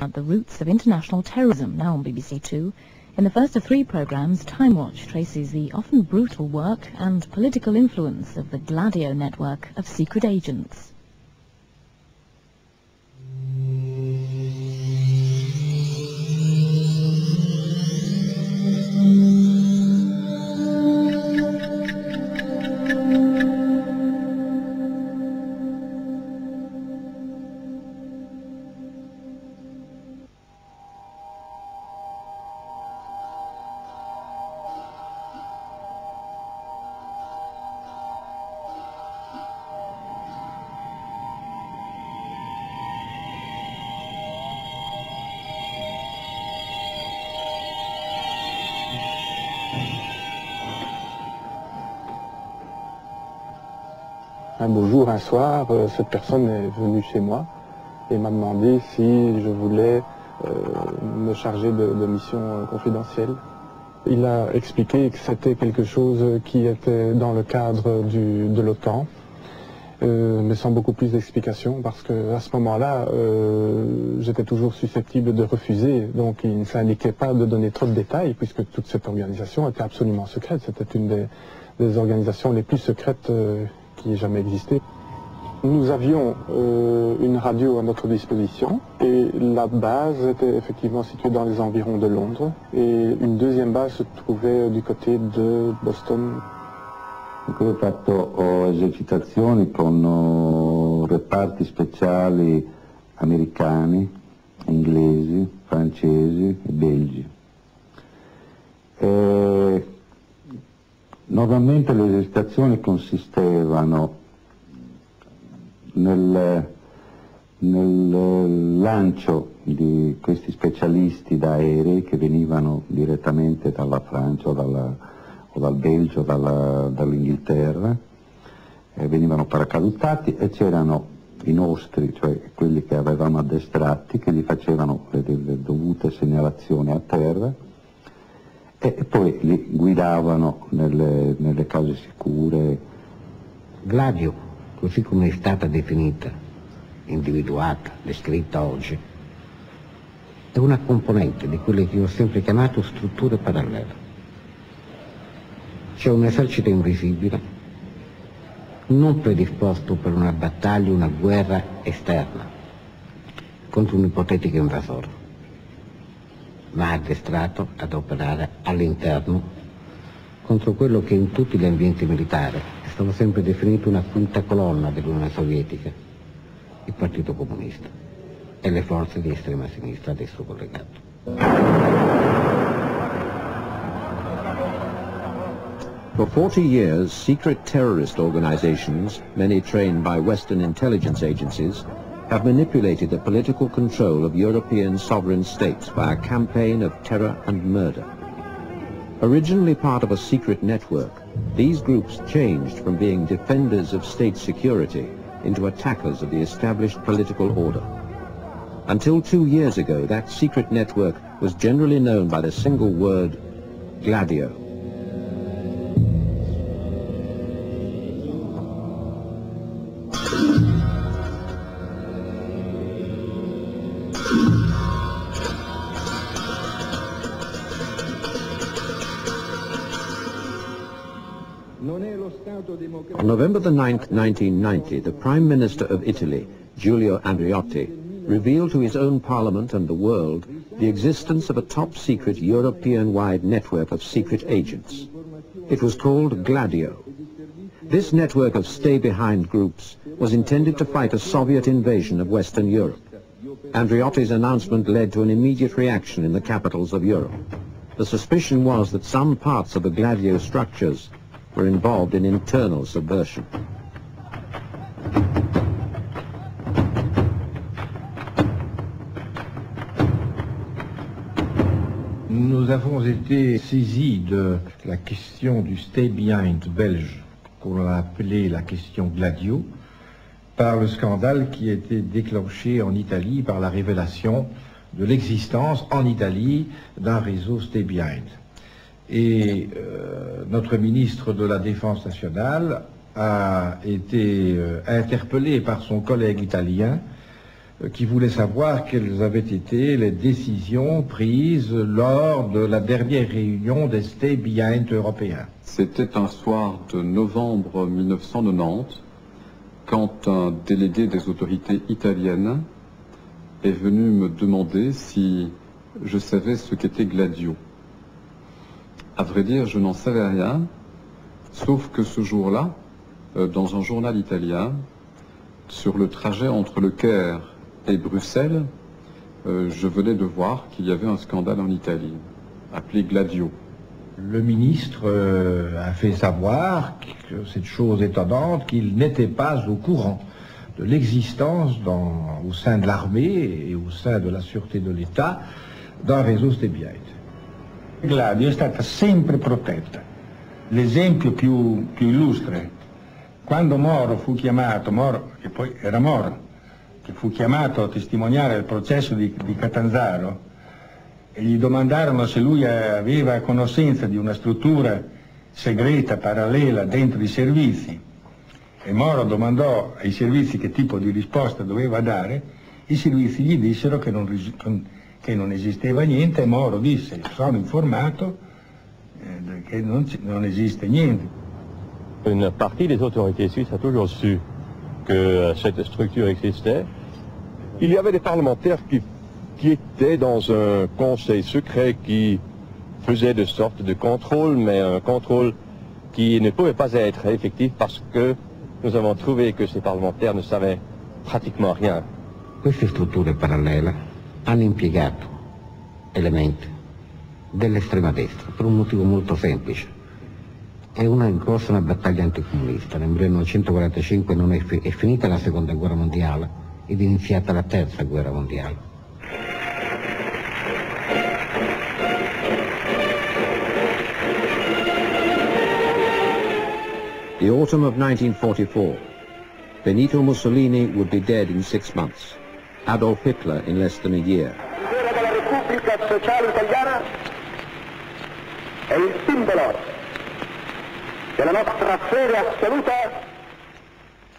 at the roots of international terrorism, now on BBC Two. In the first of three programmes, Time Watch traces the often brutal work and political influence of the Gladio network of secret agents. Un soir, euh, cette personne est venue chez moi et m'a demandé si je voulais euh, me charger de, de missions euh, confidentielles. Il a expliqué que c'était quelque chose qui était dans le cadre de l'OTAN, mais sans beaucoup plus d'explications, parce qu'à ce moment-là, j'étais toujours susceptible de refuser, donc il ne s'indiquait pas de donner trop de détails, puisque toute cette organisation était absolument secrète. C'était une des, organisations les plus secrètes qui ait jamais existé. Nous avions euh, une radio à notre disposition et la base était effectivement située dans les environs de Londres et une deuxième base se trouvait du côté de Boston. Ho fatto esercitazioni con oh, reparti speciali americani, inglesi, francesi e belgi. E normalmente le esercitazioni consistevano nel, nel lancio di questi specialisti da aerei che venivano direttamente dalla Francia o, dalla- o dal Belgio dall'Inghilterra, eh, venivano paracadutati e c'erano i nostri, cioè quelli che avevamo addestrati, che gli facevano le, le dovute segnalazioni a terra e, e poi li guidavano nelle, nelle case sicure. Gladio, così come è stata definita, individuata, descritta oggi, è una componente di quelle che ho sempre chiamato strutture parallele. C'è un esercito invisibile, non predisposto per una battaglia, una guerra esterna contro un ipotetico invasore, ma addestrato ad operare all'interno contro quello che in tutti gli ambienti militari stato sempre definito una quinta colonna dell'Unione Sovietica, il Partito Comunista e le forze di estrema sinistra. For 40 years, secret terrorist organizations, many trained by Western intelligence agencies, have manipulated the political control of European sovereign states by a campaign of terror and murder. Originally part of a secret network, these groups changed from being defenders of state security into attackers of the established political order. Until two years ago, that secret network was generally known by the single word Gladio. On November the 9th, 1990, the Prime Minister of Italy, Giulio Andreotti, revealed to his own parliament and the world the existence of a top-secret European-wide network of secret agents. It was called Gladio. This network of stay-behind groups was intended to fight a Soviet invasion of Western Europe. Andreotti's announcement led to an immediate reaction in the capitals of Europe. The suspicion was that some parts of the Gladio structures were involved in internal subversion. Nous avons été saisis de la question du stay behind belge, qu'on a appelé la question Gladio, par le scandale qui a été déclenché en Italie par la révélation de l'existence en Italie d'un réseau stay behind. Et euh, notre ministre de la Défense nationale a été euh, interpellé par son collègue italien euh, qui voulait savoir quelles avaient été les décisions prises lors de la dernière réunion des Stay Behind européens. C'était un soir de novembre 1990 quand un délégué des autorités italiennes est venu me demander si je savais ce qu'était Gladio. À vrai dire, je n'en savais rien, sauf que ce jour-là, euh, dans un journal italien, sur le trajet entre le Caire et Bruxelles, euh, je venais de voir qu'il y avait un scandale en Italie, appelé Gladio. Le ministre euh, a fait savoir que cette chose étonnante, qu'il n'était pas au courant de l'existence au sein de l'armée et au sein de la sûreté de l'État d'un réseau Stebiaite. Gladio è stata sempre protetta. L'esempio più, più illustre, quando Moro fu chiamato, Moro, che poi era Moro, che fu chiamato a testimoniare il processo di, di Catanzaro e gli domandarono se lui aveva conoscenza di una struttura segreta, parallela, dentro i servizi, e Moro domandò ai servizi che tipo di risposta doveva dare, i servizi gli dissero che non, che non esisteva niente Moro disse, sono informato eh, che non, non esiste niente. Une partie des autorités suisses a toujours su que euh, cette structure existait. Il y avait des parlementaires qui, qui étaient dans un conseil secret qui faisait de sorte de contrôle, mais un contrôle qui ne pouvait pas être effectif parce que nous avons trouvé que ces parlementaires ne savaient pratiquement rien. Queste strutture parallele hanno impiegato elementi dell'estrema destra per un motivo molto semplice. È una corsa una battaglia anticomunista. Nel 1945 non è, fi è finita la seconda guerra mondiale ed è iniziata la terza guerra mondiale. The autumn of 1944. Benito Mussolini would be dead in six months. Adolf Hitler in less than a year. della Repubblica Sociale Italiana è il simbolo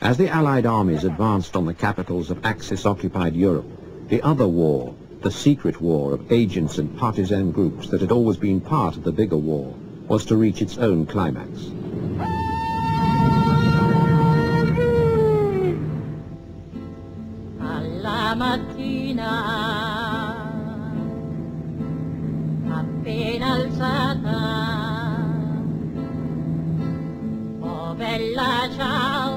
As the Allied armies advanced on the capitals of Axis-occupied Europe, the other war, the secret war of agents and partisan groups that had always been part of the bigger war, was to reach its own climax. Mattina, appena alzata, bella ciao,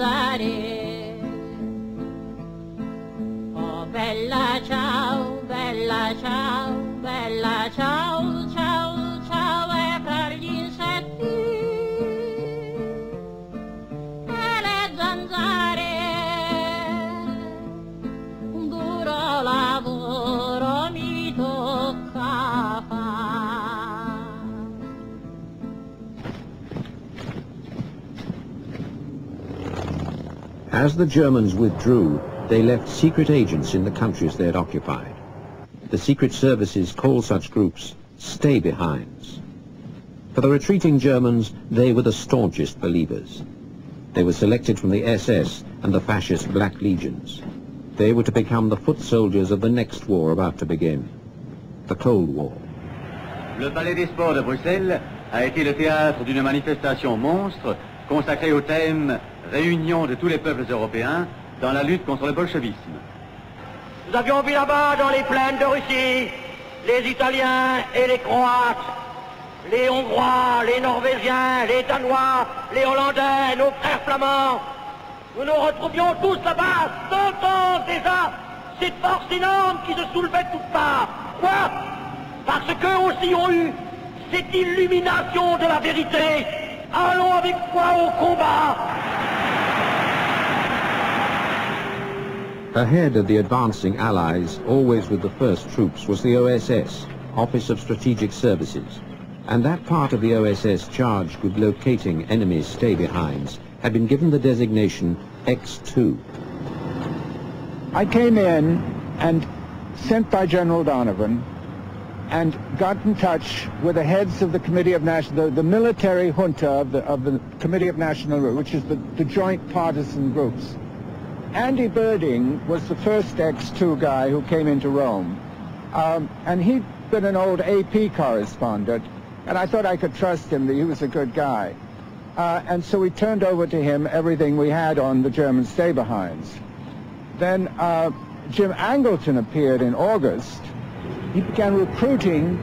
zanzare. Oh bella ciao, bella ciao, bella ciao, As the Germans withdrew, they left secret agents in the countries they had occupied. The secret services call such groups stay-behinds. For the retreating Germans, they were the staunchest believers. They were selected from the SS and the fascist Black Legions. They were to become the foot soldiers of the next war about to begin, the Cold War. Le Palais des Sports de Bruxelles a été le théâtre d'une manifestation monstre consacrée au thème réunion de tous les peuples européens dans la lutte contre le bolchevisme. Nous avions vu là-bas dans les plaines de Russie les Italiens et les Croates, les Hongrois, les Norvégiens, les Danois, les Hollandais, nos frères flamands. Nous nous retrouvions tous là-bas, sentant déjà cette force énorme qui se soulevait de toutes parts. Quoi? Parce qu'eux aussi ont eu cette illumination de la vérité. Allons avec foi au combat Ahead of the advancing Allies, always with the first troops, was the OSS, Office of Strategic Services. And that part of the OSS charged with locating enemy stay-behinds had been given the designation X-2. I came in and sent by General Donovan and got in touch with the heads of the Committee of National, the, the military junta of the, of the Committee of National, which is the, the joint partisan groups. Andy Birding was the first X2 guy who came into Rome. Um, and he'd been an old AP correspondent, and I thought I could trust him that he was a good guy. Uh, and so we turned over to him everything we had on the German stay-behinds. Then uh, Jim Angleton appeared in August. He began recruiting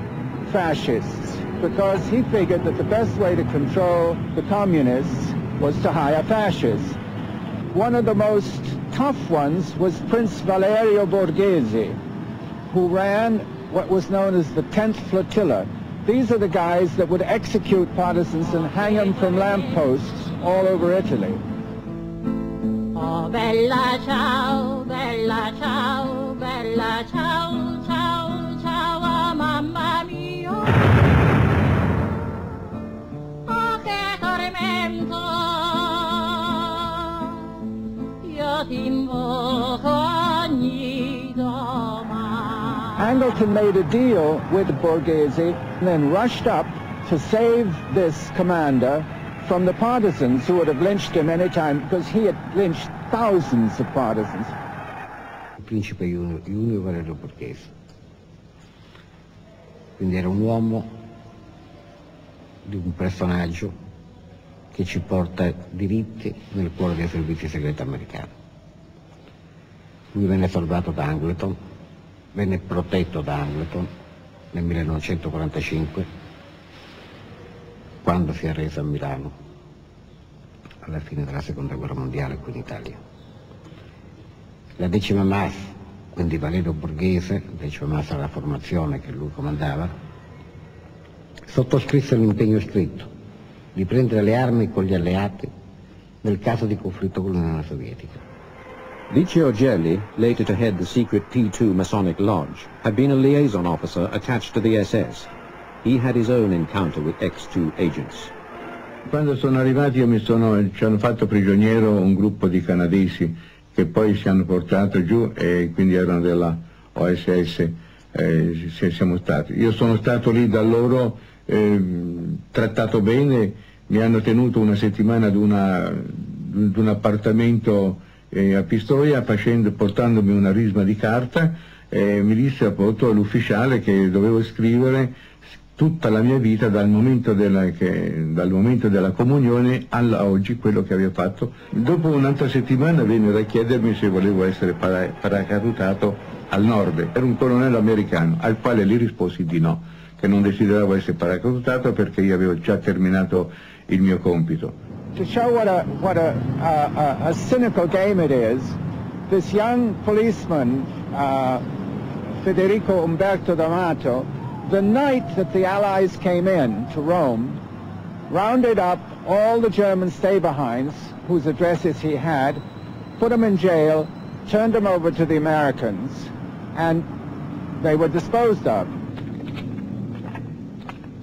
fascists because he figured that the best way to control the communists was to hire fascists. One of the most tough ones was Prince Valerio Borghese, who ran what was known as the 10th Flotilla. These are the guys that would execute partisans and hang them from lampposts all over Italy. Oh, bella ciao, bella ciao, bella ciao, mamma mia. Oh, che tormento, io ti invoco ogni domani. Angleton made a deal with Borghese and then rushed up to save this commander from the partisans who would have lynched him any time because he had lynched thousands of partisans. Il principe Junio, Junio Valerio Borghese. Quindi era un uomo di un personaggio che ci porta diritti nel cuore dei servizi segreti americani. Lui venne salvato da Angleton, venne protetto da Angleton nel 1945 quando si è reso a Milano alla fine della seconda guerra mondiale qui in Italia. La decima MAS, quindi Valerio Borghese, MAS era la formazione che lui comandava, sottoscrisse l'impegno scritto di prendere le armi con gli alleati nel caso di conflitto con l'Unione Sovietica. Licio Gelli, later to head the secret P2 Masonic Lodge, had been a liaison officer attached to the SS. He had his own encounter with X2 agents. Quando sono arrivati io mi sono, ci hanno fatto prigioniero un gruppo di canadesi che poi ci hanno portato giù e quindi erano della OSS, eh, siamo stati. Io sono stato lì da loro, eh, trattato bene, mi hanno tenuto una settimana ad un appartamento eh, a Pistoia facendo, portandomi una risma di carta e mi disse appunto l'ufficiale che dovevo scrivere tutta la mia vita dal momento della, che, dal momento della comunione alla oggi quello che avevo fatto. Dopo un'altra settimana vennero a chiedermi se volevo essere para, paracadutato al nord. Era un colonnello americano al quale gli risposi di no, che non desideravo essere paracadutato perché io avevo già terminato il mio compito. To show what a, what a, a, a cynical game it is, this young policeman, uh, Federico Umberto D'Amato, the night that the Allies came in to Rome, rounded up all the German stay-behinds whose addresses he had, put them in jail, turned them over to the Americans, and they were disposed of.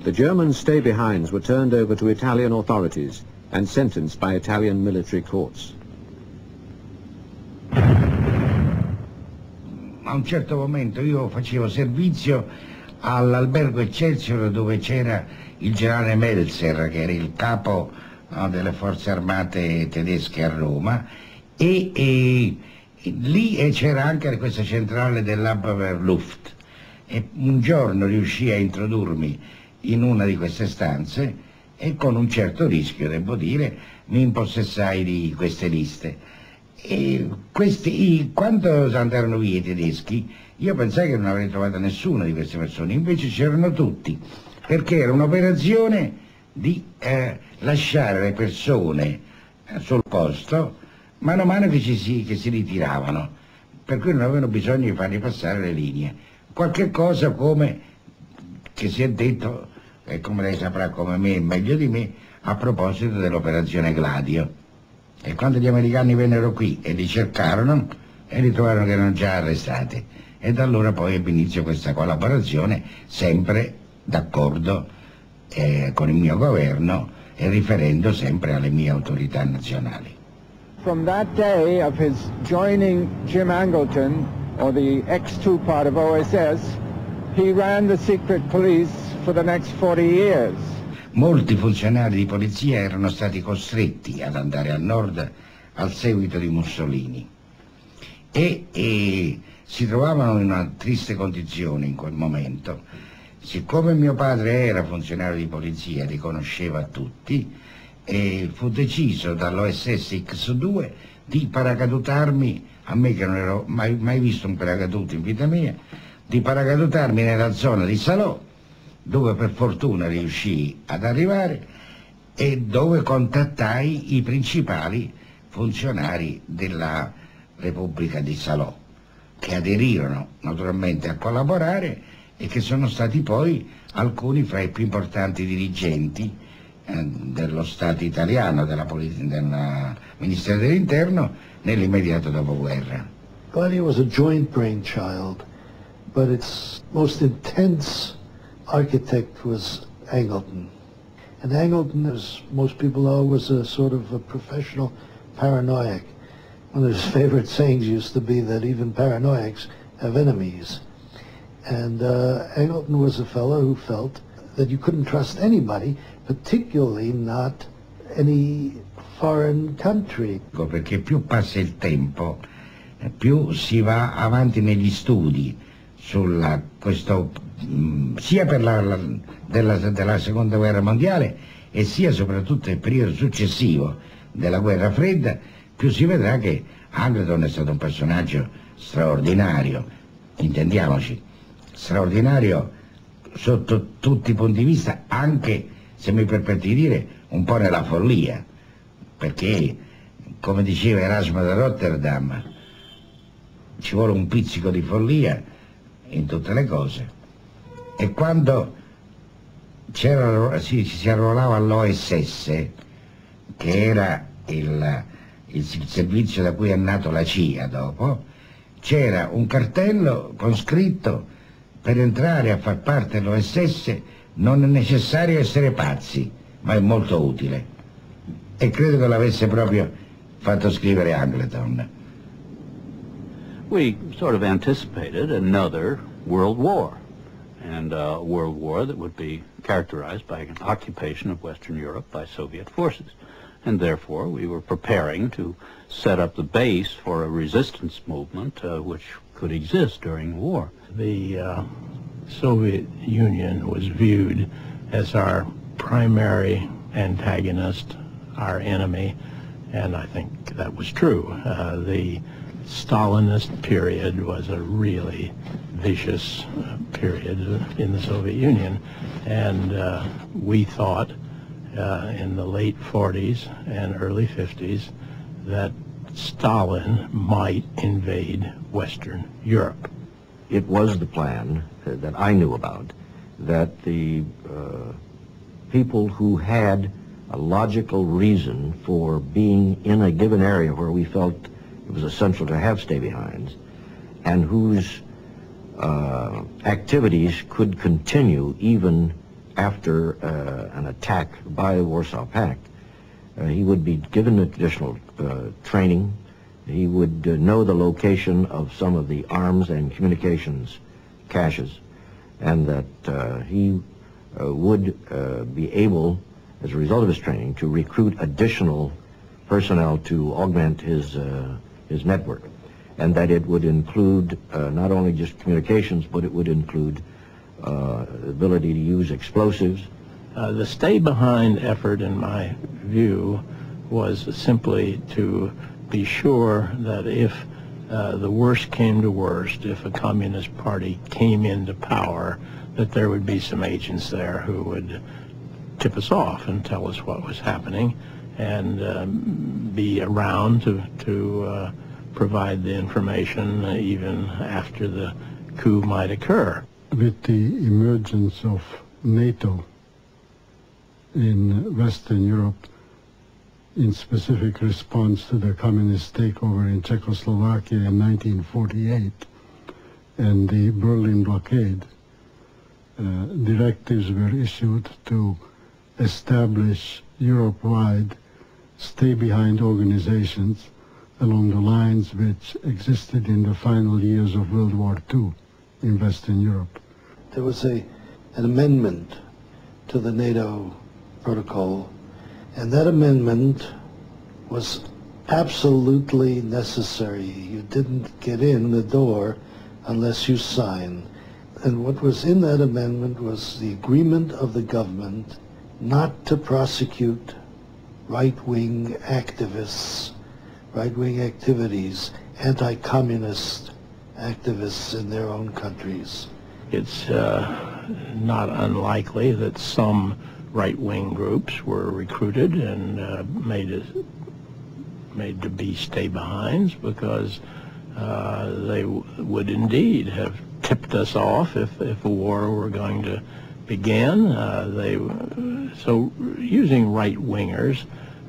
The German stay-behinds were turned over to Italian authorities and sentenced by Italian military courts. A un certo momento io facevo servizio all'albergo Excelsior dove c'era il generale Melzer che era il capo no, delle forze armate tedesche a Roma e, e, e lì c'era anche questa centrale dell'Abwehrluft e un giorno riuscì a introdurmi in una di queste stanze e con un certo rischio, devo dire, mi impossessai di queste liste. E questi, quando andarono via i tedeschi, io pensai che non avrei trovato nessuna di queste persone, invece c'erano tutti, perché era un'operazione di eh, lasciare le persone eh, sul posto mano a mano che, si, che si ritiravano, per cui non avevano bisogno di farli passare le linee. Qualche cosa come che si è detto, e come lei saprà come me, meglio di me, a proposito dell'operazione Gladio. E quando gli americani vennero qui e li cercarono, e ritrovarono che erano già arrestati. E da allora poi ebbe inizio questa collaborazione, sempre d'accordo eh, con il mio governo e riferendo sempre alle mie autorità nazionali. From that day of his joining Jim Angleton, or the X2 part of OSS, he ran the secret police for the next 40 years. Molti funzionari di polizia erano stati costretti ad andare a nord al seguito di Mussolini e, e si trovavano in una triste condizione in quel momento. Siccome mio padre era funzionario di polizia, li conosceva tutti, e fu deciso dall'OSS X2 di paracadutarmi, a me che non ero mai, mai visto un paracaduto in vita mia, di paracadutarmi nella zona di Salò, dove per fortuna riuscii ad arrivare e dove contattai i principali funzionari della Repubblica di Salò, che aderirono naturalmente a collaborare e che sono stati poi alcuni fra i più importanti dirigenti eh, dello Stato italiano, della del Ministero dell'Interno, nell'immediato dopoguerra. Gladio was a joint brainchild, but its most intense architect was Angleton. And Angleton, as most people know, was a sort of a professional paranoiac. One of his favorite sayings used to be that even paranoiacs have enemies. And uh, Angleton was a fellow who felt that you couldn't trust anybody, particularly not any foreign country. Perché più passa il tempo, più si va avanti negli studi sulla questo, sia per la, la, della, della seconda guerra mondiale e sia soprattutto nel periodo successivo della guerra fredda, più si vedrà che Angleton è stato un personaggio straordinario, intendiamoci, straordinario sotto tutti i punti di vista, anche, se mi permetti di dire, un po' nella follia, perché, come diceva Erasmo da Rotterdam, ci vuole un pizzico di follia in tutte le cose. E quando si, si arruolava all'OSS, che era il, il servizio da cui è nato la CIA dopo, c'era un cartello con scritto per entrare a far parte dell'OSS non è necessario essere pazzi, ma è molto utile. E credo che l'avesse proprio fatto scrivere Angleton. We sort of anticipated another world war, and a world war that would be characterized by an occupation of Western Europe by Soviet forces. And therefore, we were preparing to set up the base for a resistance movement uh, which could exist during war. The uh, Soviet Union was viewed as our primary antagonist, our enemy, and I think that was true. Uh, the Stalinist period was a really vicious uh, period in the Soviet Union, and uh, we thought uh, in the late 40s and early 50s that Stalin might invade Western Europe. It was the plan that I knew about that the uh, people who had a logical reason for being in a given area where we felt it was essential to have stay-behinds and whose uh, activities could continue even after uh, an attack by the Warsaw Pact. Uh, he would be given additional uh, training. He would uh, know the location of some of the arms and communications caches, and that he would be able, as a result of his training, to recruit additional personnel to augment his, his network, and that it would include not only just communications, but it would include uh, ability to use explosives. Uh, the stay-behind effort, in my view, was simply to be sure that if uh, the worst came to worst, if a communist party came into power, that there would be some agents there who would tip us off and tell us what was happening and um, be around to, to uh, provide the information uh, even after the coup might occur. With the emergence of NATO in Western Europe, in specific response to the communist takeover in Czechoslovakia in 1948 and the Berlin blockade, uh, directives were issued to establish Europe-wide stay-behind organizations along the lines which existed in the final years of World War II in Western Europe. There was a, an amendment to the NATO protocol, and that amendment was absolutely necessary. You didn't get in the door unless you signed. And what was in that amendment was the agreement of the government not to prosecute right-wing activists, right-wing activities, anti-communist activists in their own countries. It's uh, not unlikely that some right-wing groups were recruited and uh, made made to be stay-behinds because uh, they would indeed have tipped us off if, if a war were going to begin. Uh, they so using right-wingers,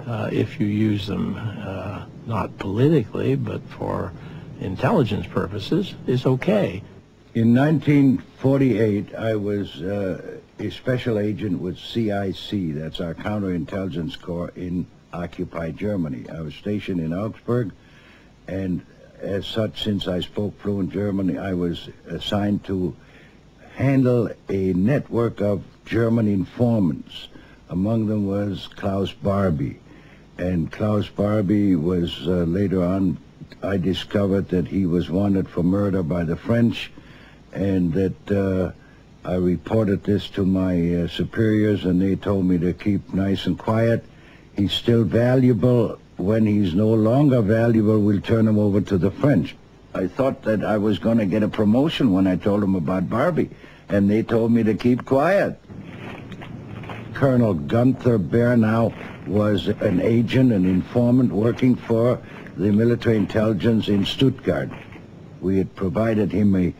uh, if you use them uh, not politically but for intelligence purposes, is okay. In 1948, I was uh, a special agent with CIC, that's our counterintelligence corps in occupied Germany. I was stationed in Augsburg, and as such, since I spoke fluent German, I was assigned to handle a network of German informants. Among them was Klaus Barbie. And Klaus Barbie was uh, later on, I discovered that he was wanted for murder by the French and that uh, I reported this to my uh, superiors and they told me to keep nice and quiet. He's still valuable. When he's no longer valuable, we'll turn him over to the French. I thought that I was going to get a promotion when I told them about Barbie, and they told me to keep quiet. Colonel Gunther Bernau was an agent, an informant working for the military intelligence in Stuttgart. We had provided him a,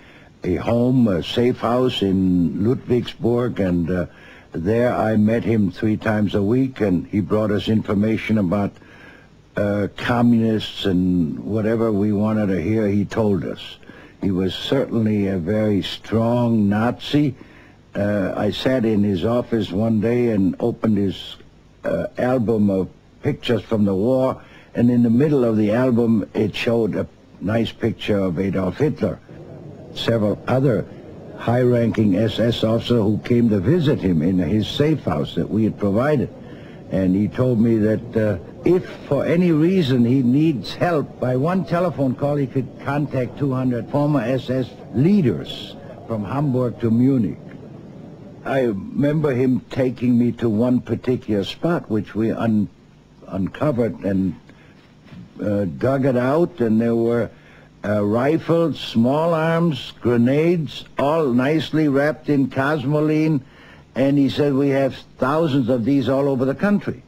a home, a safe house in Ludwigsburg, and uh, there I met him three times a week, and he brought us information about uh, communists and whatever we wanted to hear, he told us. He was certainly a very strong Nazi. Uh, I sat in his office one day and opened his uh, album of pictures from the war, and in the middle of the album it showed a nice picture of Adolf Hitler. Several other high-ranking SS officers who came to visit him in his safe house that we had provided. And he told me that uh, if for any reason he needs help, by one telephone call he could contact 200 former SS leaders from Hamburg to Munich. I remember him taking me to one particular spot which we un uncovered and uh, dug it out, and there were uh, rifles, small arms, grenades, all nicely wrapped in cosmoline, and he said we have thousands of these all over the country.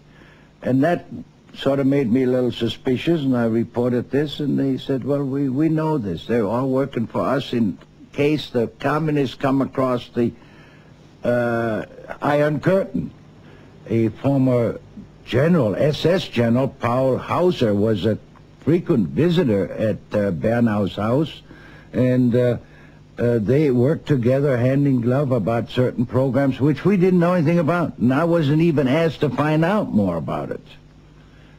And that sort of made me a little suspicious, and I reported this, and they said, well, we, we know this. They're all working for us in case the communists come across the uh, Iron Curtain. A former general, SS general, Paul Hauser, was a frequent visitor at uh, Bernau's house, and uh, uh, they worked together hand in glove about certain programs which we didn't know anything about, and I wasn't even asked to find out more about it.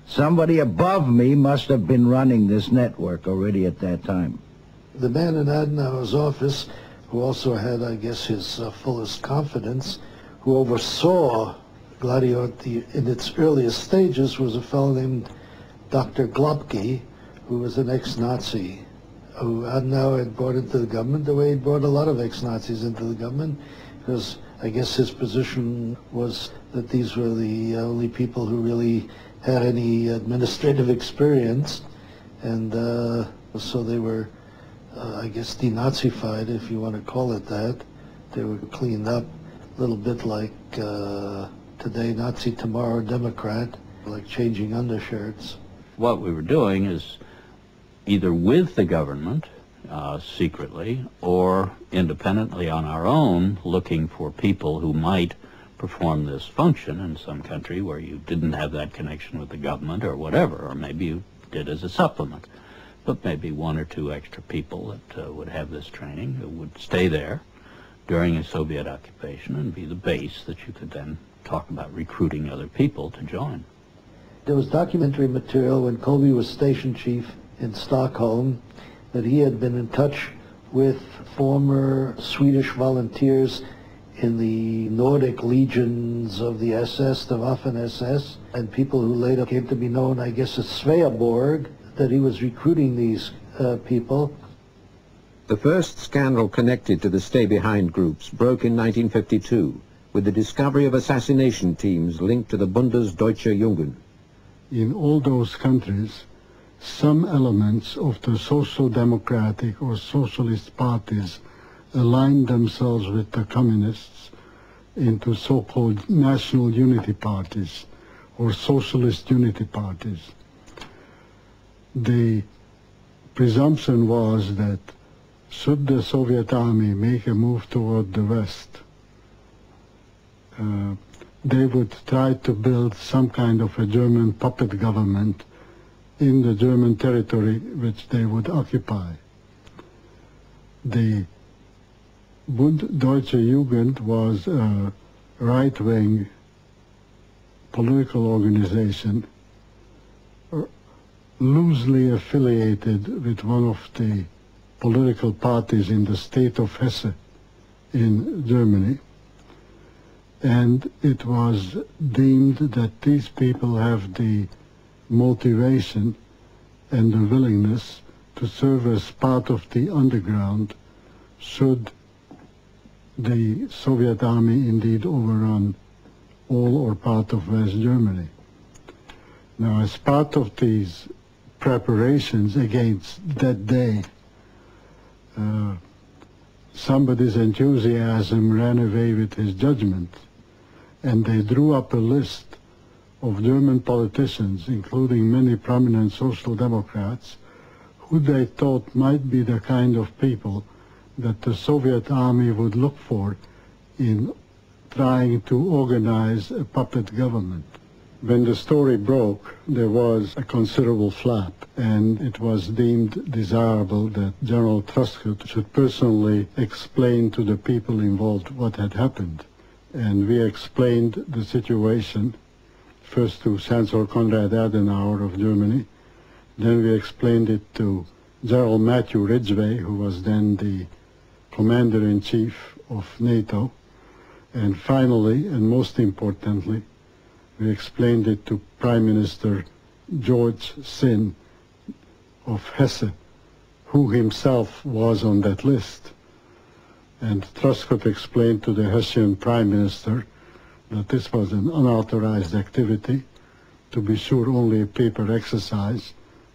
Somebody above me must have been running this network already at that time. The man in Adenauer's office, who also had, I guess, his uh, fullest confidence, who oversaw Gladio in its earliest stages, was a fellow named Dr. Globke, who was an ex-Nazi, who Adenauer had brought into the government the way he brought a lot of ex-Nazis into the government, because I guess his position was that these were the only people who really had any administrative experience, and uh, so they were, uh, I guess, denazified, if you want to call it that. They were cleaned up, a little bit like uh, today Nazi, tomorrow Democrat, like changing undershirts. What we were doing is either with the government uh, secretly or independently on our own looking for people who might perform this function in some country where you didn't have that connection with the government or whatever, or maybe you did as a supplement. But maybe one or two extra people that uh, would have this training would stay there during a Soviet occupation and be the base that you could then talk about recruiting other people to join. There was documentary material when Colby was station chief in Stockholm that he had been in touch with former Swedish volunteers in the Nordic legions of the SS, the Waffen-SS, and people who later came to be known, I guess, as Sveaborg, that he was recruiting these uh, people. The first scandal connected to the stay-behind groups broke in 1952 with the discovery of assassination teams linked to the Bundesdeutsche Jugend. In all those countries, some elements of the social democratic or socialist parties aligned themselves with the communists into so-called national unity parties or socialist unity parties. The presumption was that should the Soviet army make a move toward the West, uh, they would try to build some kind of a German puppet government in the German territory which they would occupy. The Bund Deutsche Jugend was a right-wing political organization loosely affiliated with one of the political parties in the state of Hesse in Germany. And it was deemed that these people have the motivation and the willingness to serve as part of the underground should the Soviet army indeed overrun all or part of West Germany. Now, as part of these preparations against that day, uh, somebody's enthusiasm ran away with his judgment, and they drew up a list of German politicians, including many prominent social democrats, who they thought might be the kind of people that the Soviet army would look for in trying to organize a puppet government. When the story broke, there was a considerable flap, and it was deemed desirable that General Truscott should personally explain to the people involved what had happened. And we explained the situation first to Chancellor Konrad Adenauer of Germany. Then we explained it to General Matthew Ridgway, who was then the commander-in-chief of NATO. And finally, and most importantly, we explained it to Prime Minister George Sinn of Hesse, who himself was on that list. And Truscott explained to the Hessian Prime Minister that this was an unauthorized activity, to be sure only a paper exercise,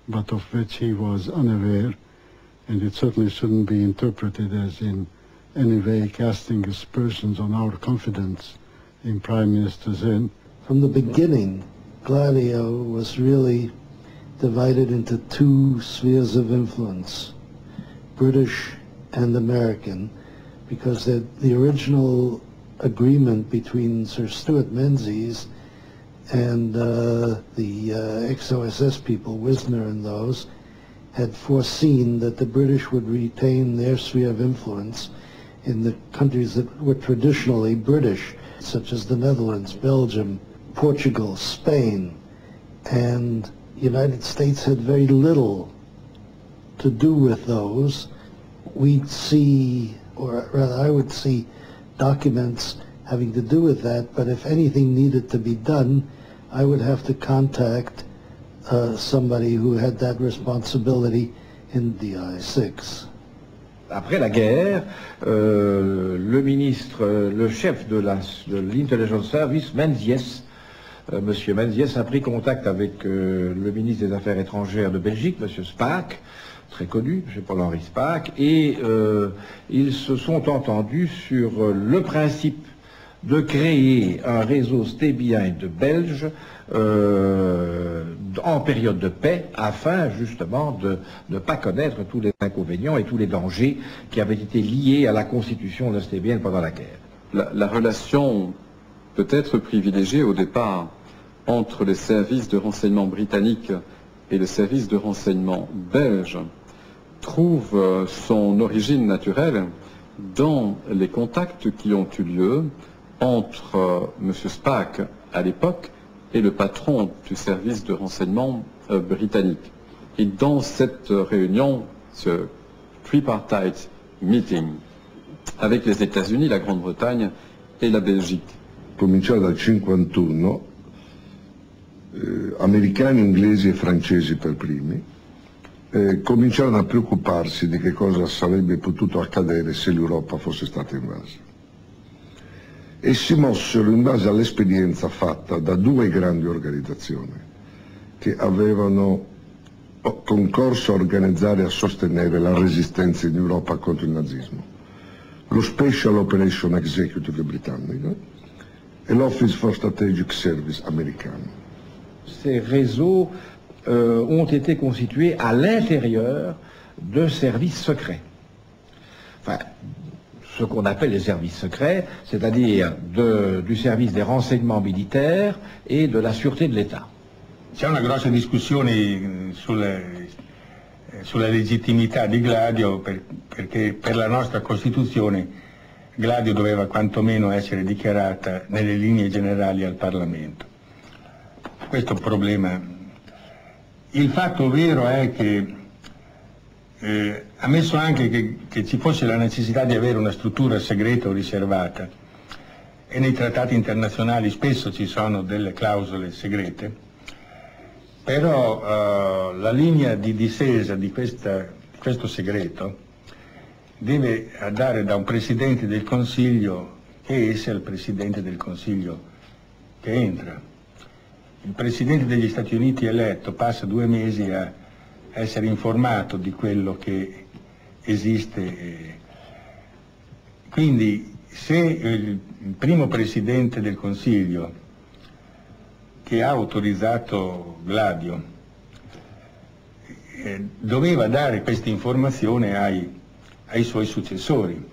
but of which he was unaware, and it certainly shouldn't be interpreted as in any way casting aspersions on our confidence in Prime Minister Zinn. From the beginning, Gladio was really divided into two spheres of influence, British and American, because the, the original agreement between Sir Stuart Menzies and uh, the uh, ex-OSS people, Wisner and those, had foreseen that the British would retain their sphere of influence in the countries that were traditionally British, such as the Netherlands, Belgium, Portugal, Spain, and the United States had very little to do with those. We'd see, or rather I would see, documents having to do with that, but if anything needed to be done, I would have to contact uh, somebody who had that responsibility in DI6. Après la guerre, euh, le ministre, le chef de l'Intelligence Service, Menzies, Monsieur Menzies a pris contact avec euh, le ministre des Affaires étrangères de Belgique, Monsieur Spaak, très connu, M. Paul-Henri Spaak, et euh, ils se sont entendus sur euh, le principe de créer un réseau stébien de Belges euh, en période de paix afin justement de ne pas connaître tous les inconvénients et tous les dangers qui avaient été liés à la constitution de Stébien pendant la guerre. La relation peut-être privilégié au départ entre les services de renseignement britanniques et le service de renseignement belge, trouve son origine naturelle dans les contacts qui ont eu lieu entre M. Spack à l'époque et le patron du service de renseignement euh, britannique. Et dans cette réunion, ce tripartite meeting avec les États-Unis, la Grande-Bretagne et la Belgique. Cominciare dal 51, eh, americani, inglesi e francesi per primi, eh, cominciarono a preoccuparsi di che cosa sarebbe potuto accadere se l'Europa fosse stata invasa. E si mossero in base all'esperienza fatta da due grandi organizzazioni che avevano concorso a organizzare e a sostenere la resistenza in Europa contro il nazismo. Lo Special Operation Executive britannico et l'Office for Strategic Service américain. Ces réseaux euh, ont été constitués à l'intérieur de services secrets. Enfin, ce qu'on appelle les services secrets, c'est-à-dire du service des renseignements militaires et de la sûreté de l'État. C'è una grossa discussione sulle, sulla legittimità di Gladio per, perché per la nostra Costituzione Gladio doveva quantomeno essere dichiarata nelle linee generali al Parlamento. Questo è un problema. Il fatto vero è che eh, ammesso anche che, che ci fosse la necessità di avere una struttura segreta o riservata, e nei trattati internazionali spesso ci sono delle clausole segrete, però eh, la linea di difesa di, questa, di questo segreto deve andare da un Presidente del Consiglio che sia il Presidente del Consiglio che entra. Il Presidente degli Stati Uniti eletto passa due mesi a essere informato di quello che esiste. Quindi se il primo Presidente del Consiglio che ha autorizzato Gladio eh, doveva dare questa informazione ai ai suoi successori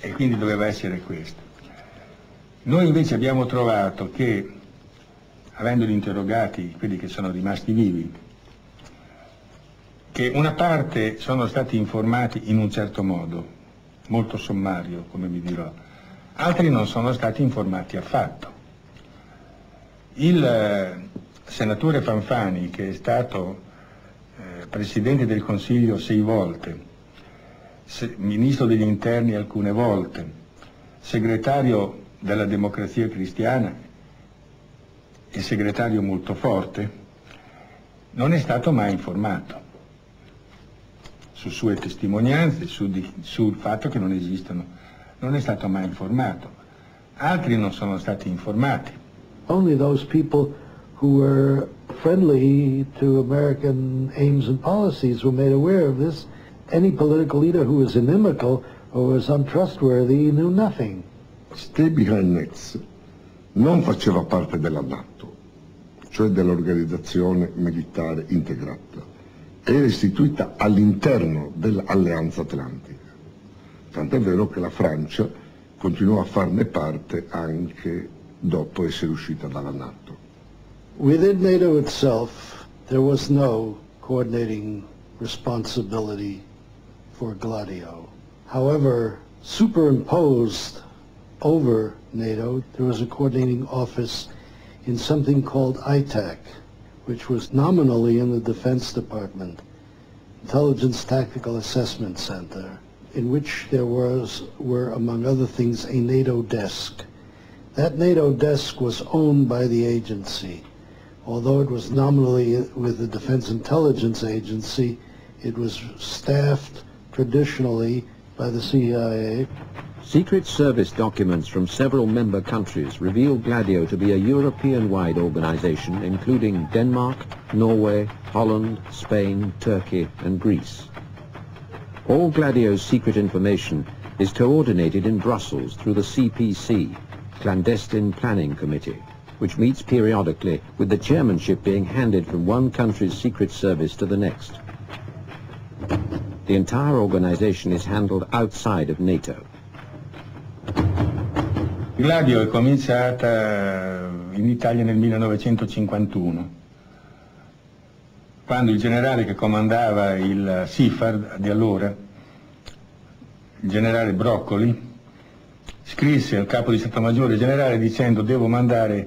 e quindi doveva essere questo. Noi invece abbiamo trovato che, avendoli interrogati quelli che sono rimasti vivi, che una parte sono stati informati in un certo modo, molto sommario, come vi dirò, altri non sono stati informati affatto. Il eh, senatore Fanfani, che è stato eh, Presidente del Consiglio sei volte, ministro degli interni alcune volte, segretario della democrazia cristiana e segretario molto forte, non è stato mai informato su sue testimonianze, su di, sul fatto che non esistono, non è stato mai informato. Altri non sono stati informati. Only those people who were friendly to American aims and policies were made aware of this any political leader who was inimical or was untrustworthy knew nothing. Stay Behind Nets non faceva parte della NATO, cioè dell'organizzazione militare integrata. Era istituita all'interno dell'Alleanza Atlantica. Tant'è vero che la Francia continuò a farne parte anche dopo essere uscita dalla NATO. Within NATO itself, there was no coordinating responsibility for Gladio. However, superimposed over NATO, there was a coordinating office in something called ITAC, which was nominally in the Defense Department, Intelligence Tactical Assessment Center, in which there was, were, among other things, a NATO desk. That NATO desk was owned by the agency. Although it was nominally with the Defense Intelligence Agency, it was staffed traditionally by the CIA. Secret Service documents from several member countries reveal Gladio to be a European-wide organization including Denmark, Norway, Holland, Spain, Turkey and Greece. All Gladio's secret information is coordinated in Brussels through the CPC, Clandestine Planning Committee, which meets periodically with the chairmanship being handed from one country's secret service to the next. The entire organization is handled outside of NATO. Gladio è cominciata in Italia nel 1951, quando il generale che comandava il SIFAR di allora, il generale Broccoli, scrisse al capo di Stato Maggiore generale dicendo devo mandare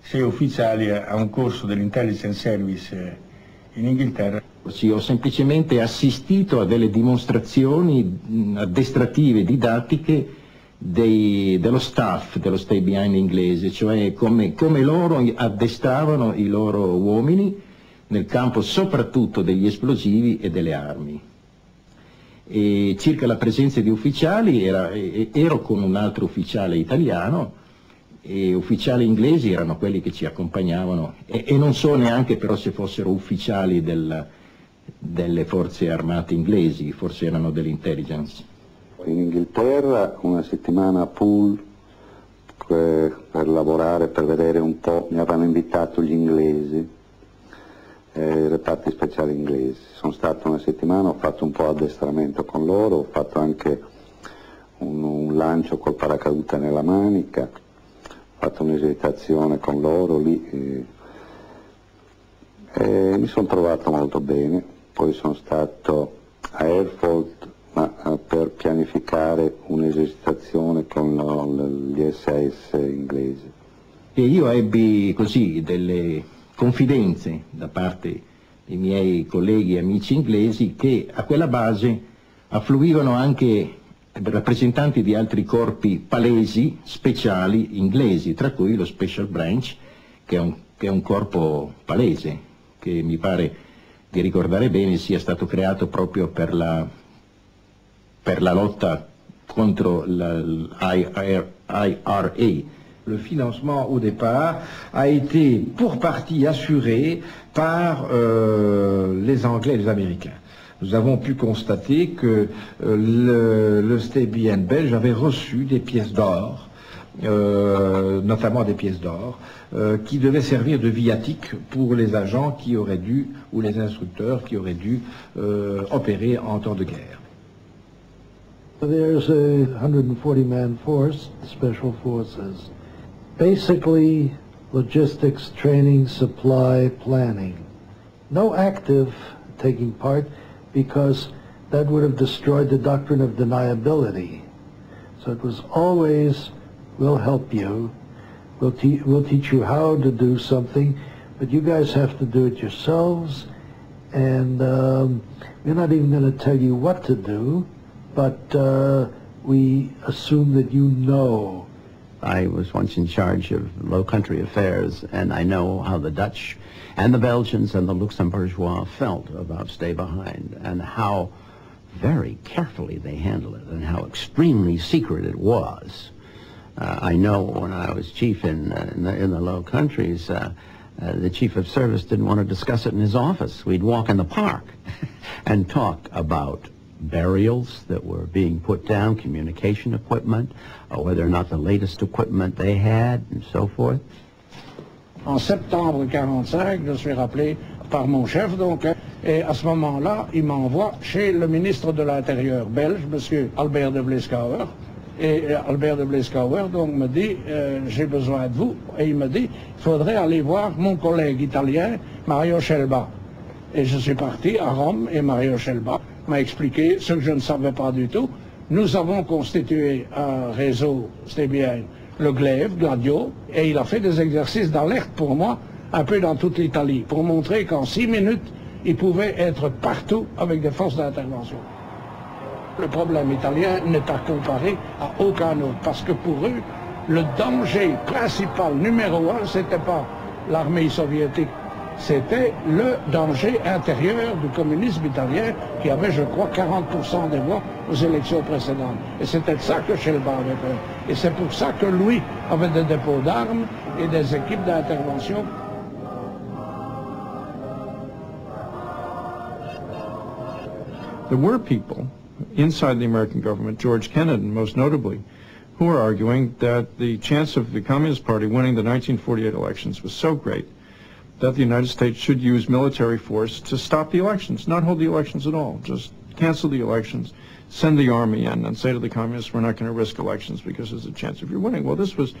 sei ufficiali a un corso dell'intelligence service in Inghilterra. Sì, ho semplicemente assistito a delle dimostrazioni addestrative, didattiche dei, dello staff dello Stay Behind inglese, cioè come, come loro addestavano i loro uomini nel campo soprattutto degli esplosivi e delle armi. E circa la presenza di ufficiali, era, ero con un altro ufficiale italiano e ufficiali inglesi erano quelli che ci accompagnavano e, e non so neanche però se fossero ufficiali del, delle forze armate inglesi, forse erano dell'intelligence in Inghilterra una settimana a Poole per, per lavorare, per vedere un po', mi avevano invitato gli inglesi, eh, i reparti speciali inglesi. Sono stato una settimana, ho fatto un po' addestramento con loro, ho fatto anche un, un lancio col paracadute nella manica, fatto un'esercitazione con loro lì eh, e mi sono trovato molto bene. Poi sono stato a Airford ma eh, per pianificare un'esercitazione con gli SS inglesi. E io ebbi così delle confidenze da parte dei miei colleghi e amici inglesi che a quella base affluivano anche rappresentanti di altri corpi palesi, speciali, inglesi, tra cui lo Special Branch, che è un, che è un corpo palese, che mi pare di ricordare bene sia stato creato proprio per la per la lotta contre l'IRA. Le financement au départ a été pour partie assuré par euh, les Anglais et les Américains. Nous avons pu constater que euh, le, le STBN belge avait reçu des pièces d'or, euh, notamment des pièces d'or, euh, qui devaient servir de viatique pour les agents qui auraient dû, ou les instructeurs qui auraient dû euh, opérer en temps de guerre. There's a 140-man force, special forces. Basically, logistics, training, supply, planning. No active taking part because that would have destroyed the doctrine of deniability. So it was always, we'll help you, we'll, te we'll teach you how to do something, but you guys have to do it yourselves, and um, we're not even going to tell you what to do, but uh, we assume that you know. I was once in charge of low country affairs, and I know how the Dutch and the Belgians and the Luxembourgeois felt about Stay Behind, and how very carefully they handled it, and how extremely secret it was. Uh, I know when I was chief in, uh, in, the, in the Low Countries, uh, uh, the chief of service didn't want to discuss it in his office. We'd walk in the park and talk about burials that were being put down, communication equipment, or whether or not the latest equipment they had, and so forth. En septembre 45, je suis rappelé par mon chef, donc, et à ce moment-là, il m'envoie chez le ministre de l'Intérieur belge, M. Albert de Bleskauer, et Albert de Bleskauer donc me dit euh, j'ai besoin de vous et il me dit il faudrait aller voir mon collègue italien Mario Schelba et je suis parti à Rome et Mario Schelba m'a expliqué ce que je ne savais pas du tout. Nous avons constitué un réseau, c'était bien le glaive, Gladio, et il a fait des exercices d'alerte pour moi, un peu dans toute l'Italie, pour montrer qu'en six minutes, il pouvait être partout avec des forces d'intervention. Le problème italien n'est à comparer à aucun autre, parce que pour eux, le danger principal numéro un, c'était pas l'armée soviétique, c'était le danger intérieur du communisme italien qui avait, je crois, 40% des voix aux élections précédentes. Et c'était ça que Shelba avait peur. Et c'est pour ça que lui avait des dépôts d'armes et des équipes d'intervention. There were people inside the American government, George Kennan most notably, who were arguing that the chance of the Communist Party winning the 1948 elections was so great that the United States should use military force to stop the elections, not hold the elections at all, just cancel the elections, send the army in, and say to the communists, we're not going to risk elections because there's a chance of you winning. Well, this was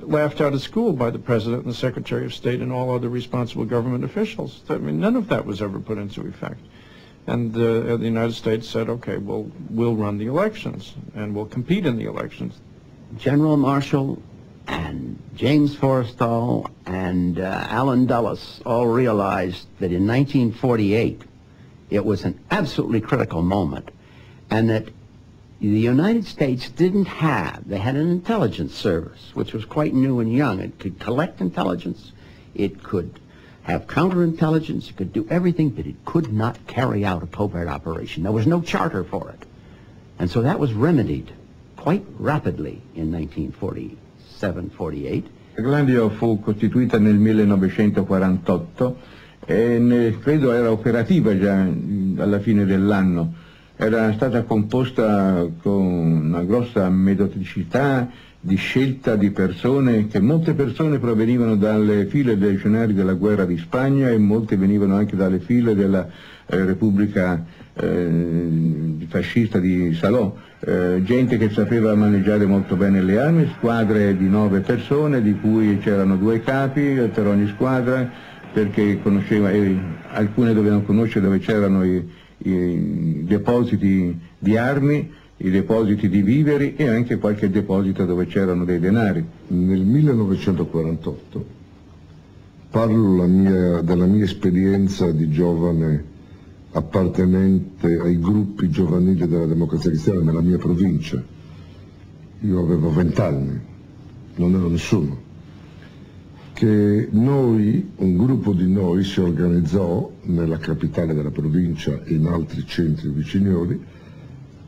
laughed out of school by the president and the secretary of state and all other responsible government officials. I mean, none of that was ever put into effect. And uh, the United States said, okay, well, we'll run the elections and we'll compete in the elections. General Marshall and James Forrestal and uh, Allen Dulles all realized that in 1948 it was an absolutely critical moment and that the United States didn't have, they had an intelligence service which was quite new and young. It could collect intelligence, it could have counterintelligence, it could do everything, but it could not carry out a covert operation. There was no charter for it. And so that was remedied quite rapidly in 1947-48. Gladio fu costituita nel 1948 e ne, credo era operativa già alla fine dell'anno. Era stata composta con una grossa metodicità di scelta di persone, che molte persone provenivano dalle file dei legionari della guerra di Spagna e molte venivano anche dalle file della eh, Repubblica eh, fascista di Salò, eh, gente che sapeva maneggiare molto bene le armi, squadre di nove persone di cui c'erano due capi per ogni squadra perché eh, alcune dovevano conoscere dove c'erano i, i depositi di armi, i depositi di viveri e anche qualche deposito dove c'erano dei denari. Nel 1948 parlo mia, della mia esperienza di giovane appartenente ai gruppi giovanili della democrazia cristiana nella mia provincia. Io avevo vent'anni, non ero nessuno. Che noi, un gruppo di noi, si organizzò nella capitale della provincia e in altri centri viciniori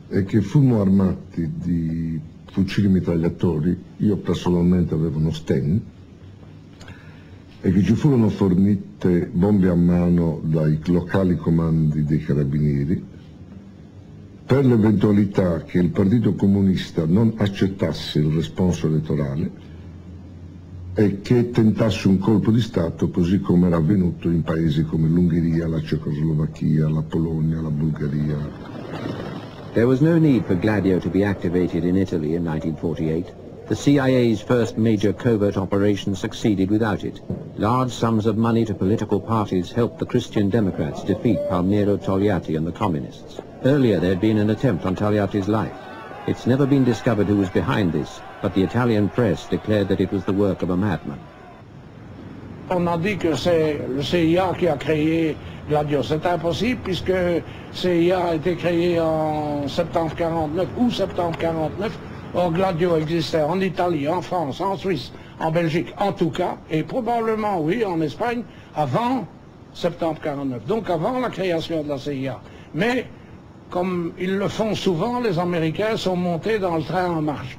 e che fummo armati di fucili mitragliatori, io personalmente avevo uno Sten, e che ci furono fornite bombe a mano dai locali comandi dei carabinieri per l'eventualità che il Partito Comunista non accettasse il responso elettorale e che tentasse un colpo di Stato così come era avvenuto in paesi come l'Ungheria, la Cecoslovacchia, la Polonia, la Bulgaria. There was no need for Gladio to be activated in Italy in 1948. The CIA's first major covert operation succeeded without it. Large sums of money to political parties helped the Christian Democrats defeat Palmiro Togliatti and the Communists. Earlier there had been an attempt on Togliatti's life. It's never been discovered who was behind this, but the Italian press declared that it was the work of a madman. On a dit que c'est le CIA qui a créé Gladio. C'est impossible puisque CIA a été créé en septembre 49 ou septembre 49 Or, Gladio existait en Italie, en France, en Suisse, en Belgique, en tout cas, et probablement, oui, en Espagne, avant septembre 49, donc avant la création de la CIA. Mais, comme ils le font souvent, les Américains sont montés dans le train en marche.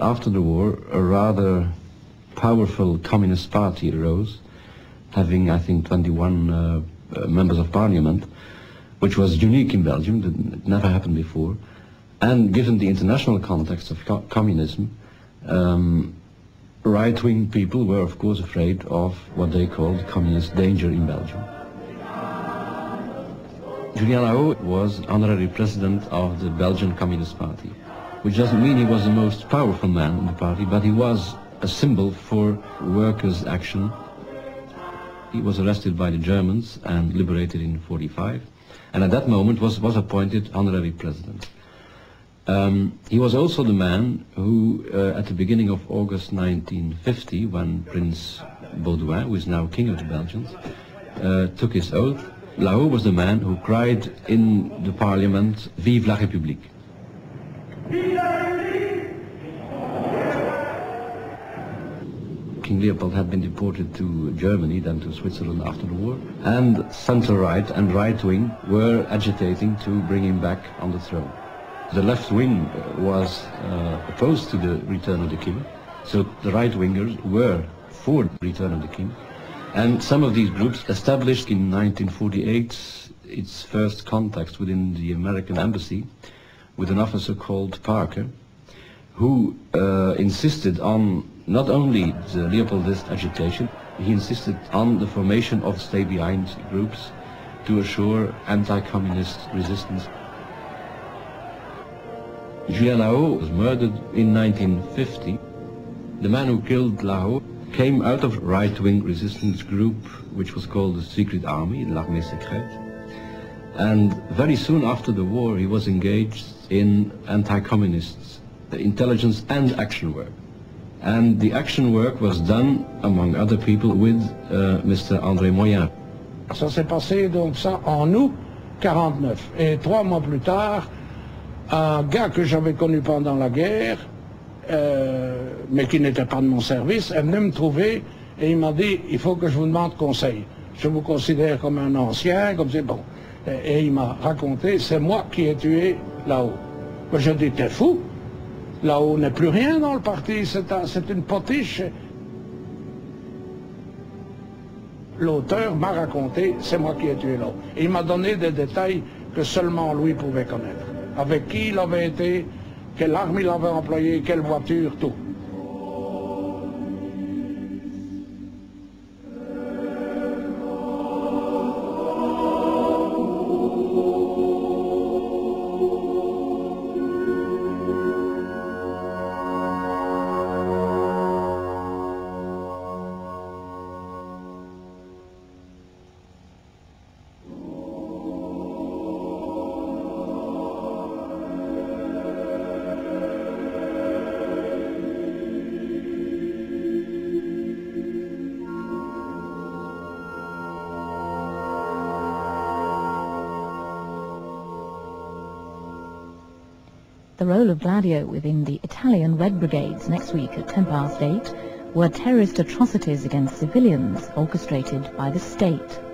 After the war, a rather powerful Communist Party arose, having, I think, 21 uh, uh, members of parliament, which was unique in Belgium, it never happened before. And given the international context of co communism, um, right-wing people were of course afraid of what they called communist danger in Belgium. Julien Lahaut was honorary president of the Belgian Communist Party, which doesn't mean he was the most powerful man in the party, but he was a symbol for workers' action. He was arrested by the Germans and liberated in 45, and at that moment was, was appointed honorary president. Um, he was also the man who, uh, at the beginning of August 1950, when Prince Baudouin, who is now King of the Belgians, uh, took his oath, Lahaut was the man who cried in the parliament, Vive la République. King Leopold had been deported to Germany, then to Switzerland after the war, and center-right and right-wing were agitating to bring him back on the throne the left wing was uh, opposed to the return of the king, so the right wingers were for the return of the king. And some of these groups established in 1948 its first contacts within the American embassy with an officer called Parker, who uh, insisted on not only the Leopoldist agitation, he insisted on the formation of stay-behind groups to assure anti-communist resistance Julien Lahaut was murdered in 1950. The man who killed Lahaut came out of right-wing resistance group which was called the Secret Army, l'Armée Secrète. And very soon after the war he was engaged in anti-communist intelligence and action work. And the action work was done, among other people, with uh, Mr. André Moyen. Ça s'est passé donc ça en août 49. Et trois mois plus tard, un gars que j'avais connu pendant la guerre, euh, mais qui n'était pas de mon service, est venu me trouver et il m'a dit, il faut que je vous demande conseil. Je vous considère comme un ancien, comme c'est bon. Et, il m'a raconté, c'est moi qui ai tué là-haut. Je dis, t'es fou Là-haut n'est plus rien dans le parti, c'est un- c'est une potiche. L'auteur m'a raconté, c'est moi qui ai tué là-haut. Il m'a donné des détails que seulement lui pouvait connaître. Avec qui il avait été, quelle arme il avait employé, quelle voiture, tout. Role of Gladio within the Italian Red Brigades next week at 10 past 8 were terrorist atrocities against civilians orchestrated by the state.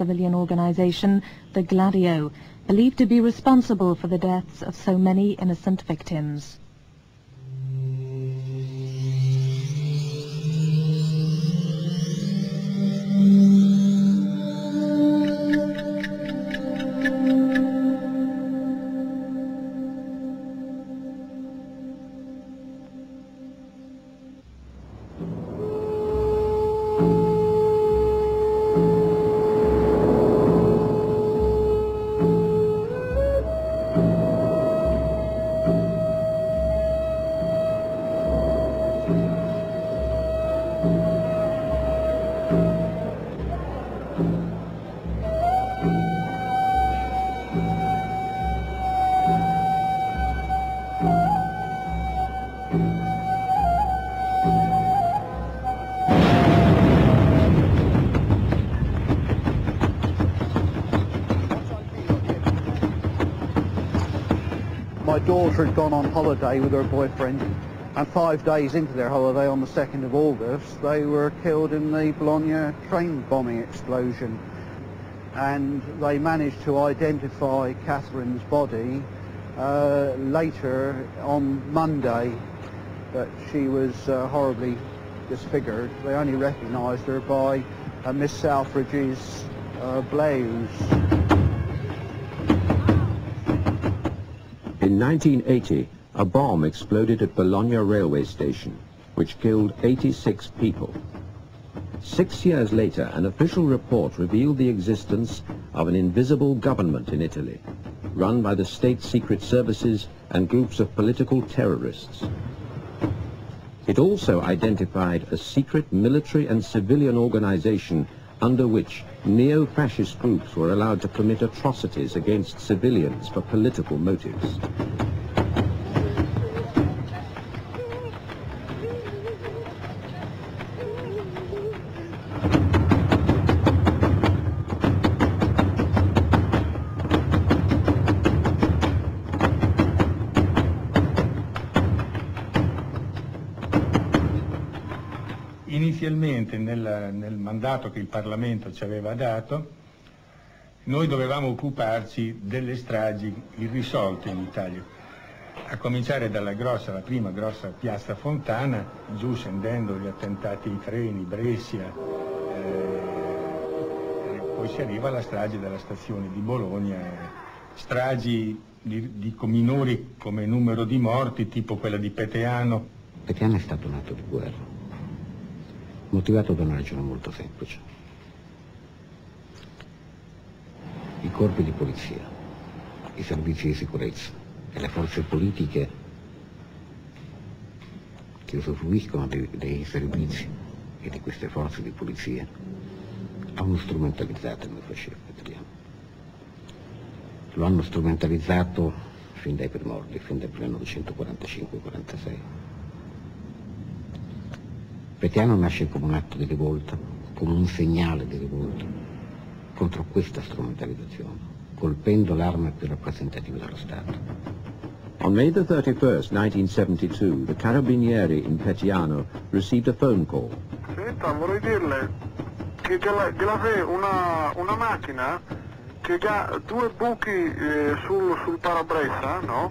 Civilian organization, the Gladio, believed to be responsible for the deaths of so many innocent victims. Had gone on holiday with her boyfriend, and five days into their holiday on the 2nd of August, they were killed in the Bologna train bombing explosion. And they managed to identify Catherine's body uh, later on Monday, but she was uh, horribly disfigured. They only recognised her by uh, Miss Selfridge's uh, blouse. In 1980, a bomb exploded at Bologna railway station, which killed 86 people. Six years later, an official report revealed the existence of an invisible government in Italy, run by the state secret services and groups of political terrorists. It also identified a secret military and civilian organization under which neo-fascist groups were allowed to commit atrocities against civilians for political motives. Mandato che il Parlamento ci aveva dato, noi dovevamo occuparci delle stragi irrisolte in Italia, a cominciare dalla grossa, la prima grossa piazza Fontana, giù scendendo gli attentati ai treni, Brescia, eh, poi si arriva alla strage della stazione di Bologna, stragi di, di minori come numero di morti, tipo quella di Peteano. Peteano è stato un atto di guerra, motivato da una ragione molto semplice. I corpi di polizia, i servizi di sicurezza e le forze politiche che usufruiscono dei, dei servizi e di queste forze di polizia hanno strumentalizzato il fascismo italiano. Lo hanno strumentalizzato fin dai primordi, fin dal 1945-46. Petiano nasce come un atto di rivolta, come un segnale di rivolta contro questa strumentalizzazione, colpendo l'arma più rappresentativa dello Stato. On May the 31st, 1972, the Carabinieri in Petiano received a phone call. Senta, vorrei dirle che Glavè una, una macchina che ha due buchi eh, sul, sul parabrezza, no?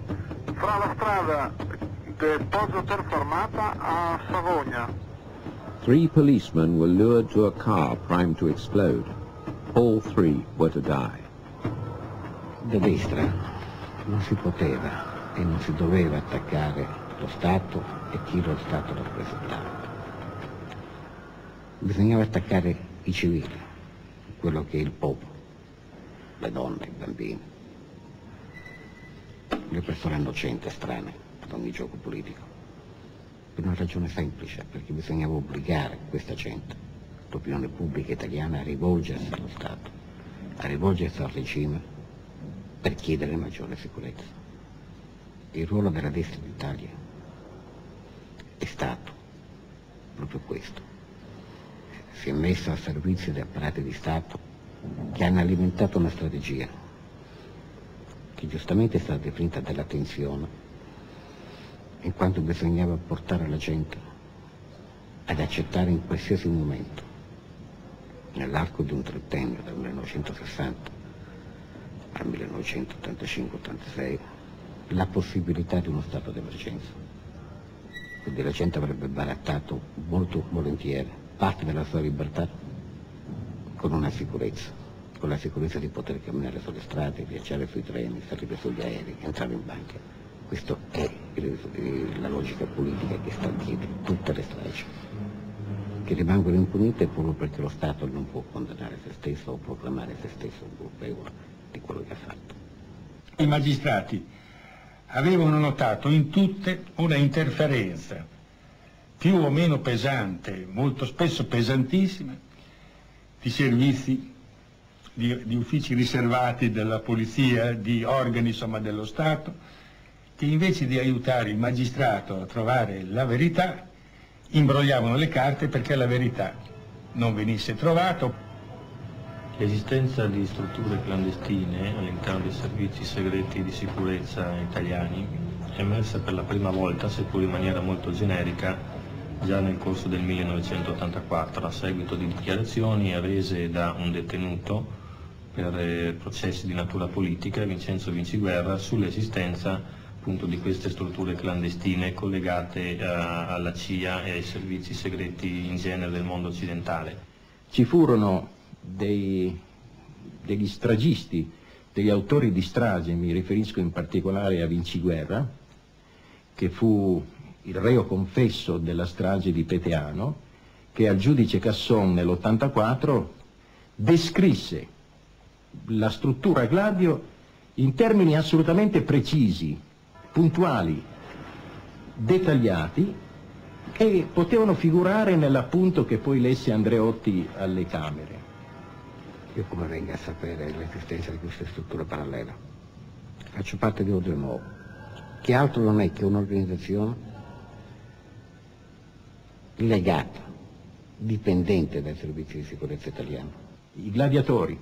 Fra la strada del Poggio Terformata a Savogna. Three policemen were lured to a car primed to explode. All three were to die. Da destra non si poteva e non si doveva attaccare lo Stato e chi lo Stato rappresentava. Bisognava attaccare i civili, quello che è il popolo, le donne, i bambini, le persone innocenti e strane ad ogni gioco politico. Per una ragione semplice, perché bisognava obbligare questa gente, l'opinione pubblica italiana, a rivolgersi allo Stato, a rivolgersi al regime per chiedere maggiore sicurezza il ruolo della destra d'Italia è stato proprio questo. Si è messa al servizio di apparati di Stato che hanno alimentato una strategia che giustamente è stata definita della tensione, in quanto bisognava portare la gente ad accettare in qualsiasi momento, nell'arco di un trentennio, dal 1960 al 1985-86, la possibilità di uno stato d'emergenza. Quindi la gente avrebbe barattato molto volentieri parte della sua libertà con una sicurezza, con la sicurezza di poter camminare sulle strade, viaggiare sui treni, salire sugli aerei, entrare in banca. Questa è la logica politica che sta dietro tutte le stragi, che rimangono impunite proprio perché lo Stato non può condannare se stesso o proclamare se stesso colpevole di quello che ha fatto. I magistrati avevano notato in tutte una interferenza più o meno pesante, molto spesso pesantissima, di servizi, di, di uffici riservati della polizia, di organi insomma, dello Stato, che invece di aiutare il magistrato a trovare la verità, imbrogliavano le carte perché la verità non venisse trovata. L'esistenza di strutture clandestine all'interno dei servizi segreti di sicurezza italiani è emersa per la prima volta, seppur in maniera molto generica, già nel corso del 1984, a seguito di dichiarazioni rese da un detenuto per eh, processi di natura politica, Vincenzo Vinciguerra, sull'esistenza appunto di queste strutture clandestine collegate eh, alla CIA e ai servizi segreti in genere del mondo occidentale. Ci furono dei, degli stragisti, degli autori di strage, mi riferisco in particolare a Vinci Guerra, che fu il reo confesso della strage di Peteano, che al giudice Casson nell'84 descrisse la struttura Gladio in termini assolutamente precisi, puntuali, dettagliati, che potevano figurare nell'appunto che poi lesse Andreotti alle Camere. Io come venga a sapere l'esistenza di queste strutture parallele? Faccio parte di Ordine Nuovo, che altro non è che un'organizzazione legata, dipendente dai servizi di sicurezza italiani. I gladiatori,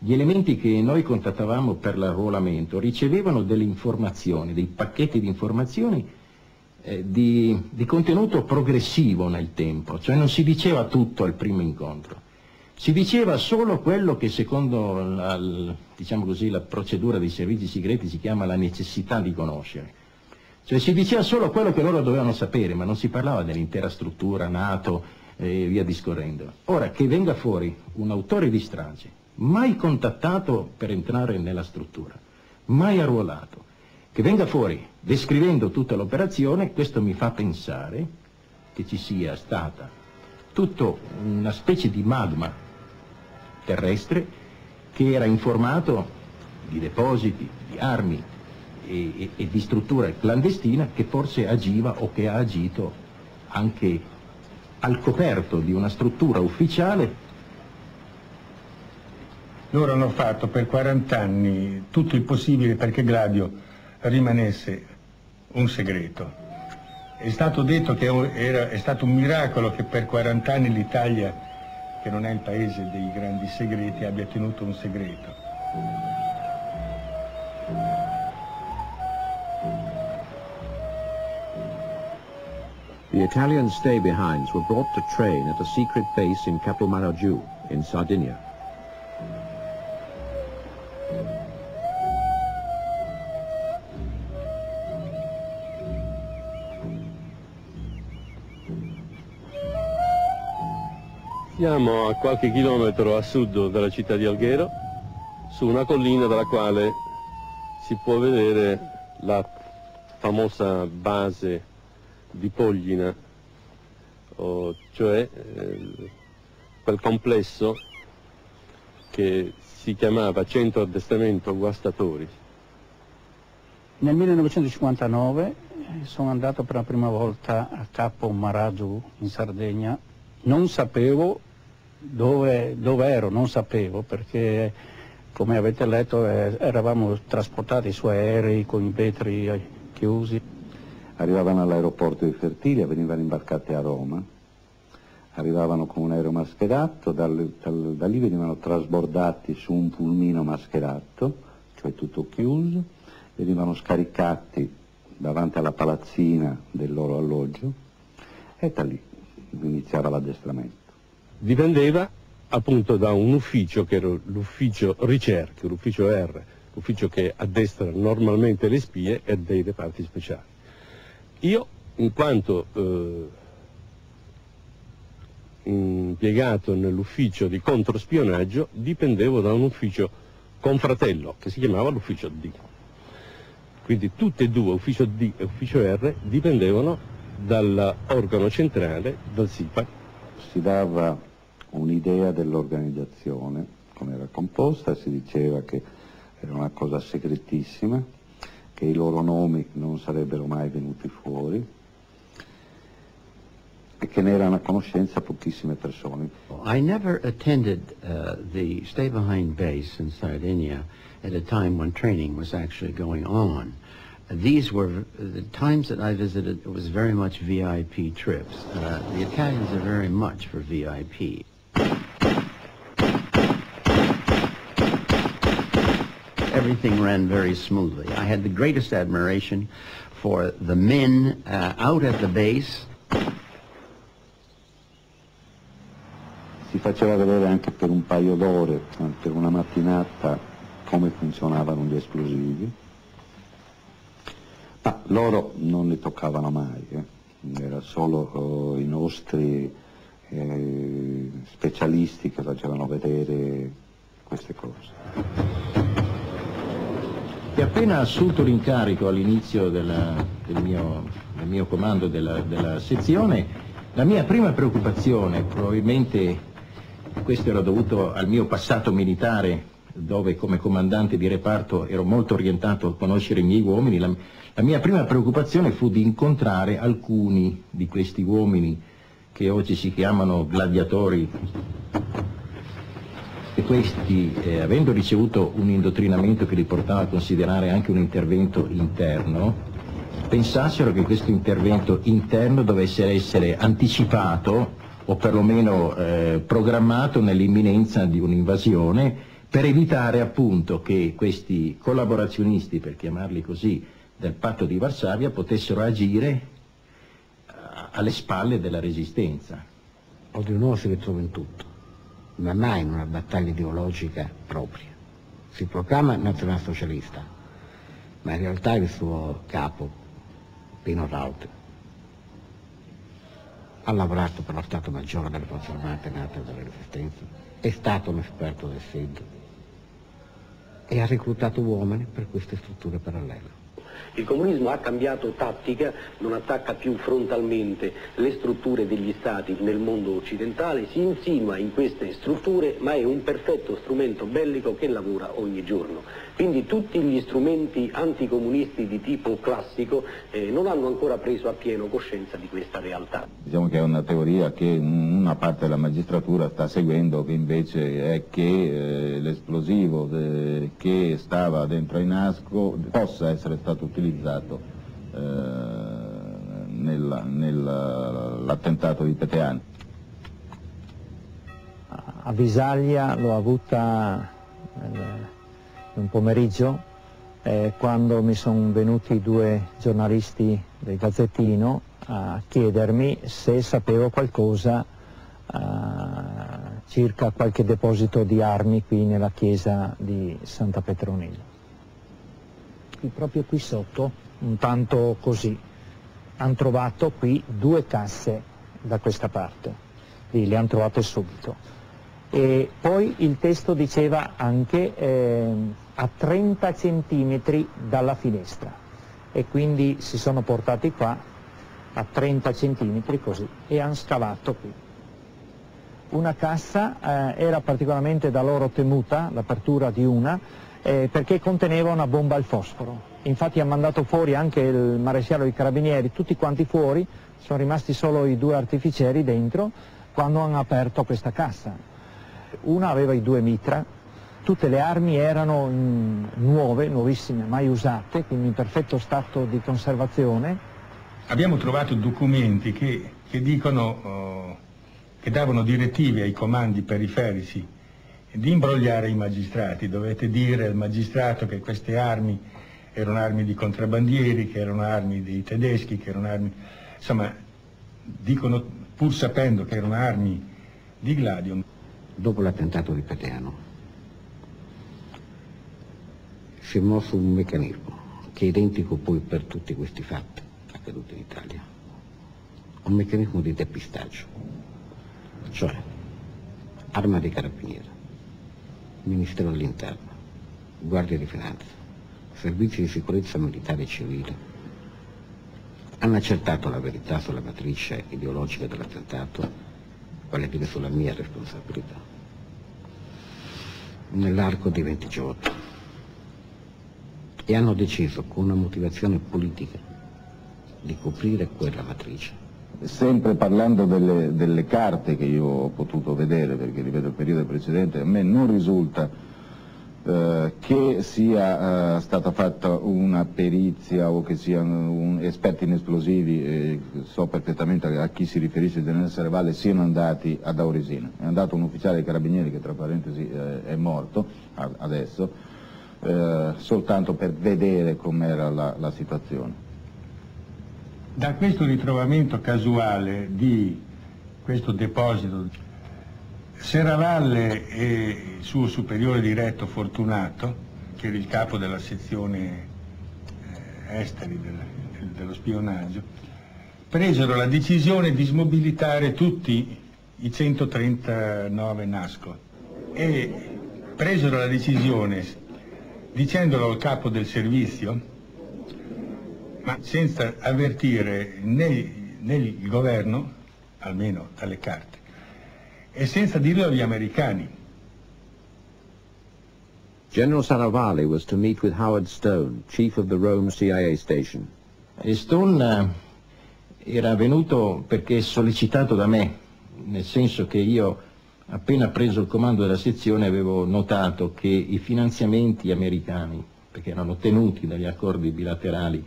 gli elementi che noi contattavamo per l'arruolamento ricevevano delle informazioni, dei pacchetti di informazioni eh, di, di, contenuto progressivo nel tempo, cioè non si diceva tutto al primo incontro, si diceva solo quello che secondo la, diciamo così, la procedura dei servizi segreti si chiama la necessità di conoscere. Cioè si diceva solo quello che loro dovevano sapere, ma non si parlava dell'intera struttura, NATO e via discorrendo. Ora, che venga fuori un autore di strage, mai contattato per entrare nella struttura, mai arruolato, che venga fuori descrivendo tutta l'operazione, questo mi fa pensare che ci sia stata tutta una specie di magma terrestre che era informato di depositi, di armi e, e, e di struttura clandestina che forse agiva o che ha agito anche al coperto di una struttura ufficiale loro hanno fatto per 40 anni tutto il possibile perché Gladio rimanesse un segreto. È stato detto che era, è stato un miracolo che per 40 anni l'Italia, che non è il paese dei grandi segreti, abbia tenuto un segreto. The Italian stay-behinds were brought to train at a secret base in Capomalagiu, in Sardinia. Siamo a qualche chilometro a sud della città di Alghero, su una collina dalla quale si può vedere la famosa base di Poglina, cioè eh, quel complesso che si chiamava Centro Addestramento Guastatori. Nel 1959 sono andato per la prima volta a Capo Maraggiù in Sardegna, non sapevo dove, dove ero? Non sapevo perché come avete letto eh, eravamo trasportati su aerei con i vetri chiusi. Arrivavano all'aeroporto di Fertilia, venivano imbarcati a Roma, arrivavano con un aereo mascherato, dal, dal, da lì venivano trasbordati su un pulmino mascherato, cioè tutto chiuso, venivano scaricati davanti alla palazzina del loro alloggio e da lì iniziava l'addestramento dipendeva appunto da un ufficio che era l'ufficio ricerche, l'ufficio R, l'ufficio che addestra normalmente le spie e dei reparti speciali. Io, in quanto eh, impiegato nell'ufficio di controspionaggio, dipendevo da un ufficio confratello che si chiamava l'ufficio D. Quindi tutte e due, ufficio D e ufficio R, dipendevano dall'organo centrale, dal SIPA. Si dava un'idea dell'organizzazione, come era composta, si diceva che era una cosa segretissima, che i loro nomi non sarebbero mai venuti fuori e che ne erano a conoscenza pochissime persone. I never attended uh, the stay behind base in Sardinia at a time when training was actually going on. These were the times that I visited. It was very much VIP trips. Uh, the Italians are very much for VIP. Everything ran very smoothly. I had the greatest admiration for the men uh, out at the base. Si faceva vedere anche per un paio d'ore, per una mattinata, come funzionavano gli esplosivi. Ma loro non li toccavano mai, eh. era solo oh, i nostri eh, specialisti che facevano vedere queste cose. E appena assunto l'incarico all'inizio del, del mio comando della, della sezione, la mia prima preoccupazione, probabilmente questo era dovuto al mio passato militare, dove come comandante di reparto ero molto orientato a conoscere i miei uomini, la, la mia prima preoccupazione fu di incontrare alcuni di questi uomini che oggi si chiamano gladiatori e questi, eh, avendo ricevuto un indottrinamento che li portava a considerare anche un intervento interno, pensassero che questo intervento interno dovesse essere anticipato o perlomeno eh, programmato nell'imminenza di un'invasione per evitare appunto che questi collaborazionisti, per chiamarli così, del patto di Varsavia potessero agire alle spalle della resistenza. Uomo si ritrova in tutto, ma mai in una battaglia ideologica propria. Si proclama nazionalsocialista, ma in realtà il suo capo, Pino Rauti, ha lavorato per lo Stato Maggiore delle Forze Armate nate della Resistenza, è stato un esperto del SID e ha reclutato uomini per queste strutture parallele. Il comunismo ha cambiato tattica, non attacca più frontalmente le strutture degli stati nel mondo occidentale, si insinua in queste strutture ma è un perfetto strumento bellico che lavora ogni giorno. Quindi tutti gli strumenti anticomunisti di tipo classico eh, non hanno ancora preso appieno coscienza di questa realtà. Diciamo che è una teoria che una parte della magistratura sta seguendo, che invece è che eh, l'esplosivo eh, che stava dentro ai Nasco possa essere stato utilizzato eh, nell'attentato di Peteano. A Visaglia l'ho avuta un pomeriggio eh, quando mi sono venuti due giornalisti del Gazzettino a chiedermi se sapevo qualcosa eh, circa qualche deposito di armi qui nella chiesa di Santa Petronilla. Qui, proprio qui sotto, un tanto così, hanno trovato qui due casse da questa parte, lì le hanno trovate subito. E poi il testo diceva anche eh, a 30 centimetri dalla finestra e quindi si sono portati qua a 30 centimetri così e hanno scavato qui. Una cassa eh, era particolarmente da loro temuta, l'apertura di una, eh, perché conteneva una bomba al fosforo. Infatti ha mandato fuori anche il maresciallo dei carabinieri, tutti quanti fuori, sono rimasti solo i due artificieri dentro quando hanno aperto questa cassa una aveva i due mitra, tutte le armi erano mm, nuove, nuovissime, mai usate, quindi in perfetto stato di conservazione. Abbiamo trovato documenti che, che dicono, uh, che davano direttive ai comandi periferici di imbrogliare i magistrati. Dovete dire al magistrato che queste armi erano armi di contrabbandieri, che erano armi dei tedeschi, che erano armi... Insomma, dicono, pur sapendo che erano armi di Gladio, dopo l'attentato di Peteano si è mosso un meccanismo che è identico poi per tutti questi fatti accaduti in Italia, un meccanismo di depistaggio, cioè arma di carabinieri, Ministero dell'Interno, Guardia di Finanza, Servizi di sicurezza militare e civile, hanno accertato la verità sulla matrice ideologica dell'attentato vale a dire sulla mia responsabilità, nell'arco di 20 giorni. E hanno deciso, con una motivazione politica, di coprire quella matrice. Sempre parlando delle, delle carte che io ho potuto vedere, perché ripeto il periodo precedente, a me non risulta eh, che sia eh, stata fatta una perizia o che siano un, esperti in esplosivi, eh, so perfettamente a chi si riferisce di essere Valle, siano andati ad Auresina. È andato un ufficiale dei carabinieri che tra parentesi eh, è morto adesso, eh, soltanto per vedere com'era la, la situazione. Da questo ritrovamento casuale di questo deposito Serravalle e il suo superiore diretto Fortunato, che era il capo della sezione eh, esteri del, dello spionaggio, presero la decisione di smobilitare tutti i 139 NASCO e presero la decisione dicendolo al capo del servizio, ma senza avvertire né, né il governo, almeno dalle carte, e senza dirlo agli americani. General Saravali was to meet with Howard Stone, chief of the Rome CIA station. E Stone eh, era venuto perché sollecitato da me, nel senso che io appena preso il comando della sezione avevo notato che i finanziamenti americani, perché erano tenuti dagli accordi bilaterali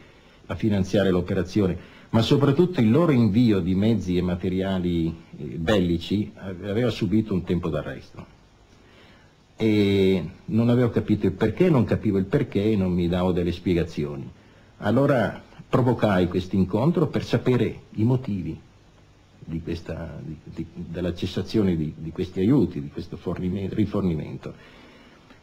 a finanziare l'operazione, ma soprattutto il loro invio di mezzi e materiali eh, bellici aveva subito un tempo d'arresto. E non avevo capito il perché, non capivo il perché e non mi davo delle spiegazioni. Allora provocai questo incontro per sapere i motivi di questa, di, della cessazione di, di, questi aiuti, di questo rifornimento.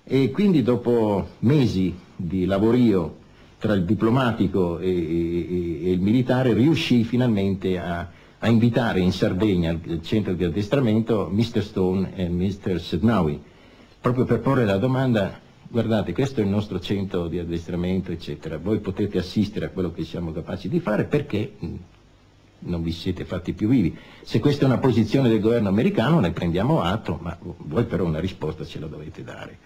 E quindi dopo mesi di lavorio tra il diplomatico e, e, e il militare riuscì finalmente a, a, invitare in Sardegna al centro di addestramento Mr. Stone e Mr. Sednawi, proprio per porre la domanda guardate questo è il nostro centro di addestramento eccetera, voi potete assistere a quello che siamo capaci di fare perché non vi siete fatti più vivi. Se questa è una posizione del governo americano ne prendiamo atto, ma voi però una risposta ce la dovete dare.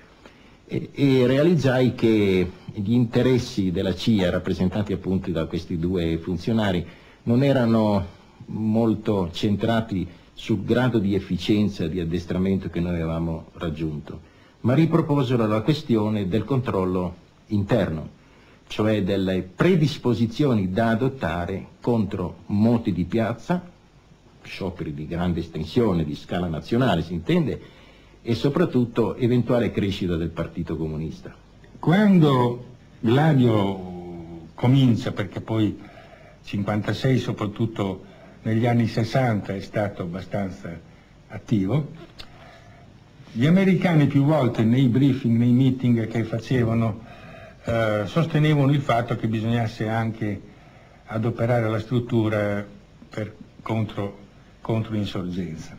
E, e realizzai che gli interessi della CIA rappresentati appunto da questi due funzionari non erano molto centrati sul grado di efficienza di addestramento che noi avevamo raggiunto, ma riproposero la questione del controllo interno cioè delle predisposizioni da adottare contro moti di piazza, scioperi di grande estensione, di scala nazionale si intende, e soprattutto eventuale crescita del Partito Comunista. Quando Gladio comincia, perché poi 56 soprattutto negli anni 60 è stato abbastanza attivo, gli americani più volte nei briefing, nei meeting che facevano eh, sostenevano il fatto che bisognasse anche adoperare la struttura per, contro, contro insorgenza.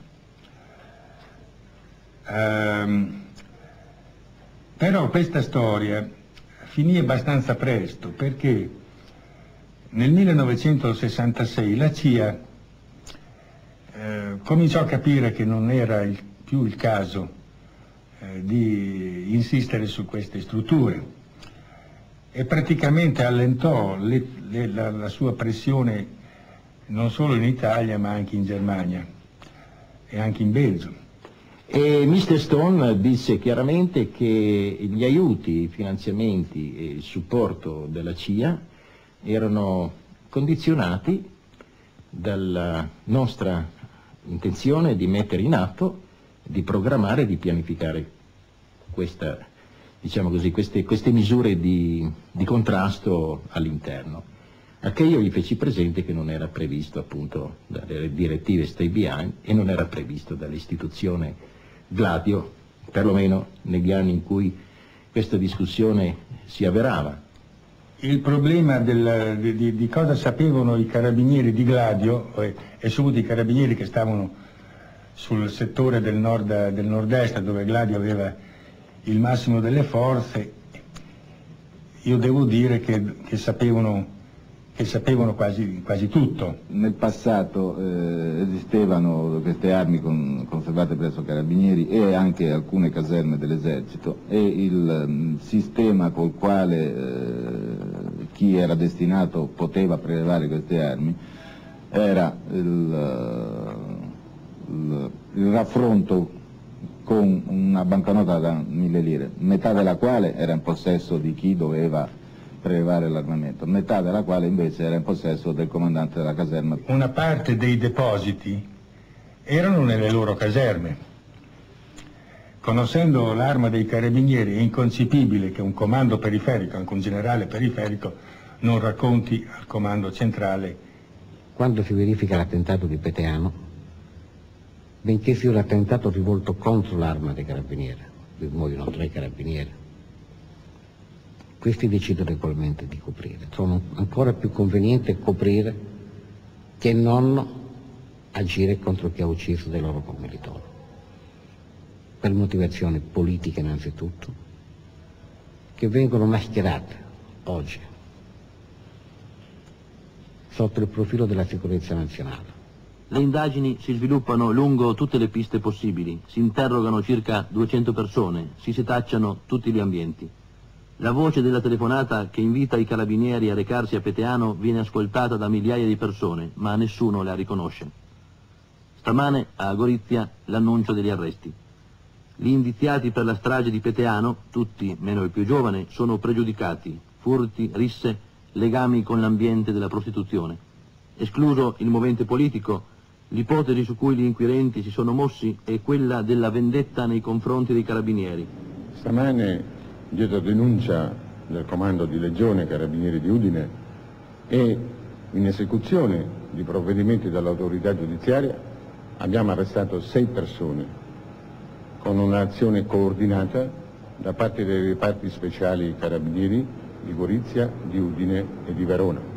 Um, però questa storia finì abbastanza presto perché nel 1966 la CIA eh, cominciò a capire che non era il, più il caso eh, di insistere su queste strutture e praticamente allentò le, le, la, la sua pressione non solo in Italia ma anche in Germania e anche in Belgio. E Mr. Stone disse chiaramente che gli aiuti, i finanziamenti e il supporto della CIA erano condizionati dalla nostra intenzione di mettere in atto, di programmare di pianificare questa diciamo così, queste, queste, misure di, di contrasto all'interno. A che io gli feci presente che non era previsto appunto dalle direttive Stay Behind e non era previsto dall'istituzione Gladio, perlomeno negli anni in cui questa discussione si avverava. Il problema del, di, di, cosa sapevano i carabinieri di Gladio e, e soprattutto i carabinieri che stavano sul settore del nord-est nord dove Gladio aveva il massimo delle forze, io devo dire che, che sapevano, che sapevano quasi, quasi, tutto. Nel passato eh, esistevano queste armi con, conservate presso Carabinieri e anche alcune caserme dell'esercito e il um, sistema col quale eh, chi era destinato poteva prelevare queste armi era il, il, il raffronto con una banconota da mille lire, metà della quale era in possesso di chi doveva prelevare l'armamento, metà della quale invece era in possesso del comandante della caserma. Una parte dei depositi erano nelle loro caserme. Conoscendo l'arma dei carabinieri è inconcepibile che un comando periferico, anche un generale periferico, non racconti al comando centrale. Quando si verifica l'attentato di Peteano, benché sia un attentato rivolto contro l'arma dei carabinieri, muoiono tre carabinieri. Questi decidono regolarmente di coprire. Trono ancora più conveniente coprire che non agire contro chi ha ucciso dei loro commilitoni. Per motivazioni politiche innanzitutto, che vengono mascherate oggi sotto il profilo della sicurezza nazionale. Le indagini si sviluppano lungo tutte le piste possibili, si interrogano circa 200 persone, si setacciano tutti gli ambienti. La voce della telefonata che invita i carabinieri a recarsi a Peteano viene ascoltata da migliaia di persone, ma nessuno la riconosce. Stamane a Gorizia l'annuncio degli arresti. Gli indiziati per la strage di Peteano, tutti meno il più giovane, sono pregiudicati, furti, risse, legami con l'ambiente della prostituzione. Escluso il movente politico, L'ipotesi su cui gli inquirenti si sono mossi è quella della vendetta nei confronti dei carabinieri. Stamane, dietro denuncia del comando di Legione Carabinieri di Udine, e in esecuzione di provvedimenti dell'autorità giudiziaria abbiamo arrestato sei persone con un'azione coordinata da parte dei reparti speciali carabinieri di Gorizia, di Udine e di Verona.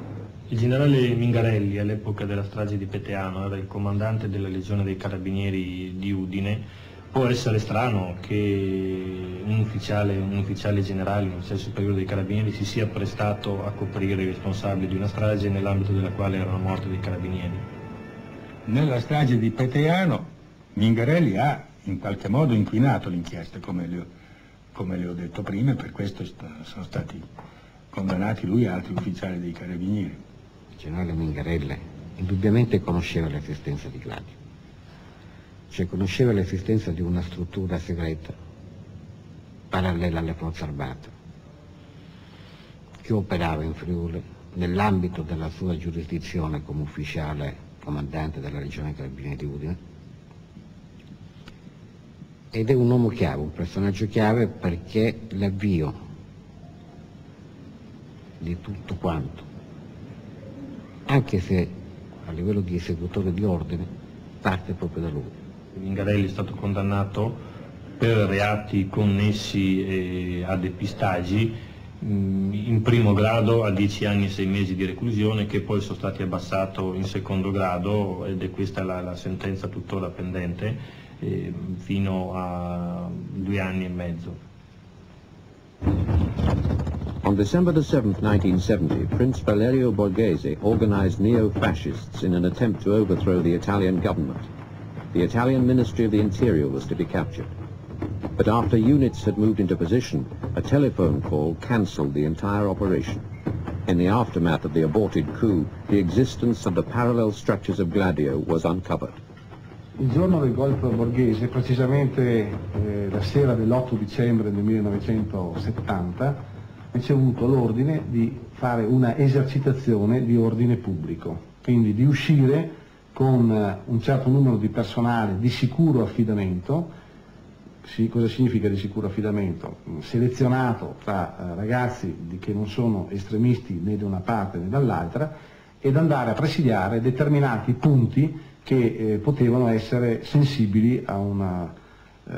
Il generale Mingarelli all'epoca della strage di Peteano era il comandante della legione dei carabinieri di Udine può essere strano che un ufficiale, un ufficiale generale, un ufficiale superiore dei carabinieri si sia prestato a coprire i responsabili di una strage nell'ambito della quale erano morti dei carabinieri. Nella strage di Peteano Mingarelli ha in qualche modo inquinato l'inchiesta, come come le ho detto prima, e per questo sono stati condannati lui e altri ufficiali dei carabinieri. Il generale Mingarelli indubbiamente conosceva l'esistenza di Gladio. Cioè conosceva l'esistenza di una struttura segreta parallela alle forze armate che operava in Friuli nell'ambito della sua giurisdizione come ufficiale comandante della regione Carabinieri di Udine. Ed è un uomo chiave, un personaggio chiave perché l'avvio di tutto quanto, anche se a livello di esecutore di ordine, parte proprio da lui. Mingarelli è stato condannato per reati connessi eh, a depistaggi mh, in primo grado a 10 anni e 6 mesi di reclusione che poi sono stati abbassati in secondo grado ed è questa la, la sentenza tuttora pendente eh, fino a due anni e mezzo. On December the 7th, 1970, Prince Valerio Borghese organized neo-fascists in an attempt to overthrow the Italian government. the Italian Ministry of the Interior was to be captured. But after units had moved into position, a telephone call cancelled the entire operation. In the aftermath of the aborted coup, the existence of the parallel structures of Gladio was uncovered. Il giorno del golpe borghese, precisamente eh, la sera dell'8 dicembre del 1970, ho ricevuto l'ordine di fare una esercitazione di ordine pubblico, quindi di uscire con eh, un certo numero di personale di sicuro affidamento, sì, cosa significa di sicuro affidamento? Selezionato tra eh, ragazzi che non sono estremisti né da una parte né dall'altra ed andare a presidiare determinati punti che eh, potevano essere sensibili a una eh,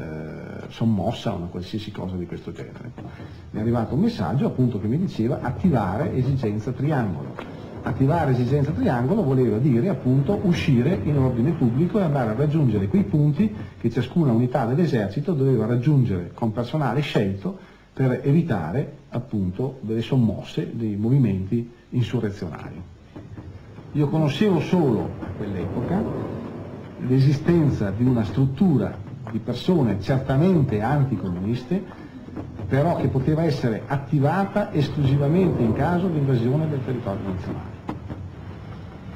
sommossa, a una qualsiasi cosa di questo genere. Mi è arrivato un messaggio appunto che mi diceva attivare esigenza triangolo attivare esigenza triangolo voleva dire appunto uscire in ordine pubblico e andare a raggiungere quei punti che ciascuna unità dell'esercito doveva raggiungere con personale scelto per evitare appunto delle sommosse, dei movimenti insurrezionali. Io conoscevo solo a quell'epoca l'esistenza di una struttura di persone certamente anticomuniste, però che poteva essere attivata esclusivamente in caso di invasione del territorio nazionale.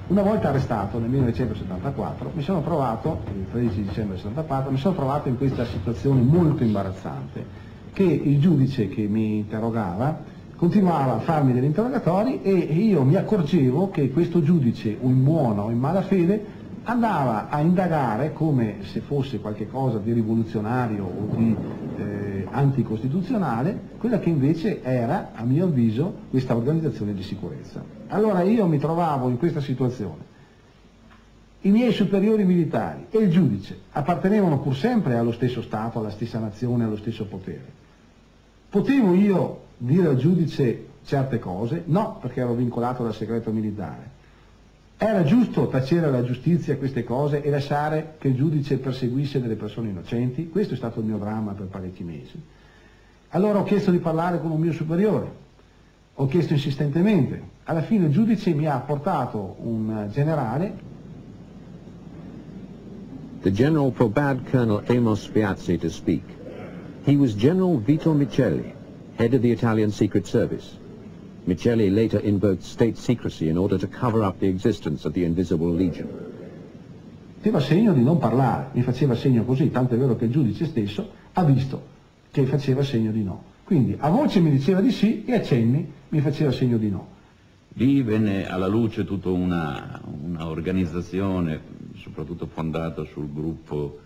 Una volta arrestato nel 1974 mi sono trovato, il 13 dicembre 1974, mi sono trovato in questa situazione molto imbarazzante, che il giudice che mi interrogava continuava a farmi degli interrogatori e io mi accorgevo che questo giudice, o in buona o in mala fede, andava a indagare come se fosse qualcosa di rivoluzionario o di eh, anticostituzionale, quella che invece era, a mio avviso, questa organizzazione di sicurezza. Allora io mi trovavo in questa situazione. I miei superiori militari e il giudice appartenevano pur sempre allo stesso Stato, alla stessa nazione, allo stesso potere. Potevo io dire al giudice certe cose? No, perché ero vincolato dal segreto militare. Era giusto tacere alla giustizia queste cose e lasciare che il giudice perseguisse delle persone innocenti? Questo è stato il mio dramma per parecchi mesi. Allora ho chiesto di parlare con un mio superiore, ho chiesto insistentemente, alla fine il giudice mi ha portato un generale. The general forbade Colonel Amos Spiazzi to speak. He was General Vito Micheli, head of the Italian Secret Service. Micheli later invoked state secrecy in order to cover up the existence of the Invisible Legion. Faceva segno di non parlare, mi faceva segno così, tanto è vero che il giudice stesso ha visto che faceva segno di no. Quindi a voce mi diceva di sì e a cenni mi faceva segno di no. Lì venne alla luce tutta una, una organizzazione, soprattutto fondata sul gruppo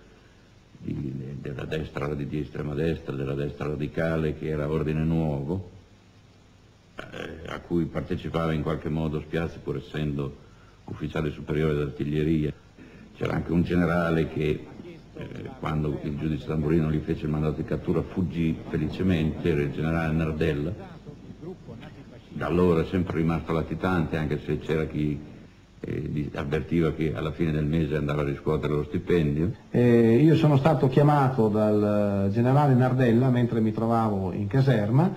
di, della destra, di estrema destra, della destra radicale, che era Ordine Nuovo, eh, a cui partecipava in qualche modo Spiazzi pur essendo ufficiale superiore d'artiglieria. C'era anche un generale che eh, quando il giudice Tamburino gli fece il mandato di cattura fuggì felicemente, era il generale Nardella. Da allora è sempre rimasto latitante anche se c'era chi eh, avvertiva che alla fine del mese andava a riscuotere lo stipendio. Eh, io sono stato chiamato dal generale Nardella mentre mi trovavo in caserma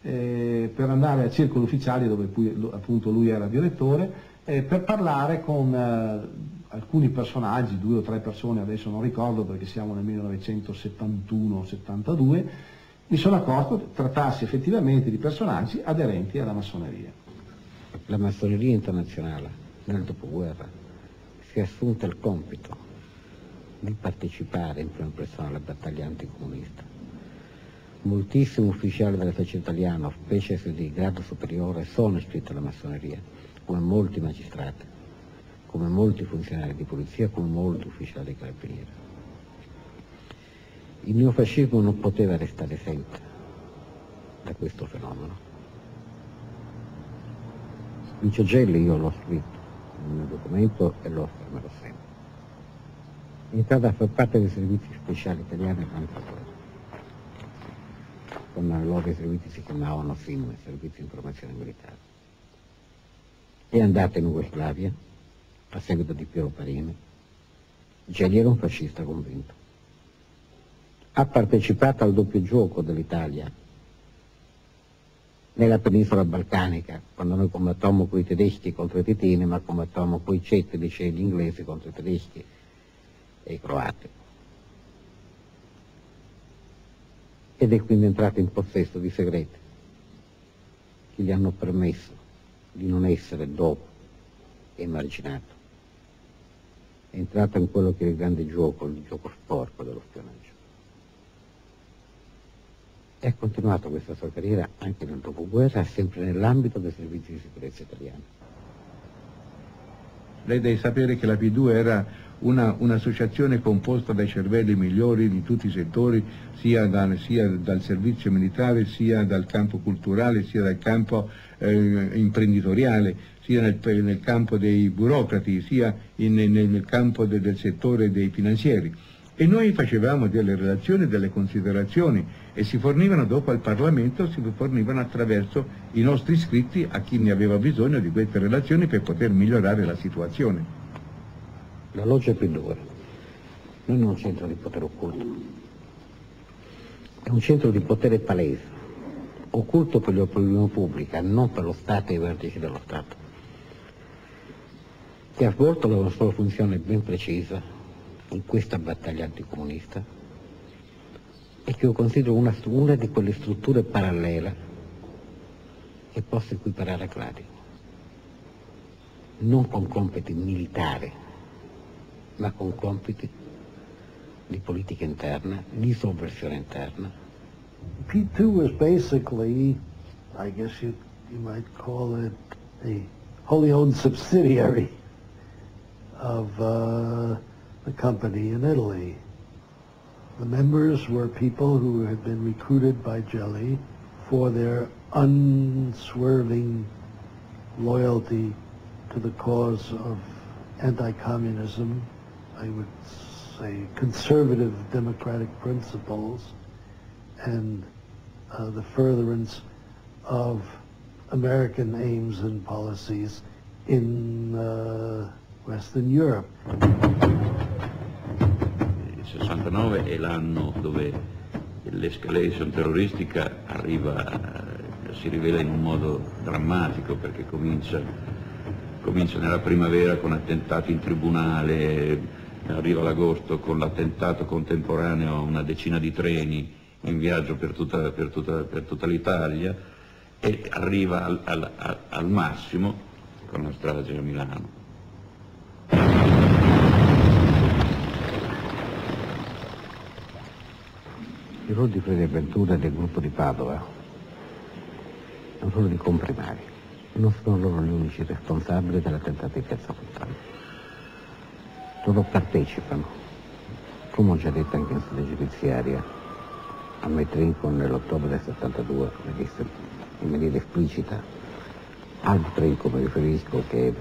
eh, per andare a Circolo Ufficiali dove poi, appunto lui era direttore eh, per parlare con eh, alcuni personaggi, due o tre persone, adesso non ricordo perché siamo nel 1971-72, mi sono accorto che trattarsi effettivamente di personaggi aderenti alla massoneria. La massoneria internazionale nel dopoguerra si è assunta il compito di partecipare in prima persona alla battaglia anticomunista. Moltissimi ufficiali dell'esercito italiano, specie di grado superiore, sono iscritti alla massoneria, come molti magistrati, come molti funzionari di polizia, come molti ufficiali di carabinieri. Il neofascismo non poteva restare esente da questo fenomeno. Lucio Gelli io l'ho scritto, nel documento e lo affermerò sempre. È entrata a far parte dei servizi speciali italiani durante la guerra. Quando i loro servizi si chiamavano SIM, Servizi di Informazione Militare. È andata in Jugoslavia, a seguito di Piero Parini. Gelli era un fascista convinto. Ha partecipato al doppio gioco dell'Italia nella penisola balcanica, quando noi combattommo con i tedeschi contro i titini, ma combattommo con i cetti, dice gli inglesi contro i tedeschi e i croati. Ed è quindi entrato in possesso di segreti che gli hanno permesso di non essere dopo emarginato. È entrato in quello che è il grande gioco, il gioco sporco dello spionaggio e ha continuato questa sua carriera anche nel dopoguerra, sempre nell'ambito dei servizi di sicurezza italiani. Lei deve sapere che la P2 era un'associazione composta dai cervelli migliori di tutti i settori, sia, da, sia, dal servizio militare, sia dal campo culturale, sia dal campo eh, imprenditoriale, sia nel, nel, campo dei burocrati, sia in, nel, nel campo de, del settore dei finanzieri. E noi facevamo delle relazioni, delle considerazioni e si fornivano dopo al Parlamento, si fornivano attraverso i nostri iscritti a chi ne aveva bisogno di queste relazioni per poter migliorare la situazione. La loggia più dura. Non è un centro di potere occulto, è un centro di potere palese, occulto per l'opinione pubblica, non per lo Stato e i vertici dello Stato, che ha svolto la sua funzione ben precisa in questa battaglia anticomunista e che io considero una, una di quelle strutture parallele che posso equiparare a Gladio, non con compiti militari, ma con compiti di politica interna, di sovversione interna. P2 was basically, I guess you, you might call it a wholly owned subsidiary of uh, the company in Italy. The members were people who had been recruited by Jelly for their unswerving loyalty to the cause of anti-communism, I would say conservative democratic principles, and uh, the furtherance of American aims and policies in uh, Western Europe. 69 è l'anno dove l'escalation terroristica arriva, si rivela in un modo drammatico perché comincia, comincia nella primavera con attentati in tribunale, arriva l'agosto con l'attentato contemporaneo a una decina di treni in viaggio per tutta, per tutta, per tutta l'Italia e arriva al, al, al massimo con la strage a Milano. Il ruolo di Freddy Ventura del gruppo di Padova è un di comprimari. Non sono loro gli unici responsabili dell'attentato di Piazza Fontana. Loro partecipano, come ho già detto anche in sede giudiziaria, a Metrinco nell'ottobre del 72, in maniera esplicita, altri, come riferisco, che è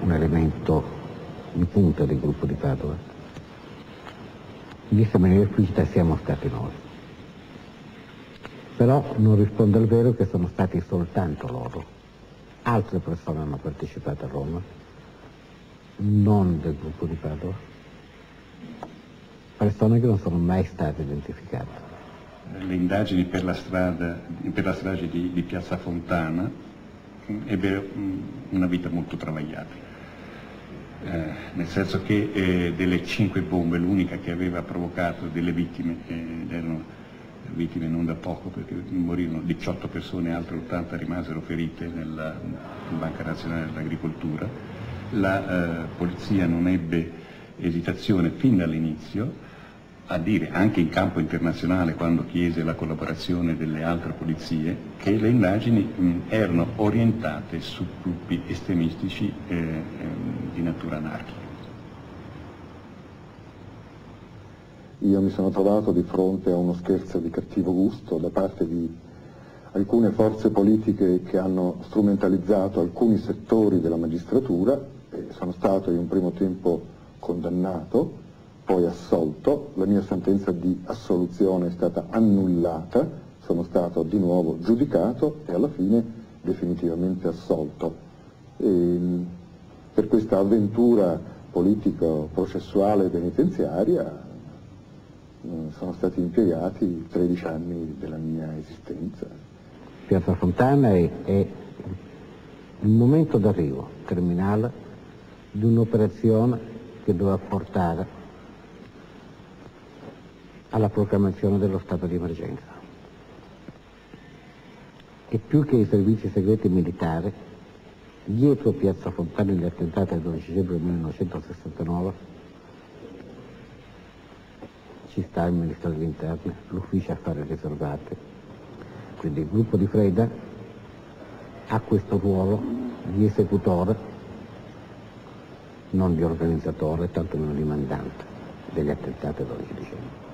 un elemento di punta del gruppo di Padova, in maniera esplicita siamo stati noi. Però non risponde al vero che sono stati soltanto loro. Altre persone hanno partecipato a Roma, non del gruppo di Padova, persone che non sono mai state identificate. Le indagini per la, strada, per la strage di, di Piazza Fontana ebbero una vita molto travagliata. Eh, nel senso che eh, delle cinque bombe l'unica che aveva provocato delle vittime, eh, erano vittime non da poco perché morirono 18 persone, altre 80 rimasero ferite nella Banca Nazionale dell'Agricoltura, la eh, polizia non ebbe esitazione fin dall'inizio a dire anche in campo internazionale quando chiese la collaborazione delle altre polizie che le indagini mh, erano orientate su gruppi estremistici eh, eh, di natura anarchica. Io mi sono trovato di fronte a uno scherzo di cattivo gusto da parte di alcune forze politiche che hanno strumentalizzato alcuni settori della magistratura sono stato in un primo tempo condannato poi assolto, la mia sentenza di assoluzione è stata annullata, sono stato di nuovo giudicato e alla fine definitivamente assolto. E per questa avventura politico-processuale penitenziaria sono stati impiegati 13 anni della mia esistenza. Piazza Fontana è, è il momento d'arrivo terminale di un'operazione che doveva portare alla proclamazione dello stato di emergenza. E più che i servizi segreti militari, dietro Piazza Fontana negli attentati del 12 dicembre 1969 ci sta il Ministero degli Interni, l'Ufficio Affari Riservati. Quindi il gruppo di Freda ha questo ruolo di esecutore, non di organizzatore, tantomeno di mandante degli attentati del 12 dicembre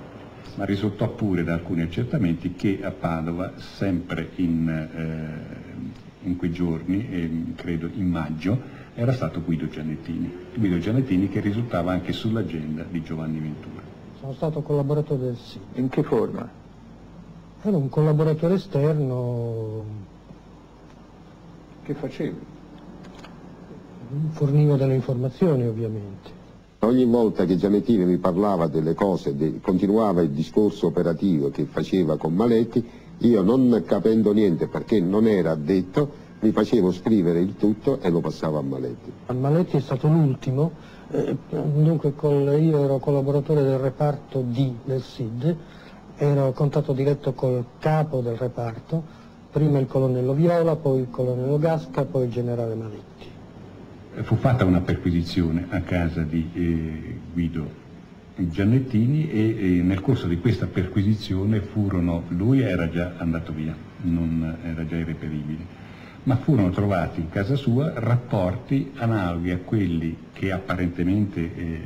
ma risultò pure da alcuni accertamenti che a Padova, sempre in, eh, in quei giorni, eh, credo in maggio, era stato Guido Giannettini. Guido Giannettini che risultava anche sull'agenda di Giovanni Ventura. Sono stato collaboratore del SID. In che forma? Ero un collaboratore esterno. Che facevi? Fornivo delle informazioni ovviamente. Ogni volta che Gianettini mi parlava delle cose, de, continuava il discorso operativo che faceva con Maletti, io non capendo niente perché non era addetto, mi facevo scrivere il tutto e lo passavo a Maletti. Maletti è stato l'ultimo, eh, dunque io ero collaboratore del reparto D del SID, ero a contatto diretto col capo del reparto, prima il colonnello Viola, poi il colonnello Gasca, poi il generale Maletti fu fatta una perquisizione a casa di eh, Guido Giannettini e, e, nel corso di questa perquisizione furono, lui era già andato via, non era già irreperibile, ma furono trovati in casa sua rapporti analoghi a quelli che apparentemente eh,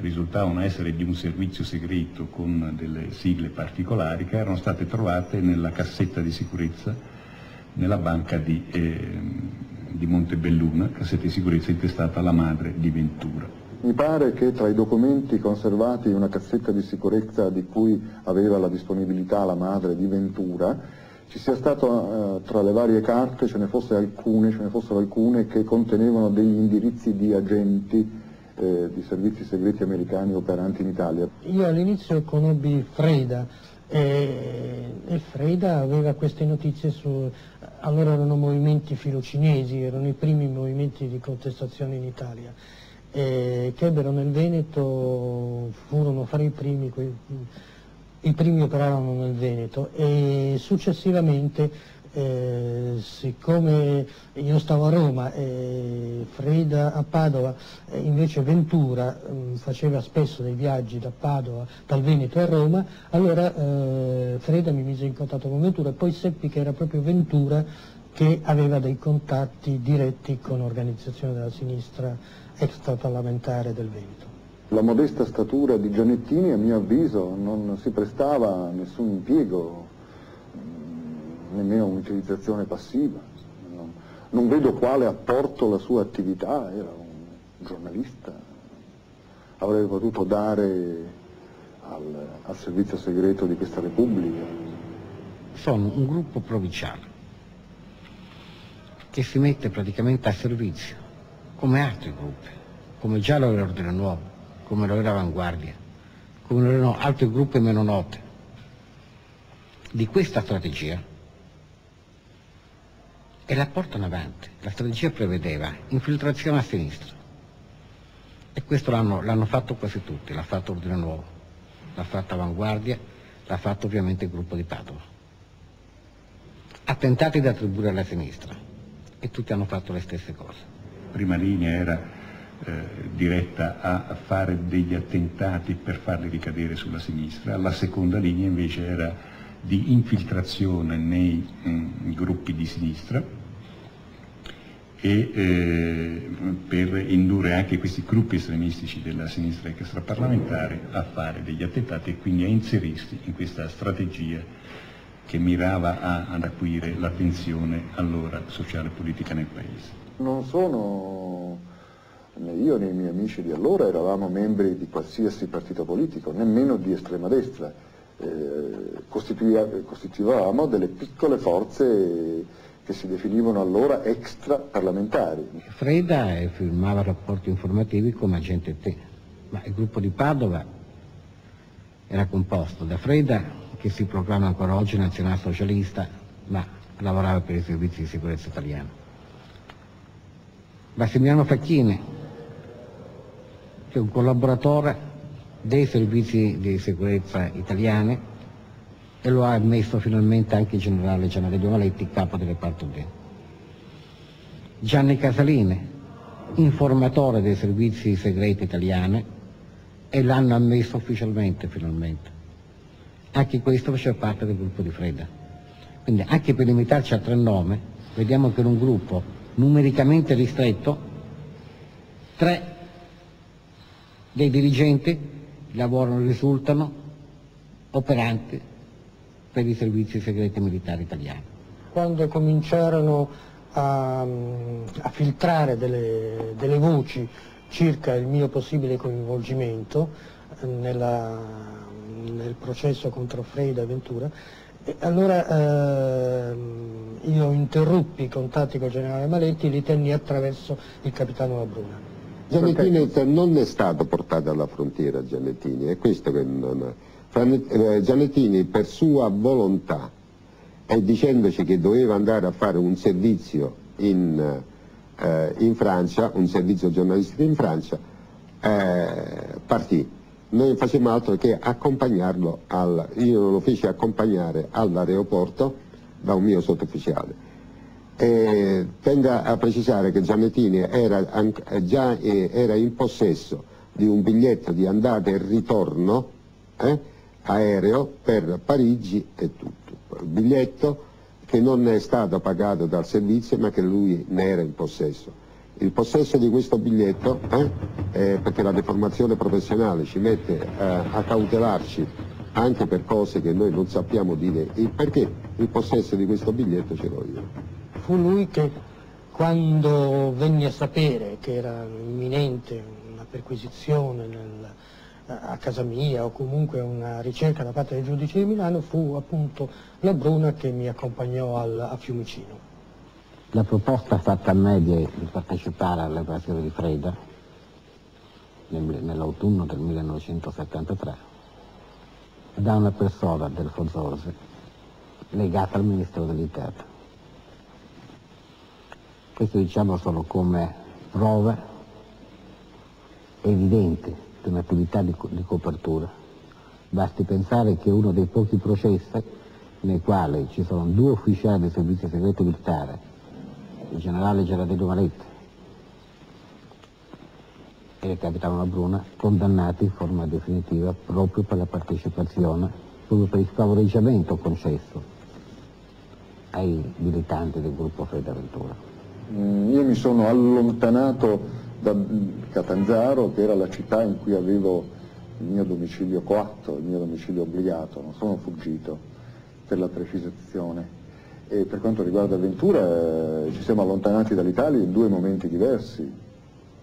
risultavano essere di un servizio segreto con delle sigle particolari che erano state trovate nella cassetta di sicurezza nella banca di eh, di Montebelluna, cassetta di sicurezza intestata alla madre di Ventura. Mi pare che tra i documenti conservati in una cassetta di sicurezza di cui aveva la disponibilità la madre di Ventura ci sia stato eh, tra le varie carte, ce ne, alcune, ce ne fossero alcune che contenevano degli indirizzi di agenti eh, di servizi segreti americani operanti in Italia. Io all'inizio conobbi Freda, e, e Freda aveva queste notizie su, allora erano movimenti filocinesi, erano i primi movimenti di contestazione in Italia, eh, che ebbero nel Veneto, furono fra i primi, i primi operarono nel Veneto e successivamente eh, siccome io stavo a Roma e Freda a Padova, eh, invece Ventura mh, mm, faceva spesso dei viaggi da Padova, dal Veneto a Roma, allora eh, Freda mi mise in contatto con Ventura e poi seppi che era proprio Ventura che aveva dei contatti diretti con organizzazioni della sinistra extraparlamentare del Veneto. La modesta statura di Gianettini a mio avviso non si prestava a nessun impiego nemmeno un'utilizzazione passiva. Non, non vedo quale apporto la sua attività, era un giornalista, avrebbe potuto dare al, al servizio segreto di questa Repubblica. Sono un gruppo provinciale che si mette praticamente a servizio, come altri gruppi, come già l'Ordine Nuovo, come lo era Avanguardia, come lo erano altri gruppi meno noti. Di questa strategia e la portano avanti. La strategia prevedeva infiltrazione a sinistra e questo l'hanno fatto quasi tutti, l'ha fatto Ordine Nuovo, l'ha fatto Avanguardia, l'ha fatto ovviamente il gruppo di Padova. Attentati da attribuire alla sinistra e tutti hanno fatto le stesse cose. Prima linea era eh, diretta a fare degli attentati per farli ricadere sulla sinistra, la seconda linea invece era di infiltrazione nei mh, mm, gruppi di sinistra e eh, per indurre anche questi gruppi estremistici della sinistra extraparlamentare a fare degli attentati e quindi a inserirsi in questa strategia che mirava a, ad acuire l'attenzione allora sociale e politica nel Paese. Non sono io né i miei amici di allora eravamo membri di qualsiasi partito politico, nemmeno di estrema destra. Eh, costituivamo delle piccole forze che si definivano allora extraparlamentari. Freda firmava rapporti informativi come agente T, ma il gruppo di Padova era composto da Freda, che si proclama ancora oggi nazionalsocialista, ma lavorava per i servizi di sicurezza italiani. Massimiliano Facchini, che è un collaboratore dei servizi di sicurezza italiani e lo ha ammesso finalmente anche il generale Giannadello Maletti, capo del reparto D. Gianni Casalini, informatore dei servizi segreti italiani e l'hanno ammesso ufficialmente finalmente. Anche questo faceva parte del gruppo di Freda. Quindi anche per limitarci a tre nomi, vediamo che in un gruppo numericamente ristretto, tre dei dirigenti lavorano, risultano operanti per i servizi segreti militari italiani. Quando cominciarono a, a filtrare delle, delle, voci circa il mio possibile coinvolgimento eh, nella, nel processo contro Freida e Ventura, e allora eh, io interruppi i contatti con il generale Maletti e li tenni attraverso il capitano Labruna. Giannettini non è stato portato alla frontiera, Giannettini, è questo che non... Eh, Giannettini per sua volontà e dicendoci che doveva andare a fare un servizio in, eh, in Francia, un servizio giornalistico in Francia, eh, partì. Noi facemmo altro che accompagnarlo, al, io lo feci accompagnare all'aeroporto da un mio sottufficiale. E tenga a precisare che Giannettini era, già eh, era in possesso di un biglietto di andata e ritorno eh, aereo per Parigi e tutto. Biglietto che non è stato pagato dal servizio ma che lui ne era in possesso. Il possesso di questo biglietto, eh, eh, perché la deformazione professionale ci mette eh, a cautelarci anche per cose che noi non sappiamo dire, il perché il possesso di questo biglietto ce l'ho io. Fu lui che quando venni a sapere che era imminente una perquisizione nel, a casa mia o comunque una ricerca da parte del giudice di Milano fu appunto la Bruna che mi accompagnò al, a Fiumicino. La proposta fatta a me di, partecipare all'operazione di Freda nell'autunno del 1973 da una persona del Fonsorse legata al Ministero dell'Interno. Questo diciamo solo come prove evidenti di un'attività di, di copertura. Basti pensare che uno dei pochi processi nei quali ci sono due ufficiali del servizio segreto militare, il generale Gerardello Maletti e il capitano Bruna, condannati in forma definitiva proprio per la partecipazione, proprio per il favoreggiamento concesso ai militanti del gruppo Frederaventura. Mm, io mi sono allontanato da Catanzaro, che era la città in cui avevo il mio domicilio coatto, il mio domicilio obbligato, non sono fuggito per la precisazione. e per quanto riguarda Ventura eh, ci siamo allontanati dall'Italia in due momenti diversi,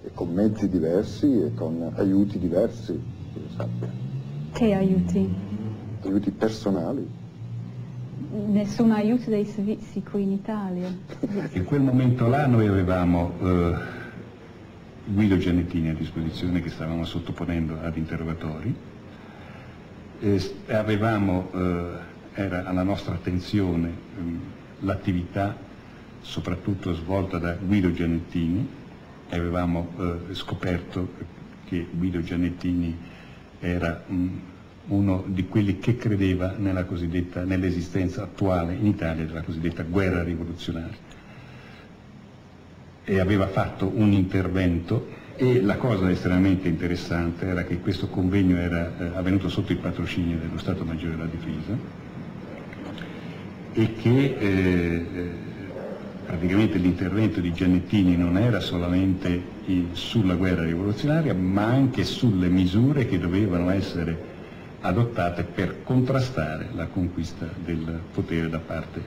e con mezzi diversi e con aiuti diversi, che io sappia. Che aiuti? Aiuti personali. Nessun aiuto dei servizi qui in Italia. In quel momento là noi avevamo eh, Guido Giannettini a disposizione che stavamo sottoponendo ad interrogatori, e avevamo, eh, era alla nostra attenzione ehm, l'attività soprattutto svolta da Guido Giannettini e avevamo eh, scoperto che Guido Giannettini era mh, uno di quelli che credeva nell'esistenza attuale in Italia della cosiddetta guerra rivoluzionaria. E aveva fatto un intervento e la cosa estremamente interessante era che questo convegno era eh, avvenuto sotto il patrocinio dello Stato Maggiore della Difesa e che eh, eh, praticamente l'intervento di Giannettini non era solamente in, sulla guerra rivoluzionaria ma anche sulle misure che dovevano essere adottate per contrastare la conquista del potere da parte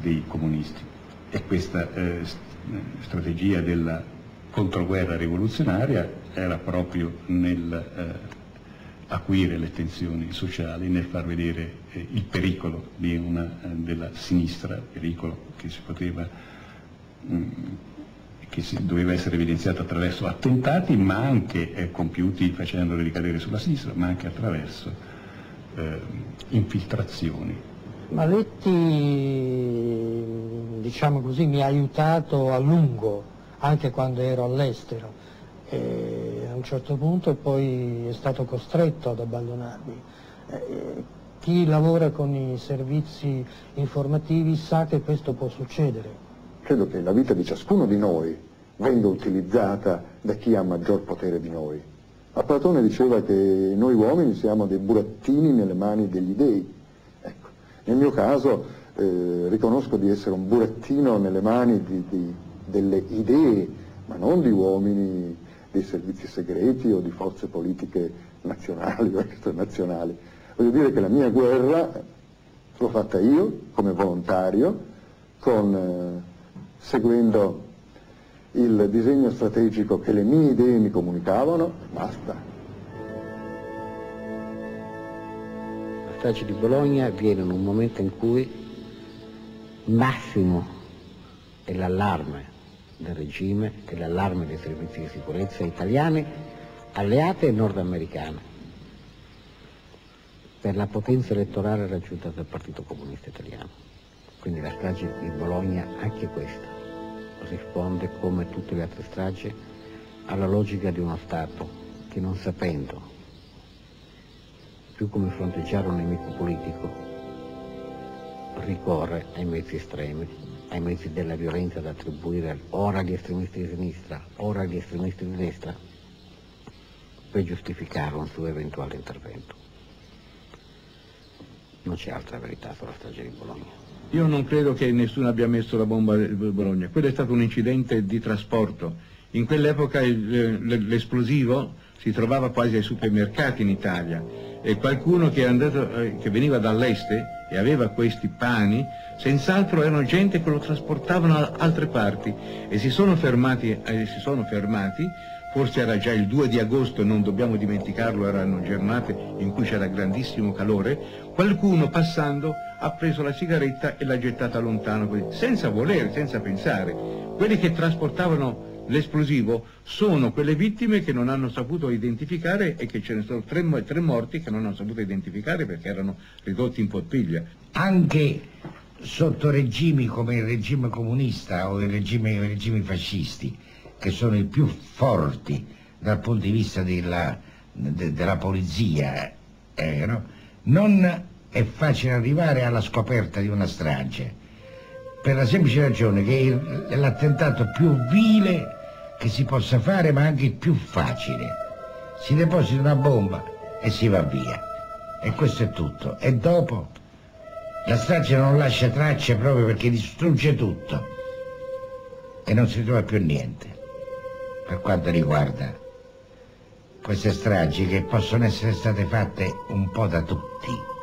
dei comunisti. E questa eh, strategia della controguerra rivoluzionaria era proprio nel eh, acuire le tensioni sociali, nel far vedere eh, il pericolo una, eh, della sinistra, pericolo che si poteva mh, mm, che doveva essere evidenziato attraverso attentati, ma anche eh, compiuti facendoli ricadere sulla sinistra, ma anche attraverso eh, infiltrazioni. Maletti, diciamo così, mi ha aiutato a lungo, anche quando ero all'estero. E a un certo punto poi è stato costretto ad abbandonarmi. E chi lavora con i servizi informativi sa che questo può succedere credo che la vita di ciascuno di noi venga utilizzata da chi ha maggior potere di noi. A Platone diceva che noi uomini siamo dei burattini nelle mani degli dei. Ecco, nel mio caso eh, riconosco di essere un burattino nelle mani di, di, delle idee, ma non di uomini dei servizi segreti o di forze politiche nazionali o extranazionali. Voglio dire che la mia guerra l'ho fatta io come volontario con... Eh, seguendo il disegno strategico che le mie idee mi comunicavano, basta. La strage di Bologna avviene in un momento in cui massimo dell'allarme del regime e l'allarme dei servizi di sicurezza italiani, alleati e nordamericani, per la potenza elettorale raggiunta dal Partito Comunista Italiano. Quindi la strage di Bologna, anche questa, risponde come tutte le altre stragi alla logica di uno Stato che non sapendo più come fronteggiare un nemico politico ricorre ai mezzi estremi, ai mezzi della violenza da attribuire ora agli estremisti di sinistra, ora agli estremisti di destra, per giustificare un suo eventuale intervento. Non c'è altra verità sulla strage di Bologna. Io non credo che nessuno abbia messo la bomba a Bologna, quello è stato un incidente di trasporto. In quell'epoca l'esplosivo si trovava quasi ai supermercati in Italia e qualcuno che, andato, eh, che veniva dall'est e aveva questi pani, senz'altro erano gente che lo trasportavano da altre parti e si sono fermati, eh, si sono fermati. Forse era già il 2 di agosto, non dobbiamo dimenticarlo, erano giornate in cui c'era grandissimo calore, qualcuno passando ha preso la sigaretta e l'ha gettata lontano, senza volere, senza pensare. Quelli che trasportavano l'esplosivo sono quelle vittime che non hanno saputo identificare e che ce ne sono tre, tre morti che non hanno saputo identificare perché erano ridotti in potpiglia. Anche sotto regimi come il regime comunista o i regimi, i regimi fascisti, che sono i più forti dal punto di vista della, de, della polizia, eh, no? non è facile arrivare alla scoperta di una strage, per la semplice ragione che è l'attentato più vile che si possa fare, ma anche il più facile. Si deposita una bomba e si va via. E questo è tutto. E dopo la strage non lascia tracce proprio perché distrugge tutto e non si trova più niente per quanto riguarda queste stragi che possono essere state fatte un po' da tutti.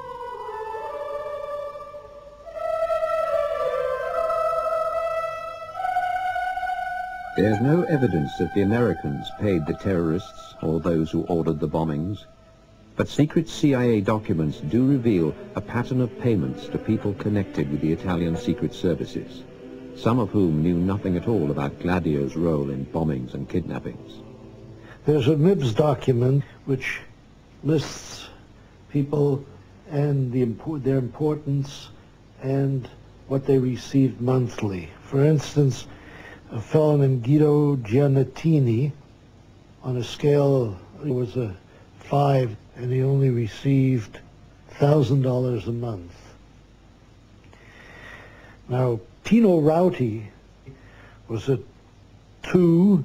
There's no evidence that the Americans paid the terrorists or those who ordered the bombings, but secret CIA documents do reveal a pattern of payments to people connected with the Italian secret services, some of whom knew nothing at all about Gladio's role in bombings and kidnappings. There's a MIBS document which lists people and the, their importance and what they received monthly. For instance, a fellow named Guido Giannettini, on a scale, it was a five, and he only received $1,000 a month. Now, Tino Rauti was a two,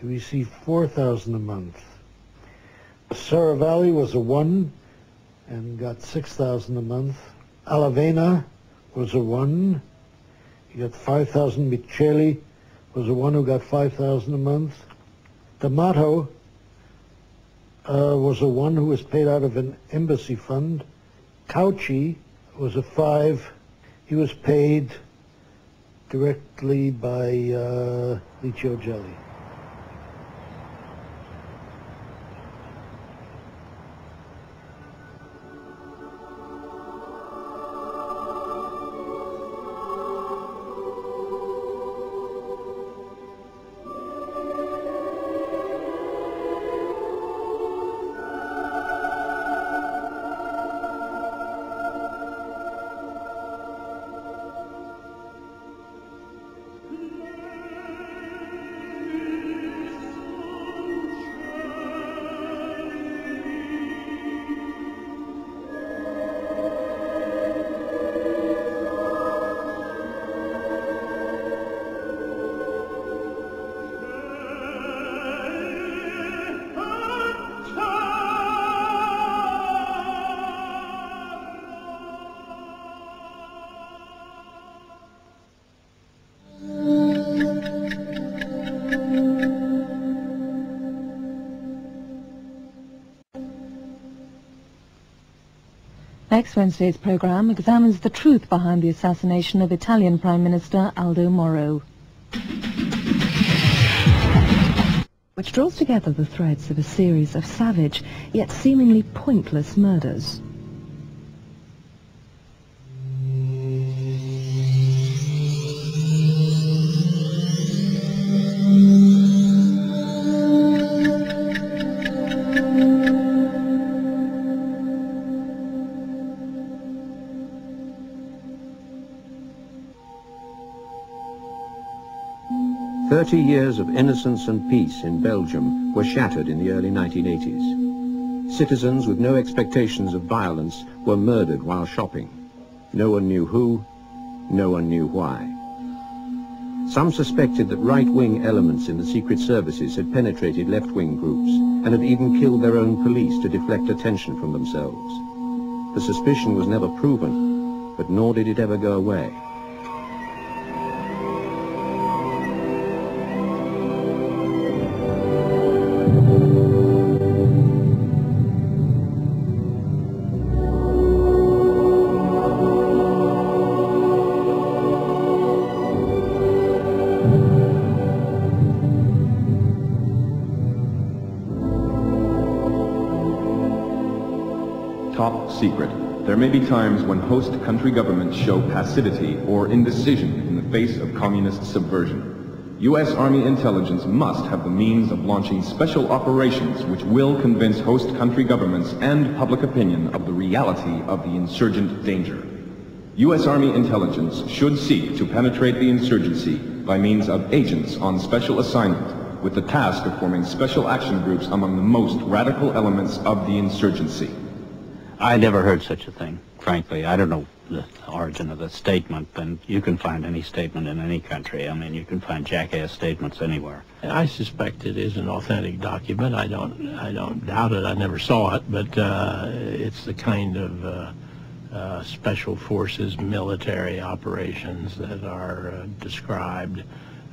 he received 4000 a month. Saravalli was a one and got 6000 a month. Alavena was a one, he got 5,000. Micheli was the one who got 5,000 a month. D'Amato uh, was the one who was paid out of an embassy fund. Cauchy was a five. He was paid directly by uh, Licio Gelli. Wednesday's programme examines the truth behind the assassination of Italian Prime Minister Aldo Moro, which draws together the threads of a series of savage yet seemingly pointless murders. Thirty years of innocence and peace in Belgium were shattered in the early 1980s. Citizens with no expectations of violence were murdered while shopping. No one knew who, no one knew why. Some suspected that right-wing elements in the secret services had penetrated left-wing groups and had even killed their own police to deflect attention from themselves. The suspicion was never proven, but nor did it ever go away. May be times when host country governments show passivity or indecision in the face of communist subversion. U.S. Army intelligence must have the means of launching special operations which will convince host country governments and public opinion of the reality of the insurgent danger. U.S. Army intelligence should seek to penetrate the insurgency by means of agents on special assignment with the task of forming special action groups among the most radical elements of the insurgency. I never heard such a thing, frankly. I don't know the origin of the statement, and you can find any statement in any country. I mean, you can find jackass statements anywhere. I suspect it is an authentic document. I don't, I don't doubt it. I never saw it, but uh, it's the kind of uh, uh, special forces military operations that are uh, described.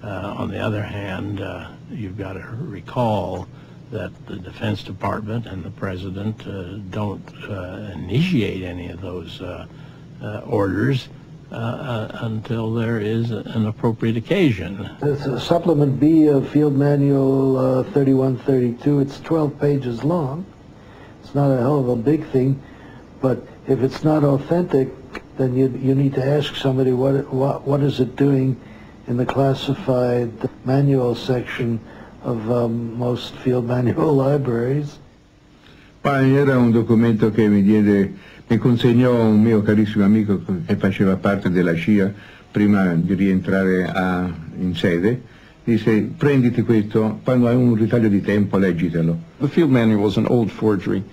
Uh, on the other hand, uh, you've got to recall that the Defense Department and the President uh, don't uh, initiate any of those uh, orders. until there is an appropriate occasion. A supplement B of Field Manual uh, 3132. It's 12 pages long. It's not a hell of a big thing, but if it's not authentic, then you, you need to ask somebody what, what, what is it doing in the classified manual section of um, most field manual libraries. Poi era un documento che mi diede, mi consegnò un mio carissimo amico che faceva parte della CIA prima di rientrare a, in sede, disse prenditi questo, quando hai un ritaglio di tempo leggitelo. The field manual is an old forgery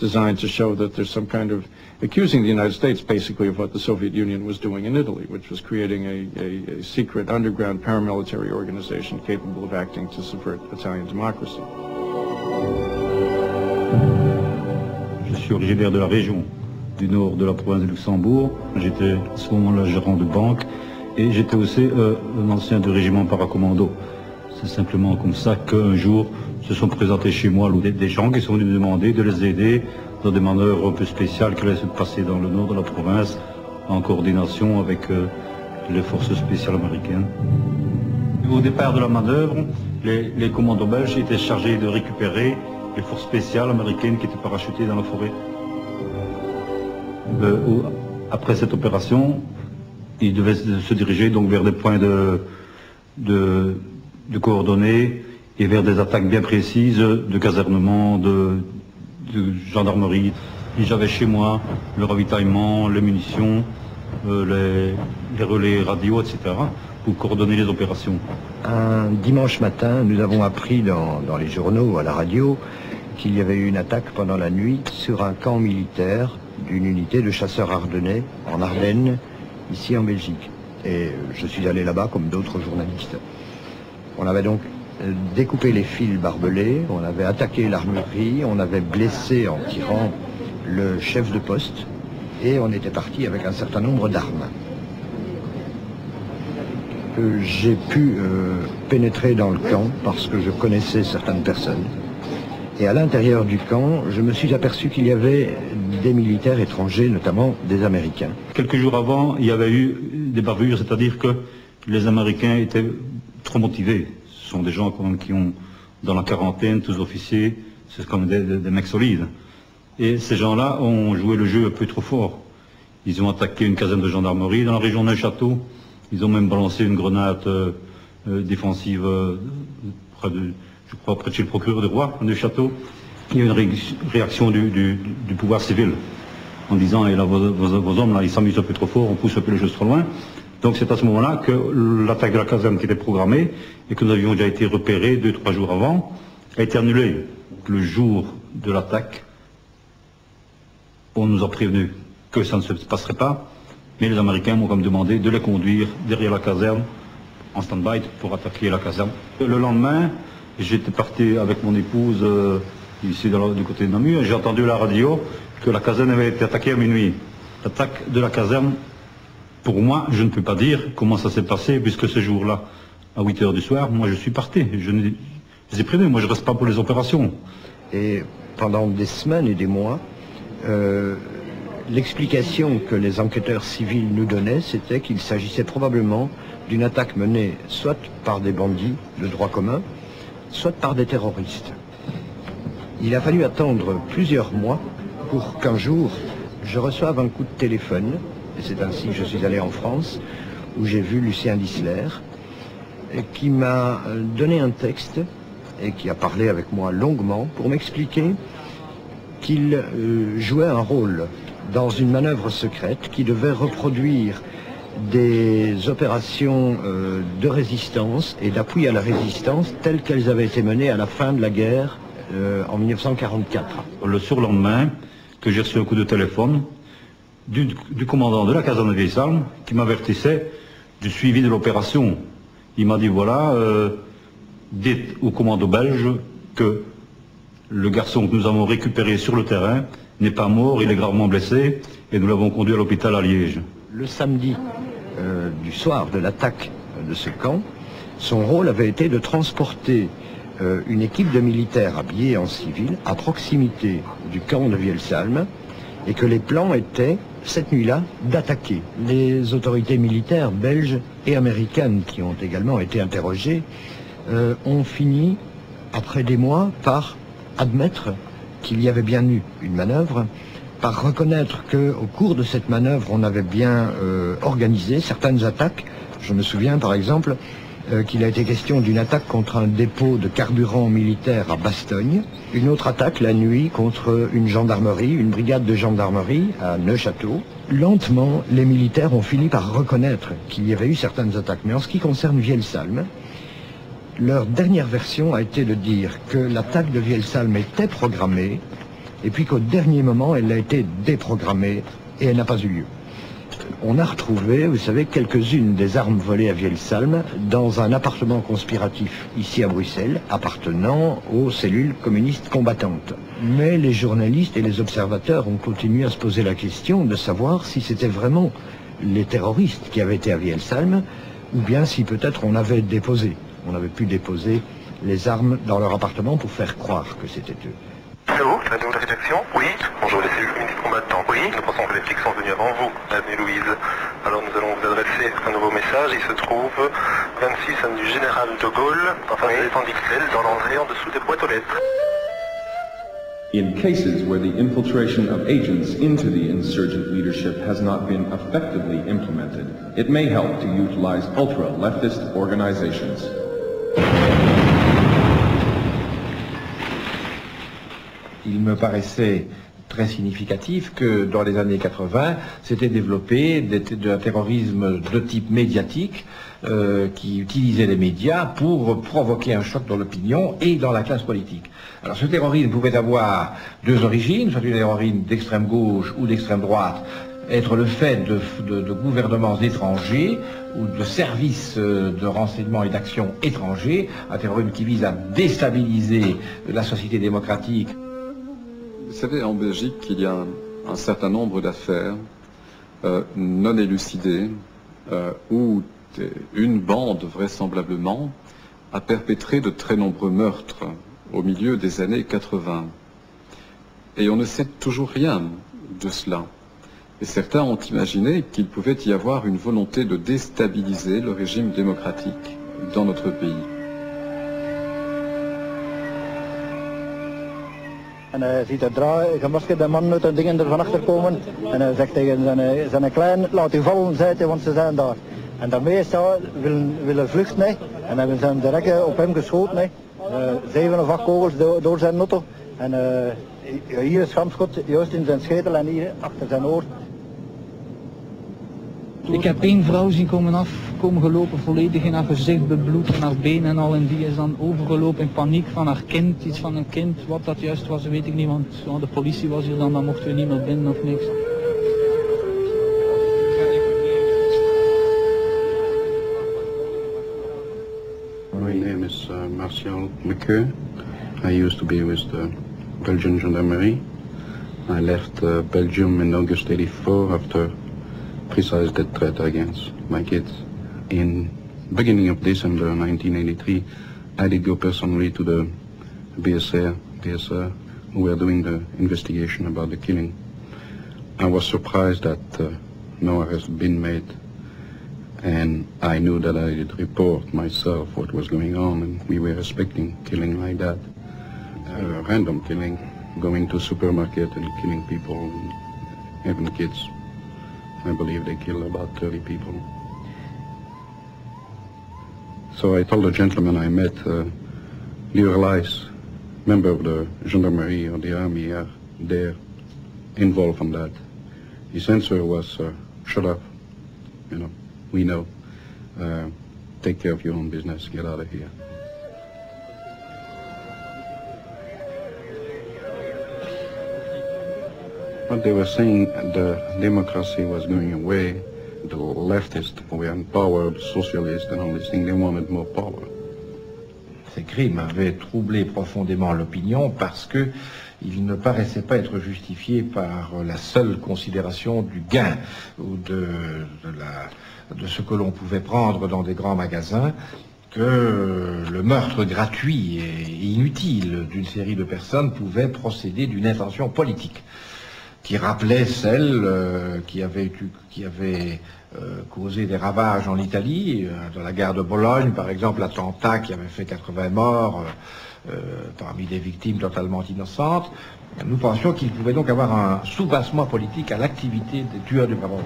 designed to show that there's some kind of accusing the United States basically of what the Soviet Union was doing in Italy, which was creating a, secret underground paramilitary organization capable of acting to subvert Italian democracy. Je suis originaire de la région du nord de la province de Luxembourg. J'étais à ce moment-là gérant de banque et j'étais aussi euh, un ancien du régiment paracommando. C'est simplement comme ça qu'un jour se sont présentés chez moi des, gens qui sont venus me demander de les aider dans des manœuvres un peu spéciales qui allaient se passer dans le nord de la province en coordination avec euh, les forces spéciales américaines. Au départ de la manœuvre, les, commandos belges étaient chargés de récupérer les forces spéciales américaines qui étaient parachutées dans la forêt. Euh, après cette opération, ils devaient se diriger donc vers des points de, de, de coordonnées et vers des attaques bien précises de casernement, de, gendarmerie. J'avais chez moi le ravitaillement, les munitions, euh, les, relais radio, etc., pour coordonner les opérations. Un dimanche matin, nous avons appris dans, dans les journaux, à la radio, qu'il y avait eu une attaque pendant la nuit sur un camp militaire d'une unité de chasseurs ardennais en Ardennes, ici en Belgique. Et je suis allé là-bas comme d'autres journalistes. On avait donc découpé les fils barbelés, on avait attaqué l'armurerie, on avait blessé en tirant le chef de poste et on était parti avec un certain nombre d'armes. Euh, J'ai pu euh, pénétrer dans le camp parce que je connaissais certaines personnes. Et à l'intérieur du camp, je me suis aperçu qu'il y avait des militaires étrangers, notamment des Américains. Quelques jours avant, il y avait eu des bavures, c'est-à-dire que les Américains étaient trop motivés. Ce sont des gens quand même qui ont, dans la quarantaine, tous officiers, c'est comme des, des- mecs solides. Et ces gens-là ont joué le jeu un peu trop fort. Ils ont attaqué une caserne de gendarmerie dans la région de Neuchâtel. Ils ont même balancé une grenade euh, euh, défensive euh, près de, je crois, près de chez le procureur du roi, à Neuchâtel. Il y a une ré- réaction du, du- du pouvoir civil en disant, et là, vos, vos- vos hommes, là, ils s'amusent un peu trop fort, on pousse un peu les choses trop loin. Donc c'est à ce moment-là que l'attaque de la caserne qui était programmée et que nous avions déjà été repérés deux, trois jours avant, a été annulée. Le jour de l'attaque, on nous a prévenu que ça ne se passerait pas, mais les Américains m'ont comme demandé de les conduire derrière la caserne, en stand-by, pour attaquer la caserne. Le lendemain, j'étais parti avec mon épouse euh, ici du côté de Namur, j'ai entendu la radio que la caserne avait été attaquée à minuit. L'attaque de la caserne, pour moi, je ne peux pas dire comment ça s'est passé, puisque ce jour-là, à 8 heures du soir, moi je suis parti. Je, je les ai prévenus, moi je reste pas pour les opérations. Et pendant des semaines et des mois, euh, l'explication que les enquêteurs civils nous donnaient, c'était qu'il s'agissait probablement d'une attaque menée soit par des bandits de droit commun, soit par des terroristes. Il a fallu attendre plusieurs mois pour qu'un jour je reçoive un coup de téléphone, c'est ainsi que je suis allé en France, où j'ai vu Lucien Dissler, qui m'a euh, donné un texte et qui a parlé avec moi longuement pour m'expliquer qu'il euh, jouait un rôle dans une manœuvre secrète qui devait reproduire des opérations euh, de résistance et d'appui à la résistance telles qu'elles avaient été menées à la fin de la guerre en 1944. Le surlendemain, que j'ai reçu un coup de téléphone du, commandant de la caserne de Vieille-Salme qui m'avertissait du suivi de l'opération. Il m'a dit voilà, euh, dites au commando belge que le garçon que nous avons récupéré sur le terrain n'est pas mort, il est gravement blessé et nous l'avons conduit à l'hôpital à Liège. Le samedi euh, du soir de l'attaque de ce camp, son rôle avait été de transporter euh, une équipe de militaires habillés en civil à proximité du camp de Vielsalm et que les plans étaient, cette nuit-là, d'attaquer. Les autorités militaires belges et américaines, qui ont également été interrogées, euh, ont fini, après des mois, par admettre qu'il y avait bien eu une manœuvre, par reconnaître qu'au cours de cette manœuvre, on avait bien euh, organisé certaines attaques. Je me souviens, par exemple, euh, qu'il a été question d'une attaque contre un dépôt de carburant militaire à Bastogne, une autre attaque la nuit contre une gendarmerie, une brigade de gendarmerie à Neuchâteau. Lentement, les militaires ont fini par reconnaître qu'il y avait eu certaines attaques. Mais en ce qui concerne Vielsalm, leur dernière version a été de dire que l'attaque de Vielsalm était programmée, et puis qu'au dernier moment, elle a été déprogrammée, et elle n'a pas eu lieu on a retrouvé, vous savez, quelques-unes des armes volées à Vielsalm dans un appartement conspiratif ici à Bruxelles, appartenant aux cellules communistes combattantes. Mais les journalistes et les observateurs ont continué à se poser la question de savoir si c'était vraiment les terroristes qui avaient été à Vielsalm, ou bien si peut-être on avait déposé, on avait pu déposer les armes dans leur appartement pour faire croire que c'était eux. Allô, la de rédaction Oui. Bonjour, les cellules communistes. Oui. Nous pensons que les flics sont venus avant vous, avenue Louise. Alors nous allons vous adresser un nouveau message. Il se trouve 26 avenue Général de Gaulle, en face d'Ixelles, dans l'entrée en dessous des boîtes aux lettres. In cases where the infiltration of agents into the insurgent leadership has not been effectively implemented, it may help to utilize ultra-leftist organizations. Il me paraissait très significatif que dans les années 80, s'était développé un terrorisme de type médiatique euh, qui utilisait les médias pour provoquer un choc dans l'opinion et dans la classe politique. Alors ce terrorisme pouvait avoir deux origines, soit une terrorisme d'extrême gauche ou d'extrême droite, être le fait de, gouvernements étrangers ou de services euh, de renseignement et d'action étrangers, un terrorisme qui vise à déstabiliser la société démocratique. Vous savez, en Belgique, il y a un, certain nombre d'affaires euh, non élucidées euh, où une bande, vraisemblablement, a perpétré de très nombreux meurtres au milieu des années 80. Et on ne sait toujours rien de cela. Et certains ont imaginé qu'il pouvait y avoir une volonté de déstabiliser le régime démocratique dans notre pays. En hij ziet een draai, gemaskerde man uit en dingen er van achter komen. En hij zegt tegen zijn, zijn klein, laat u vallen, hij, want ze zijn daar. En daarmee willen, willen vluchten. Hè. En hebben ze direct op hem geschoten. Hè. Uh, zeven of acht kogels door, zijn auto. En hier is schamschot, juist in zijn schedel en hier achter zijn oor. Ik heb één vrouw zien komen af, komen gelopen, volledig in haar gezicht bebloed, en haar benen en al. En die is dan overgelopen in paniek van haar kind, iets van een kind. Wat dat juist was, weet ik niet, want de politie was hier dan, dan mochten we niet meer binnen of niks. My name is uh, Martial McCur. I used to be with the Belgian Gendarmerie. I left uh, Belgium in August 84 after precise death threat against my kids. In beginning of December 1983, I did go personally to the BSR, BSR, who were doing the investigation about the killing. I was surprised that uh, no arrest had been made, and I knew that I did report myself what was going on, and we were expecting killing like that, uh, random killing, going to supermarket and killing people, even kids. I believe they killed about 30 people. So I told the gentleman I met, uh, Leo Lice, member of the gendarmerie or the army, are there involved in that. His answer was, uh, shut up, you know, we know. Uh, take care of your own business, get out of here. But they were saying the democracy was going away, the leftists were socialists and all they wanted more power. Ces crimes avaient troublé profondément l'opinion parce que il ne paraissait pas être justifié par la seule considération du gain ou de ce que l'on pouvait prendre dans des grands magasins, que le meurtre gratuit et inutile d'une série de personnes pouvait procéder d'une intention politique. Qui rappelait celle euh, qui avait, euh, causé des ravages en Italie, euh, dans la guerre de Bologne, par exemple, l'attentat qui avait fait 80 morts parmi des victimes totalement innocentes. Nous pensions qu'il pouvait donc avoir un soubassement politique à l'activité des tueurs du Brabant.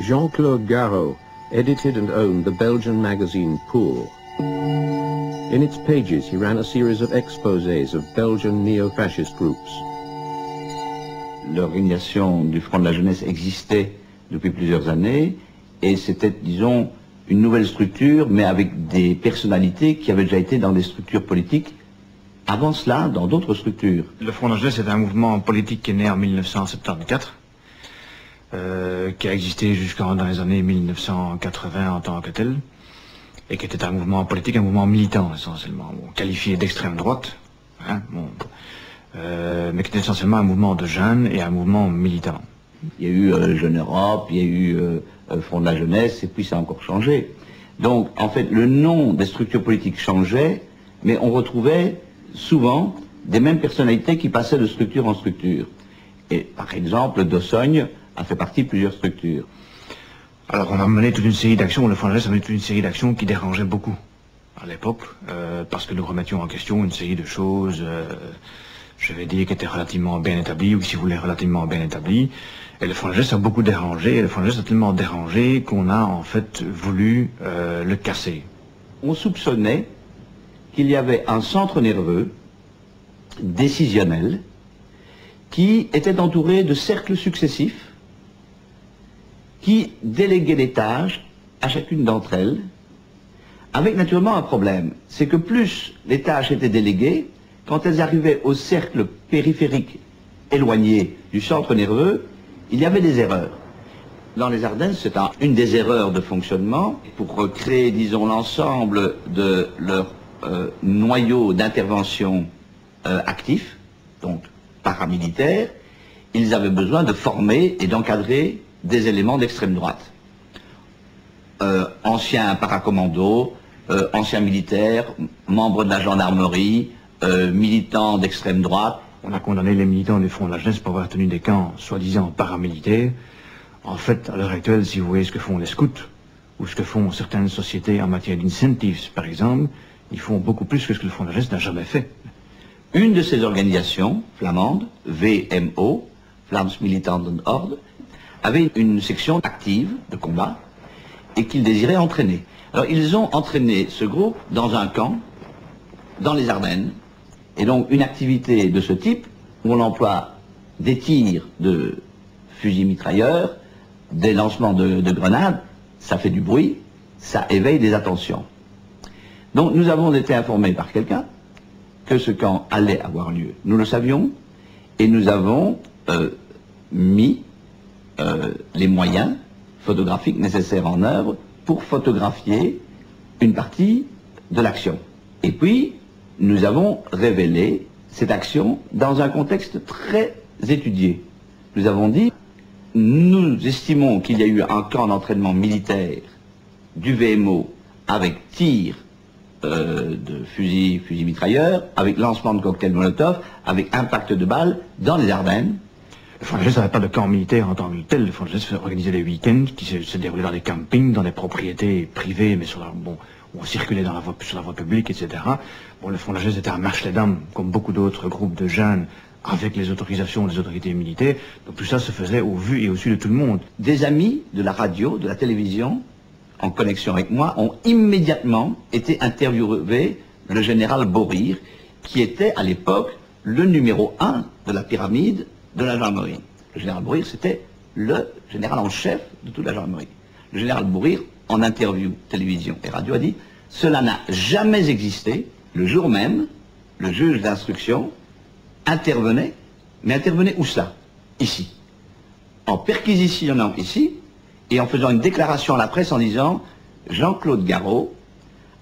Jean-Claude Garot edited and owned the Belgian magazine Pour. In its pages, he ran a series of exposés of Belgian neo-fascist groups. L'organisation du Front de la Jeunesse existait depuis plusieurs années, et c'était, disons, une nouvelle structure, mais avec des personnalités qui avaient déjà été dans des structures politiques avant cela dans d'autres structures. Le Front de la Jeunesse est un mouvement politique qui est né en 1974, euh, qui a existé jusqu'en dans les années 1980 en tant que tel, et qui était un mouvement politique, un mouvement militant essentiellement, qualifié d'extrême droite, hein, euh, mais qui était essentiellement un mouvement de jeunes et un mouvement militant. Il y a eu euh, Jeune Europe, il y a eu Front de la Jeunesse, et puis ça a encore changé. Donc, en fait, le nom des structures politiques changeait, mais on retrouvait souvent des mêmes personnalités qui passaient de structure en structure. Et par exemple, Dossogne a fait partie de plusieurs structures. Alors on a mené toute une série d'actions, le Front a mené toute une série d'actions qui dérangeaient beaucoup à l'époque, euh, parce que nous remettions en question une série de choses, euh, je vais dire, qui étaient relativement bien établies, ou si vous voulez, relativement bien établies. Et le Front a beaucoup dérangé, et le Front a tellement dérangé qu'on a en fait voulu euh, le casser. On soupçonnait qu'il y avait un centre nerveux décisionnel qui était entouré de cercles successifs qui déléguaient des tâches à chacune d'entre elles, avec naturellement un problème, c'est que plus les tâches étaient déléguées, quand elles arrivaient au cercle périphérique éloigné du centre nerveux, il y avait des erreurs. Dans les Ardennes, c'est une des erreurs de fonctionnement pour recréer, disons, l'ensemble de leur euh, noyau d'intervention euh, actif, donc paramilitaire, ils avaient besoin de former et d'encadrer des éléments d'extrême droite. Euh, anciens paracommandos, anciens militaires, membres de la gendarmerie, militants d'extrême droite. On a condamné les militants du Front de la Jeunesse pour avoir tenu des camps soi-disant paramilitaires. En fait, à l'heure actuelle, si vous voyez ce que font les scouts, ou ce que font certaines sociétés en matière d'incentives, par exemple, ils font beaucoup plus que ce que le Front Nationaliste n'a jamais fait. Une de ces organisations flamandes, VMO, Vlaams Militanten Orde, avait une section active de combat et qu'ils désiraient entraîner. Alors ils ont entraîné ce groupe dans un camp, dans les Ardennes, et donc une activité de ce type, où on emploie des tirs de fusils mitrailleurs, des lancements de, de grenades, ça fait du bruit, ça éveille des attentions. Donc nous avons été informés par quelqu'un que ce camp allait avoir lieu. Nous le savions et nous avons euh, mis euh, les moyens photographiques nécessaires en œuvre pour photographier une partie de l'action. Et puis, nous avons révélé cette action dans un contexte très étudié. Nous avons dit, nous estimons qu'il y a eu un camp d'entraînement militaire du VMO avec tir euh, de fusils, fusils mitrailleurs, avec lancement de cocktails Molotov, avec impact de balles dans les Ardennes. Le Front n'avait pas de camp militaire en tant que tel. Le Front organisait des week-ends qui se, déroulaient dans des campings, dans des propriétés privées, mais sur la, bon, où on circulait sur la voie publique, etc. Bon, le Front de était un marche les dames, comme beaucoup d'autres groupes de jeunes, avec les autorisations des autorités militaires. Donc tout ça se faisait au vu et au su de tout le monde. Des amis de la radio, de la télévision, en connexion avec moi, ont immédiatement été interviewés le général Borir, qui était à l'époque le numéro un de la pyramide de la gendarmerie. Le général Borir, c'était le général en chef de toute la gendarmerie. Le général Borir, en interview télévision et radio, a dit « Cela n'a jamais existé. Le jour même, le juge d'instruction intervenait, mais intervenait où cela Ici. En perquisitionnant ici, et en faisant une déclaration à la presse en disant Jean-Claude Garot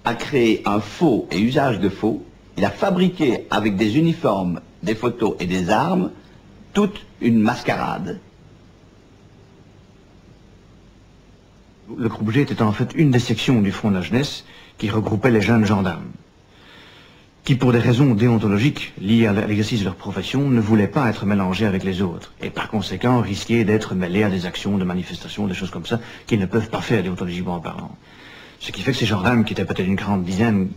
a créé un faux et usage de faux, il a fabriqué avec des uniformes, des photos et des armes toute une mascarade. Le groupe G était en fait une des sections du Front de la Jeunesse qui regroupait les jeunes gendarmes. Qui, pour des raisons déontologiques liées à l'exercice de leur profession, ne voulaient pas être mélangés avec les autres, et par conséquent risquaient d'être mêlés à des actions de manifestation, des choses comme ça, qu'ils ne peuvent pas faire déontologiquement parlant. Ce qui fait que ces gendarmes, qui étaient peut-être une grande dizaine,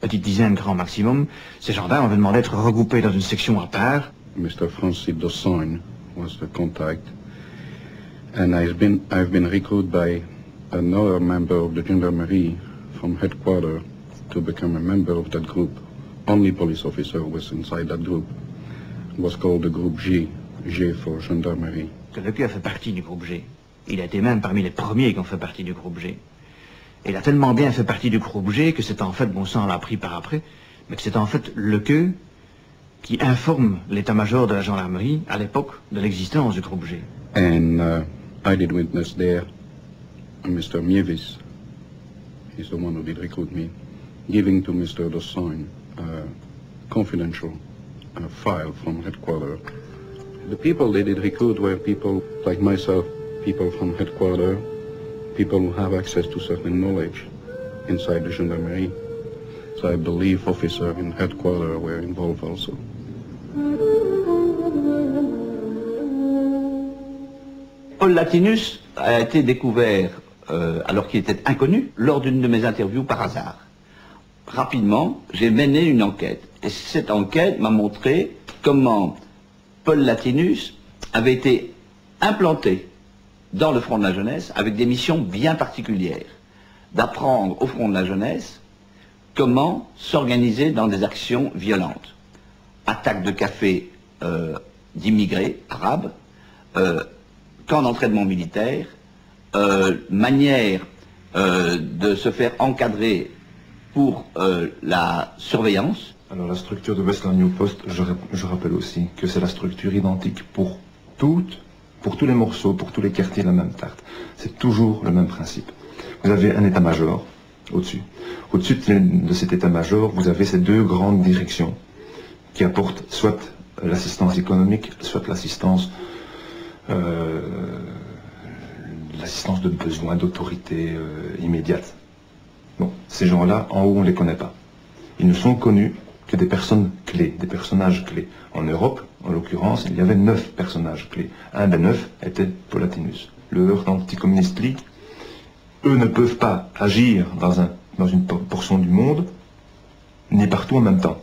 petite dizaine grand maximum, ces gendarmes avaient demandé d'être regroupés dans une section à part. Mr. Francis Dossoin was the contact, and I've been, I've been recruited by another member of the gendarmerie from headquarters to become a member of that group. Only police officer was inside that group. Was called the group G, G for gendarmerie. Que le a fait partie du groupe G. Il a été même parmi les premiers qui ont fait partie du groupe G. Et il a tellement bien fait partie du groupe G que c'est en fait, bon ça on l'a appris par après, mais que c'est en fait le queue qui informe l'état-major de la gendarmerie à l'époque de l'existence du groupe G. And uh, I did witness there Mr. Mievis, he's the one who did recruit me, giving to Mr. Dossoin confidential uh, file from headquarters. The people they did recruit were people like myself, people from headquarters, people who have access to certain knowledge inside the gendarmerie. So I believe officers in headquarters were involved also. Paul Latinus a été découvert, euh, alors qu'il était inconnu, lors d'une de mes interviews par hasard. Rapidement, j'ai mené une enquête. Et cette enquête m'a montré comment Paul Latinus avait été implanté dans le Front de la Jeunesse avec des missions bien particulières. D'apprendre au Front de la Jeunesse comment s'organiser dans des actions violentes. Attaque de café euh, d'immigrés arabes, euh, camp d'entraînement militaire, euh, manière de se faire encadrer pour la surveillance. Alors la structure de Westland New Post, je, rappelle aussi que c'est la structure identique pour toutes, pour tous les morceaux, pour tous les quartiers la même tarte. C'est toujours le même principe. Vous avez un état-major au-dessus. Au-dessus de cet état-major, vous avez ces deux grandes directions qui apportent soit l'assistance économique, soit l'assistance euh, l'assistance de besoin, d'autorité euh, immédiate. Bon, ces gens-là, en haut, on ne les connaît pas. Ils ne sont connus que des personnes clés, des personnages clés. En Europe, en l'occurrence, il y avait neuf personnages clés. Un des neuf était Polatinus. Le Heurt eux ne peuvent pas agir dans, un, dans une portion du monde, ni partout en même temps.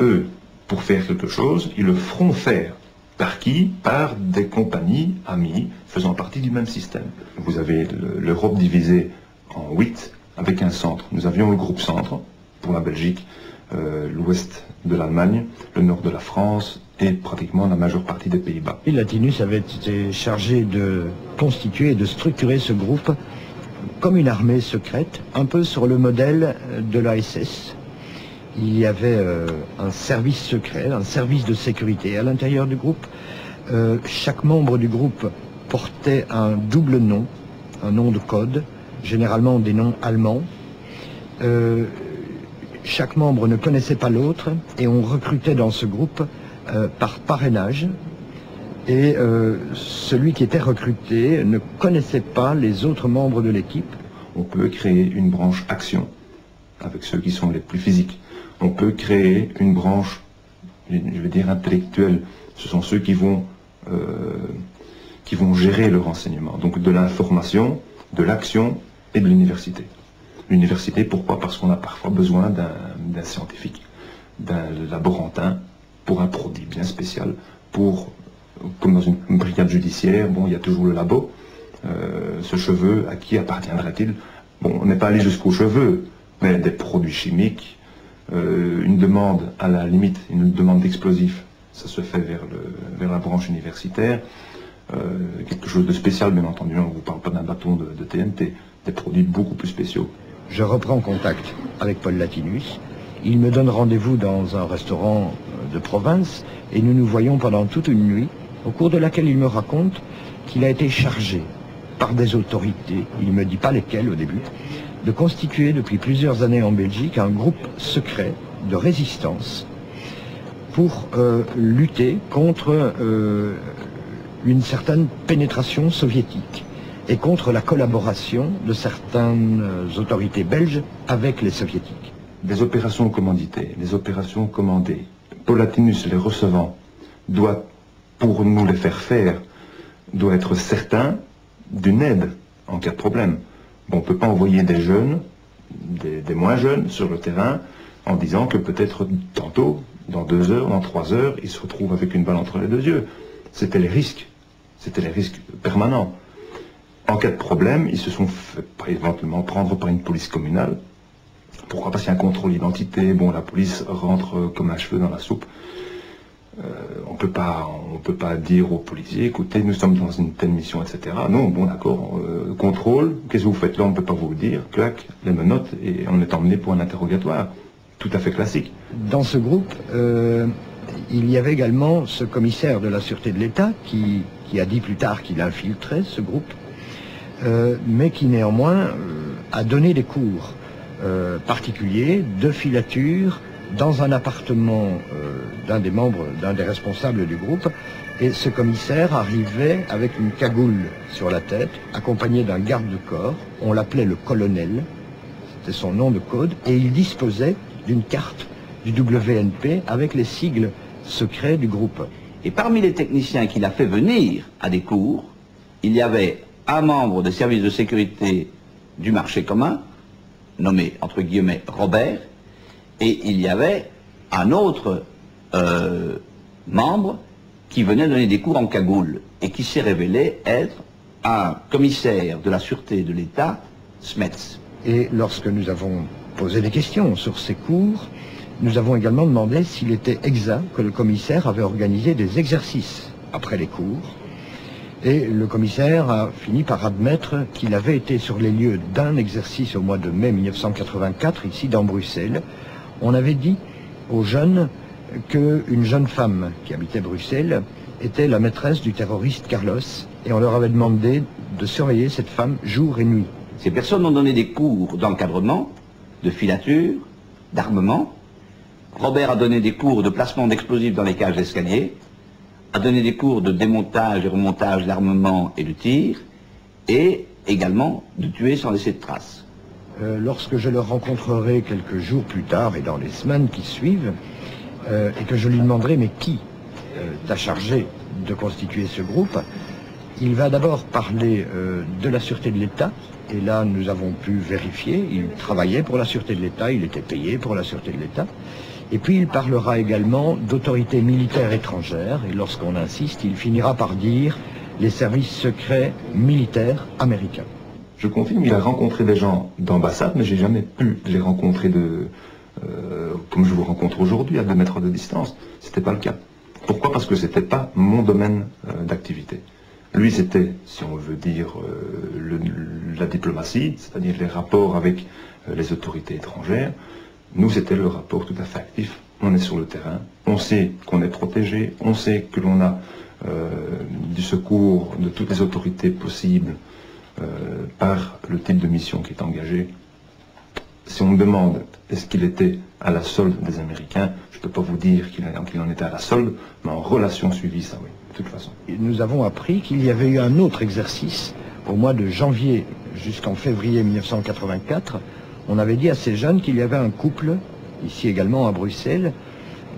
Eux, pour faire quelque chose, ils le feront faire. Par qui? Par des compagnies amies faisant partie du même système. Vous avez l'Europe divisée en huit avec un centre. Nous avions le groupe centre pour la Belgique, euh, l'ouest de l'Allemagne, le nord de la France et pratiquement la majeure partie des Pays-Bas. Latinus avait été chargé de constituer et de structurer ce groupe comme une armée secrète, un peu sur le modèle de l'ASS. Il y avait euh, un service secret, un service de sécurité à l'intérieur du groupe. Euh, chaque membre du groupe portait un double nom, un nom de code, généralement des noms allemands. Euh, chaque membre ne connaissait pas l'autre et on recrutait dans ce groupe par parrainage. Et celui qui était recruté ne connaissait pas les autres membres de l'équipe. On peut créer une branche action avec ceux qui sont les plus physiques on peut créer une branche, je vais dire intellectuelle. Ce sont ceux qui vont, euh, qui vont gérer le renseignement. Donc de l'information, de l'action et de l'université. L'université, pourquoi? Parce qu'on a parfois besoin d'un scientifique, d'un laborantin pour un produit bien spécial, pour, comme dans une, brigade judiciaire, bon, il y a toujours le labo. Euh, ce cheveu, à qui appartiendrait-il? Bon, on n'est pas allé jusqu'aux cheveux, mais des produits chimiques, euh, une demande à la limite, une demande d'explosifs, ça se fait vers, la branche universitaire. Euh, quelque chose de spécial, bien entendu, on ne vous parle pas d'un bâton de, TNT, des produits beaucoup plus spéciaux. Je reprends contact avec Paul Latinus. Il me donne rendez-vous dans un restaurant de province et nous nous voyons pendant toute une nuit, au cours de laquelle il me raconte qu'il a été chargé par des autorités, il ne me dit pas lesquelles au début, de constituer depuis plusieurs années en Belgique un groupe secret de résistance pour euh, lutter contre euh, une certaine pénétration soviétique et contre la collaboration de certaines autorités belges avec les soviétiques. des opérations commanditées, les opérations commandées, Paulatinus les recevant, doit, pour nous les faire faire, doit être certain d'une aide en cas de problème. On ne peut pas envoyer des jeunes, des, des, moins jeunes, sur le terrain en disant que peut-être tantôt, dans deux heures, dans trois heures, ils se retrouvent avec une balle entre les deux yeux. C'était les risques. C'était les risques permanents. En cas de problème, ils se sont fait éventuellement prendre par une police communale. Pourquoi Parce qu'il un contrôle d'identité. Bon, la police rentre comme un cheveu dans la soupe. Euh, on peut pas, on peut pas dire aux policiers, écoutez, nous sommes dans une telle mission, etc. Non, bon, d'accord, euh, contrôle, qu'est-ce que vous faites là? On ne peut pas vous le dire, clac, les menottes, et on est emmené pour un interrogatoire. Tout à fait classique. Dans ce groupe, euh, il y avait également ce commissaire de la Sûreté de l'État qui, qui, a dit plus tard qu'il infiltrait ce groupe, euh, mais qui néanmoins euh, a donné des cours particuliers de filature dans un appartement d'un des membres, d'un des responsables du groupe, et ce commissaire arrivait avec une cagoule sur la tête, accompagné d'un garde de corps, on l'appelait le colonel, c'était son nom de code, et il disposait d'une carte du WNP avec les sigles secrets du groupe. Et parmi les techniciens qu'il a fait venir à des cours, il y avait un membre des services de sécurité du marché commun, nommé entre guillemets Robert, et il y avait un autre euh, membre qui venait donner des cours en cagoule et qui s'est révélé être un commissaire de la sûreté de l'État, Smets. Et lorsque nous avons posé des questions sur ces cours, nous avons également demandé s'il était exact que le commissaire avait organisé des exercices après les cours. Et le commissaire a fini par admettre qu'il avait été sur les lieux d'un exercice au mois de mai 1984, ici dans Bruxelles. On avait dit aux jeunes qu'une jeune femme qui habitait Bruxelles était la maîtresse du terroriste Carlos et on leur avait demandé de surveiller cette femme jour et nuit. Ces personnes ont donné des cours d'encadrement, de filature, d'armement. Robert a donné des cours de placement d'explosifs dans les cages d'escalier, a donné des cours de démontage et remontage d'armement et de tir, et également de tuer sans laisser de traces. Euh, lorsque je le rencontrerai quelques jours plus tard et dans les semaines qui suivent, euh, et que je lui demanderai mais qui euh, t'a chargé de constituer ce groupe, il va d'abord parler de la sûreté de l'État, et là nous avons pu vérifier, il travaillait pour la sûreté de l'État, il était payé pour la sûreté de l'État, et puis il parlera également d'autorités militaires étrangères, et lorsqu'on insiste, il finira par dire les services secrets militaires américains. Je confirme, il a rencontré des gens d'ambassade, mais j'ai jamais pu les rencontrer de, euh, comme je vous rencontre aujourd'hui, à deux mètres de distance. C'était pas le cas. Pourquoi? Parce que c'était pas mon domaine euh, d'activité. Lui, c'était, si on veut dire, euh, la diplomatie, c'est-à-dire les rapports avec les autorités étrangères. Nous, c'était le rapport tout à fait actif. On est sur le terrain, on sait qu'on est protégé, on sait que l'on a euh, du secours de toutes les autorités possibles euh, par le type de mission qui est engagé. Si on me demande est-ce qu'il était à la solde des Américains, je ne peux pas vous dire qu'il qu en était à la solde, mais en relation suivie, ça oui, de toute façon. Nous avons appris qu'il y avait eu un autre exercice au mois de janvier jusqu'en février 1984. On avait dit à ces jeunes qu'il y avait un couple, ici également à Bruxelles,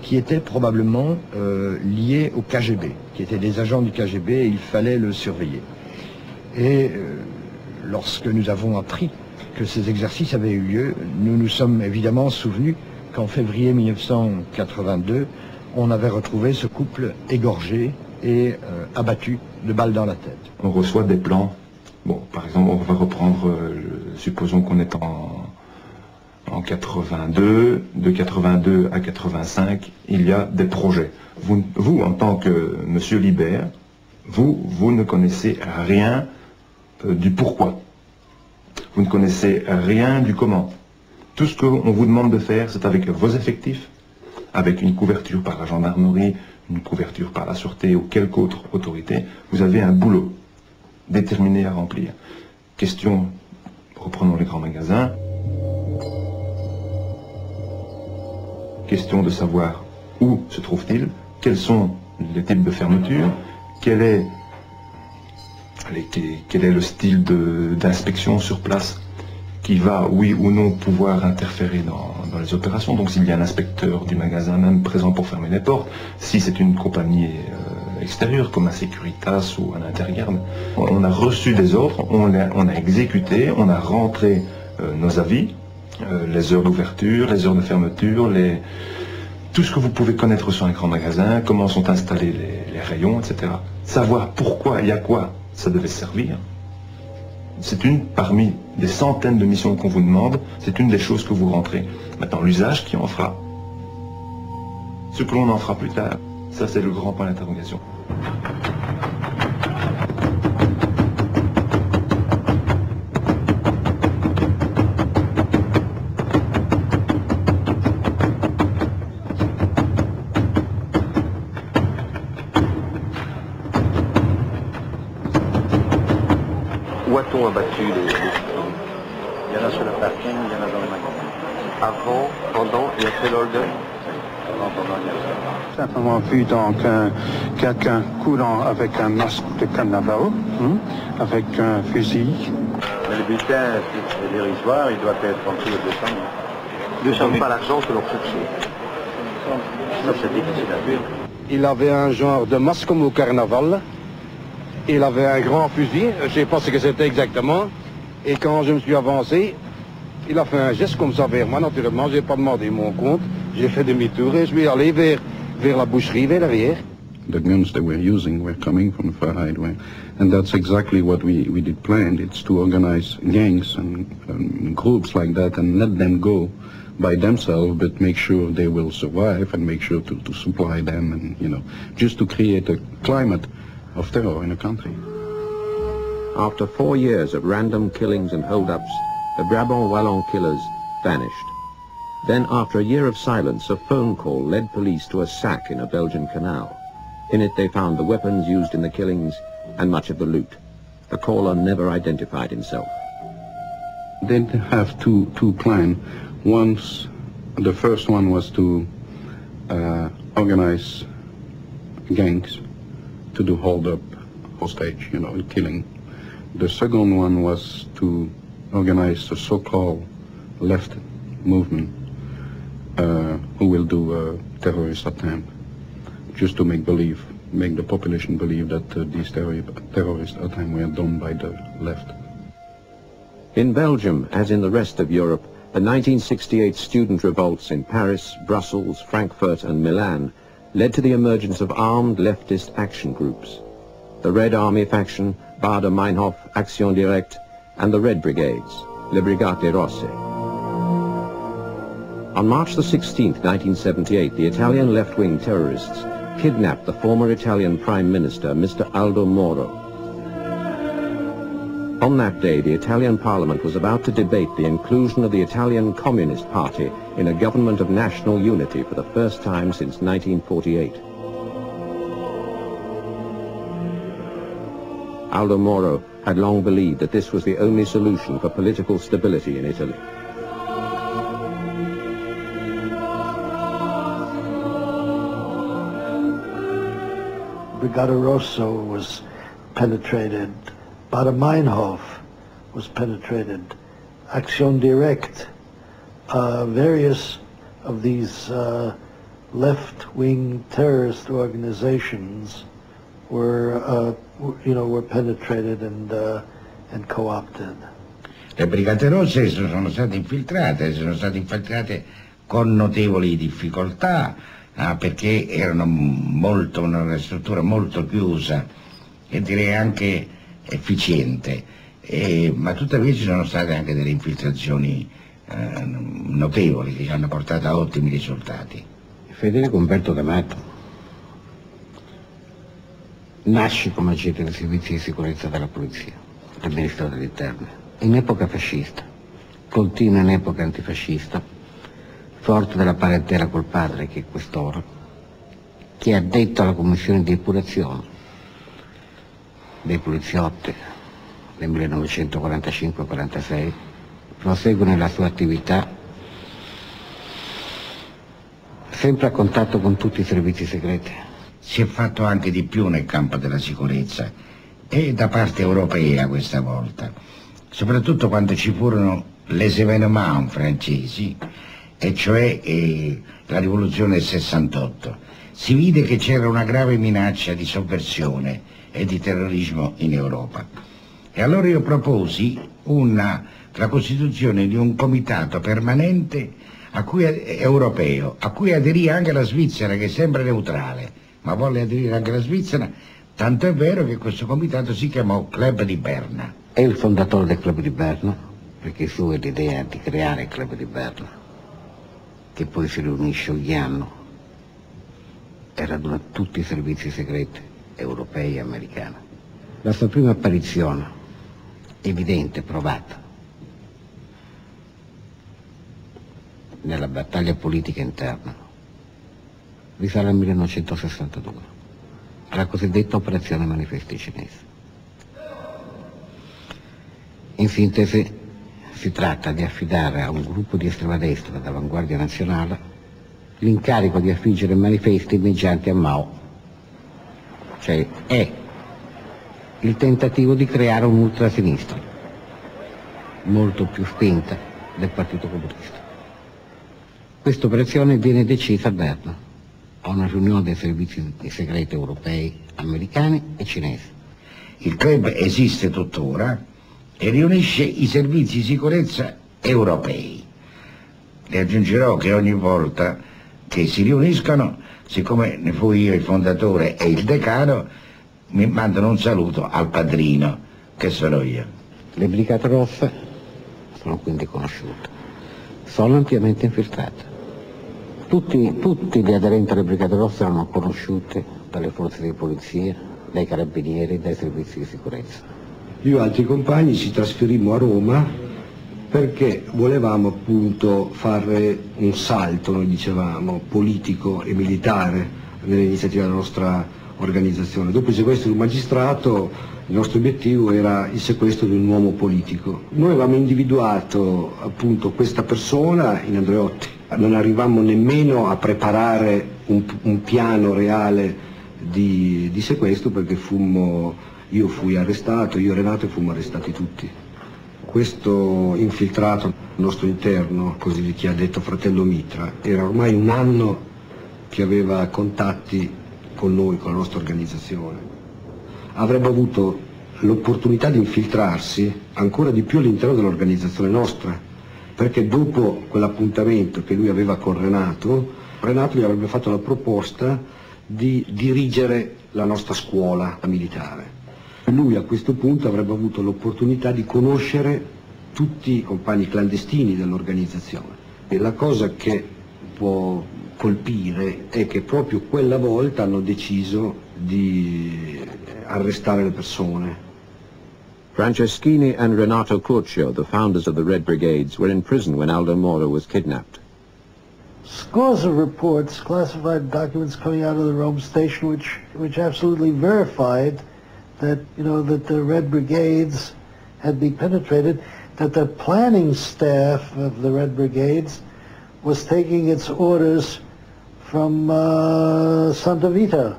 qui était probablement euh, lié au KGB, qui étaient des agents du KGB et il fallait le surveiller. Et euh, lorsque nous avons appris que ces exercices avaient eu lieu, nous nous sommes évidemment souvenus qu'en février 1982, on avait retrouvé ce couple égorgé et euh, abattu de balles dans la tête. On reçoit des plans. Bon, par exemple, on va reprendre, supposons qu'on est en, en 82, de 82 à 85, il y a des projets. Vous, vous en tant que monsieur Libert, vous, vous ne connaissez rien euh, du pourquoi. Vous ne connaissez rien du comment. Tout ce qu'on vous demande de faire, c'est avec vos effectifs, avec une couverture par la gendarmerie, une couverture par la sûreté ou quelque autre autorité, vous avez un boulot déterminé à remplir. Question, reprenons les grands magasins. Question de savoir où se trouve-t-il, quels sont les types de fermeture, quel est, le style d'inspection sur place, qui va, oui ou non, pouvoir interférer dans, les opérations. Donc s'il y a un inspecteur du magasin même présent pour fermer les portes, si c'est une compagnie euh, extérieure comme un Securitas ou un Intergarde, on a reçu des ordres, on a, on a exécuté, on a rentré euh, nos avis, euh, les heures d'ouverture, les heures de fermeture, tout ce que vous pouvez connaître sur un grand magasin, comment sont installés les, les rayons, etc. Savoir pourquoi et à quoi ça devait servir. C'est une parmi des centaines de missions qu'on vous demande, c'est une des choses que vous rentrez. Maintenant, l'usage qui en fera. Ce que l'on en fera plus tard, ça c'est le grand point d'interrogation. Abattu les, Il y en a sur le parking, il y en a dans le magasin. Avant, pendant et après l'order Avant, pendant et après. Simplement vu donc un- quelqu'un courant avec un masque de carnaval, hein, avec un fusil. Mais le bulletin c'est dérisoire, il doit être en dessous de 200 000. 200 000. pas l'argent que l'on cherchait. Ça, c'est difficile à dire. Il avait un genre de masque comme au carnaval. Il avait un grand fusil, je ne sais pas ce que c'était exactement. Et quand je me suis avancé, il a fait un geste comme ça vers moi, naturellement. Je n'ai pas demandé mon compte. J'ai fait demi-tour et je suis allé vers, vers la boucherie, vers l'arrière. The guns they were using were coming from the far wing. And that's exactly what we, we did plan. It's to organize gangs and um, groups like that and let them go by themselves, but make sure they will survive and make sure to, to supply them and, you know, just to create a climate of terror in a country. After four years of random killings and hold-ups, the Brabant Wallon killers vanished. Then, after a year of silence, a phone call led police to a sack in a Belgian canal. In it they found the weapons used in the killings and much of the loot. The caller never identified himself. They have two two plans. Once, the first one was to uh, organize gangs to do hold up, hostage, you know, killing. The second one was to organize the so-called left movement uh, who will do a terrorist attempt, just to make believe, make the population believe that uh, these terror terrorist attempts were done by the left. In Belgium, as in the rest of Europe, the 1968 student revolts in Paris, Brussels, Frankfurt and Milan led to the emergence of armed leftist action groups. The Red Army faction, Bader Meinhof, Action Directe, and the Red Brigades, Le Brigate Rosse. On March the 16th, 1978, the Italian left-wing terrorists kidnapped the former Italian Prime Minister, Mr. Aldo Moro. On that day, the Italian Parliament was about to debate the inclusion of the Italian Communist Party in a government of national unity for the first time since 1948. Aldo Moro had long believed that this was the only solution for political stability in Italy. Brigada Rosso was penetrated. Bada Meinhof was penetrated. Action Direct. Uh, various of these uh, left-wing terrorist organizations were, uh, you know, were penetrated and, uh, and co-opted. Le Brigate Rosse sono state infiltrate, sono state infiltrate con notevoli difficoltà, ah, perché erano molto, una struttura molto chiusa e direi anche efficiente, E- ma tuttavia ci sono state anche delle infiltrazioni eh, notevoli che ci hanno portato a ottimi risultati. Federico Umberto D'Amato nasce come agente dei servizi di sicurezza della polizia, del Ministero dell'Interno, in epoca fascista, continua in epoca antifascista, forte della parentela col padre che è quest'ora, che è addetto alla commissione di depurazione dei poliziotti nel 1945-46, prosegue nella sua attività sempre a contatto con tutti i servizi segreti. Si è fatto anche di più nel campo della sicurezza e da parte europea questa volta, soprattutto quando ci furono les événements francesi, e cioè eh, la rivoluzione del 68. Si vide che c'era una grave minaccia di sovversione e di terrorismo in Europa. E allora io proposi una, la costituzione di un comitato permanente a cui, europeo, a cui aderì anche la Svizzera, che sembra neutrale, ma volle aderire anche la Svizzera, tanto è vero che questo comitato si chiamò Club di Berna. È il fondatore del Club di Berna, perché fu l'idea di creare il Club di Berna, che poi si riunisce ogni anno e raduna tutti i servizi segreti europei e americani. La sua prima apparizione, evidente, provata, nella battaglia politica interna, risale al 1962, alla cosiddetta operazione manifesti cinese. In sintesi, si tratta di affidare a un gruppo di estrema destra d'avanguardia nazionale l'incarico di affiggere manifesti inneggianti a Mao. Cioè è il tentativo di creare un'ultrasinistra molto più spinta del Partito Comunista. Questa operazione viene decisa a Berna, a una riunione dei servizi segreti europei, americani e cinesi. Il club esiste tuttora e riunisce i servizi di sicurezza europei. Le aggiungerò che ogni volta che si riuniscono, siccome ne fui io il fondatore e il decano, mi mandano un saluto al padrino, che sono io. Le Brigate Rosse sono quindi conosciute, sono ampiamente infiltrate. Tutti, tutti gli aderenti alle Brigate Rosse erano conosciuti dalle forze di polizia, dai carabinieri, dai servizi di sicurezza. Io e altri compagni ci trasferimmo a Roma perché volevamo appunto fare un salto, noi dicevamo, politico e militare nell'iniziativa della nostra organizzazione. Dopo il sequestro di un magistrato il nostro obiettivo era il sequestro di un uomo politico. Noi avevamo individuato appunto questa persona in Andreotti, non arrivammo nemmeno a preparare un, un piano reale di, di sequestro perché fummo, io fui arrestato, io e Renato fummo arrestati tutti questo infiltrato al nostro interno, così chi ha detto fratello Mitra, era ormai un anno che aveva contatti con noi, con la nostra organizzazione. Avrebbe avuto l'opportunità di infiltrarsi ancora di più all'interno dell'organizzazione nostra, perché dopo quell'appuntamento che lui aveva con Renato, Renato gli avrebbe fatto la proposta di dirigere la nostra scuola militare. Lui a questo punto avrebbe avuto l'opportunità di conoscere tutti i compagni clandestini dell'organizzazione. E la cosa che può colpire è che proprio quella volta hanno deciso di arrestare le persone. Franceschini and Renato Curcio, the founders of the Red Brigades, were in prison when Aldo Moro was kidnapped. Scores of reports, classified documents coming out of the Rome station which, which absolutely verified that, you know, that the Red Brigades had been penetrated, that the planning staff of the Red Brigades was taking its orders from uh, Santa Vita.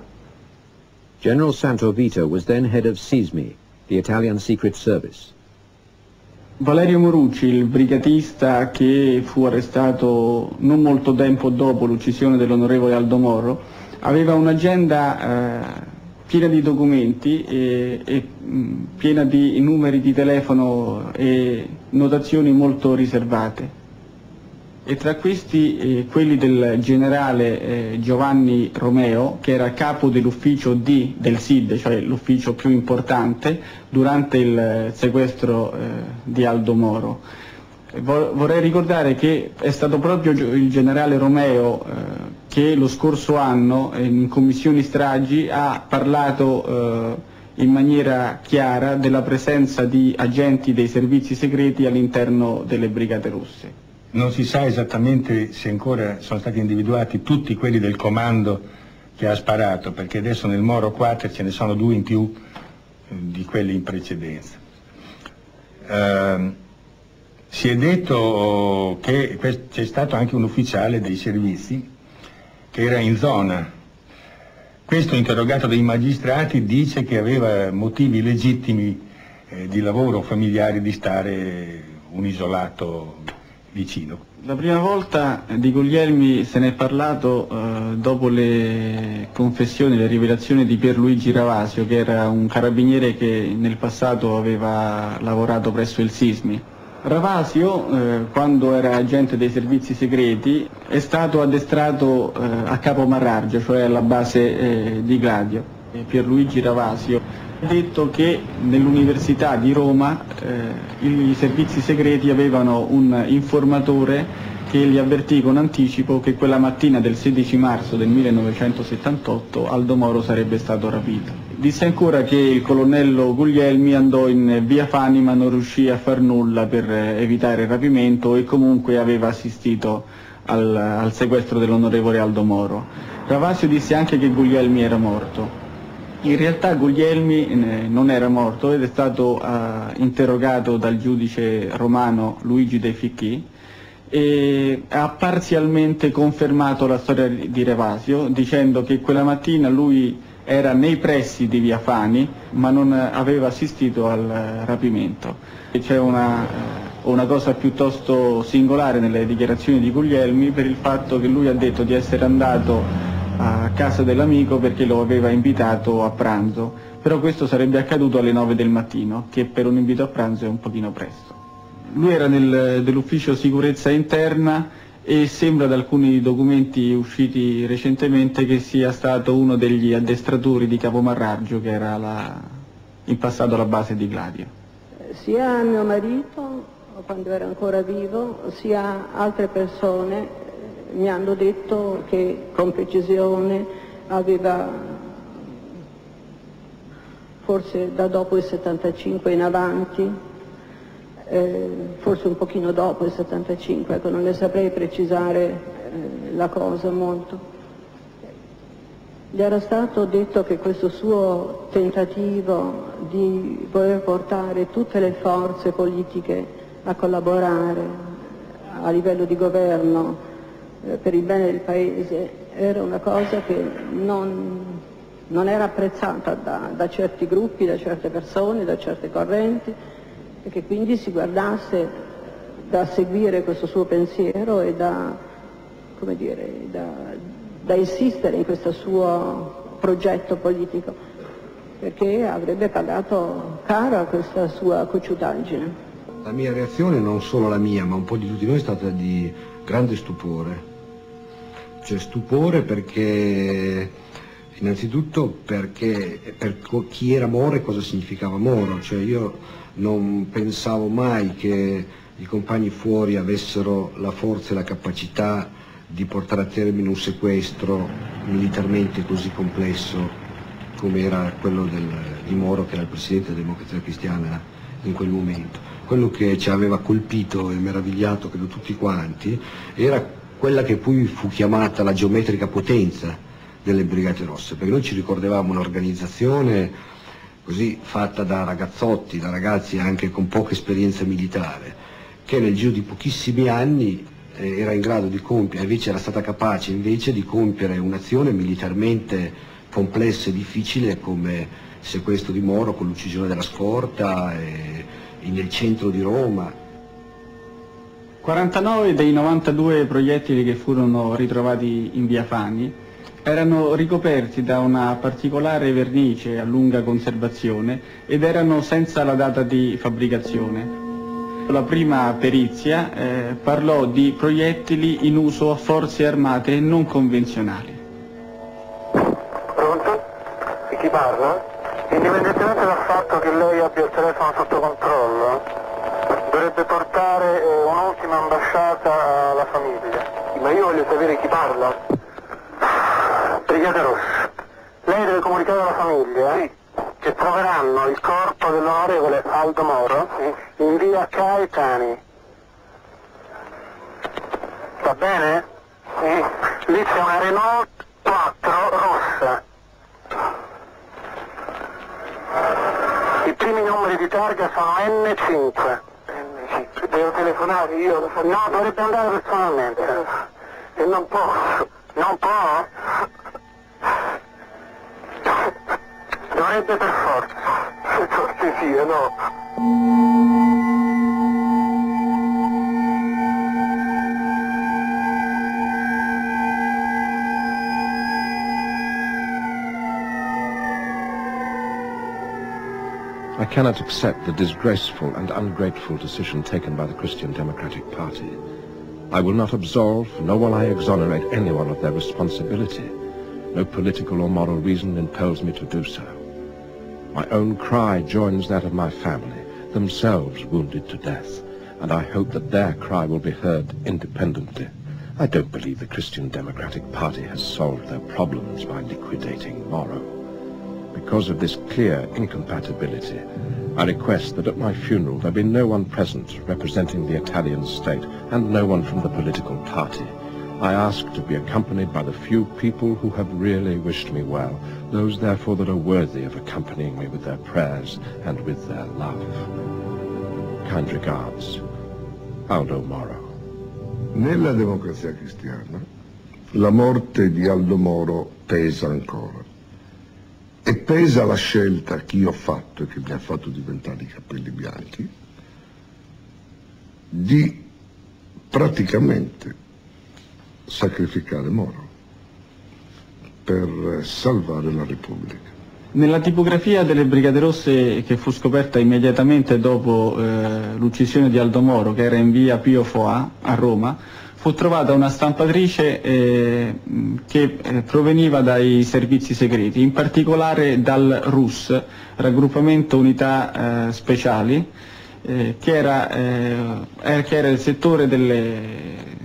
General Santo Vita was then head of SISMI, the Italian Secret Service. Valerio Morucci, il brigatista che fu arrestato non molto tempo dopo l'uccisione dell'onorevole Aldo Moro, aveva un'agenda eh, piena di documenti e, e mh, piena di numeri di telefono e notazioni molto riservate. E tra questi eh, quelli del generale eh, Giovanni Romeo, che era capo dell'ufficio D del SID, cioè l'ufficio più importante, durante il sequestro eh, di Aldo Moro. Vorrei ricordare che è stato proprio il generale Romeo eh, che lo scorso anno in commissioni stragi ha parlato eh, in maniera chiara della presenza di agenti dei servizi segreti all'interno delle brigate russe. Non si sa esattamente se ancora sono stati individuati tutti quelli del comando che ha sparato, perché adesso nel Moro 4 ce ne sono due in più eh, di quelli in precedenza. Uh, si è detto che c'è stato anche un ufficiale dei servizi che era in zona. Questo interrogato dai magistrati dice che aveva motivi legittimi eh, di lavoro familiari di stare un isolato vicino. La prima volta di Guglielmi se ne è parlato eh, dopo le confessioni, le rivelazioni di Pierluigi Ravasio, che era un carabiniere che nel passato aveva lavorato presso il Sismi. Ravasio, eh, quando era agente dei servizi segreti, è stato addestrato eh, a Capo Marraggio, cioè alla base eh, di Gladio. Pierluigi Ravasio ha detto che nell'Università di Roma eh, i servizi segreti avevano un informatore che gli avvertì con anticipo che quella mattina del 16 marzo del 1978 Aldo Moro sarebbe stato rapito. Disse ancora che il colonnello Guglielmi andò in via Fani ma non riuscì a far nulla per evitare il rapimento e comunque aveva assistito al, al sequestro dell'onorevole Aldo Moro. Ravasio disse anche che Guglielmi era morto. In realtà Guglielmi eh, non era morto ed è stato uh, interrogato dal giudice romano Luigi De Ficchi e ha parzialmente confermato la storia di Ravasio dicendo che quella mattina lui era nei pressi di Via Fani ma non aveva assistito al rapimento. C'è una, una, cosa piuttosto singolare nelle dichiarazioni di Guglielmi per il fatto che lui ha detto di essere andato a casa dell'amico perché lo aveva invitato a pranzo, però questo sarebbe accaduto alle 9 del mattino, che per un invito a pranzo è un pochino presto. Lui era dell'ufficio sicurezza interna e sembra da alcuni documenti usciti recentemente che sia stato uno degli addestratori di Capomarraggio che era la, in passato la base di Gladio. Sia mio marito, quando era ancora vivo, sia altre persone mi hanno detto che con precisione aveva forse da dopo il 75 in avanti eh, forse un pochino dopo il 75, ecco, non le saprei precisare eh, la cosa molto. Gli era stato detto che questo suo tentativo di voler portare tutte le forze politiche a collaborare a livello di governo eh, per il bene del Paese era una cosa che non, non era apprezzata da, da certi gruppi, da certe persone, da certe correnti, e che quindi si guardasse da seguire questo suo pensiero e da, dire, da, da insistere in questo suo progetto politico, perché avrebbe pagato cara questa sua cocciutaggine. La mia reazione, non solo la mia, ma un po' di tutti noi, è stata di grande stupore. Cioè stupore perché, innanzitutto perché per chi era Moro e cosa significava Moro. Cioè io non pensavo mai che i compagni fuori avessero la forza e la capacità di portare a termine un sequestro militarmente così complesso come era quello del, di Moro che era il presidente della democrazia cristiana in quel momento. Quello che ci aveva colpito e meravigliato, credo tutti quanti, era quella che poi fu chiamata la geometrica potenza delle Brigate Rosse, perché noi ci ricordavamo un'organizzazione così fatta da ragazzotti, da ragazzi anche con poca esperienza militare, che nel giro di pochissimi anni eh, era in grado di compiere, invece era stata capace invece di compiere un'azione militarmente complessa e difficile come sequestro di Moro con l'uccisione della scorta e, nel centro di Roma. 49 dei 92 proiettili che furono ritrovati in via Fani erano ricoperti da una particolare vernice a lunga conservazione ed erano senza la data di fabbricazione. La prima perizia eh, parlò di proiettili in uso a forze armate non convenzionali. Pronto? E chi parla? Indipendentemente dal fatto che lei abbia il telefono sotto controllo, dovrebbe portare eh, un'ultima ambasciata alla famiglia. Ma io voglio sapere chi parla. Brigata Rossa, lei deve comunicare alla famiglia sì. che troveranno il corpo dell'onorevole Aldo Moro sì. in via Caetani. Va bene? Sì. Lì c'è una Renault 4 rossa. I primi numeri di targa sono N5. N5. Devo telefonare io? No, dovrebbe andare personalmente. E non posso. Non può? I cannot accept the disgraceful and ungrateful decision taken by the Christian Democratic Party. I will not absolve, nor will I exonerate anyone of their responsibility. No political or moral reason impels me to do so. My own cry joins that of my family, themselves wounded to death, and I hope that their cry will be heard independently. I don't believe the Christian Democratic Party has solved their problems by liquidating Moro. Because of this clear incompatibility, I request that at my funeral there be no one present representing the Italian state and no one from the political party. I ask to be accompanied by the few people who have really wished me well, those therefore that are worthy of accompanying me with their prayers and with their love. Kind regards, Aldo Moro. Nella democrazia cristiana la morte di Aldo Moro pesa ancora e pesa la scelta che io ho fatto e che mi ha fatto diventare i capelli bianchi di praticamente sacrificare Moro per salvare la Repubblica. Nella tipografia delle Brigate Rosse che fu scoperta immediatamente dopo eh, l'uccisione di Aldo Moro, che era in via Pio Foà a Roma, fu trovata una stampatrice eh, che eh, proveniva dai servizi segreti, in particolare dal RUS, raggruppamento unità eh, speciali, eh, che era, eh, che, era, il settore delle,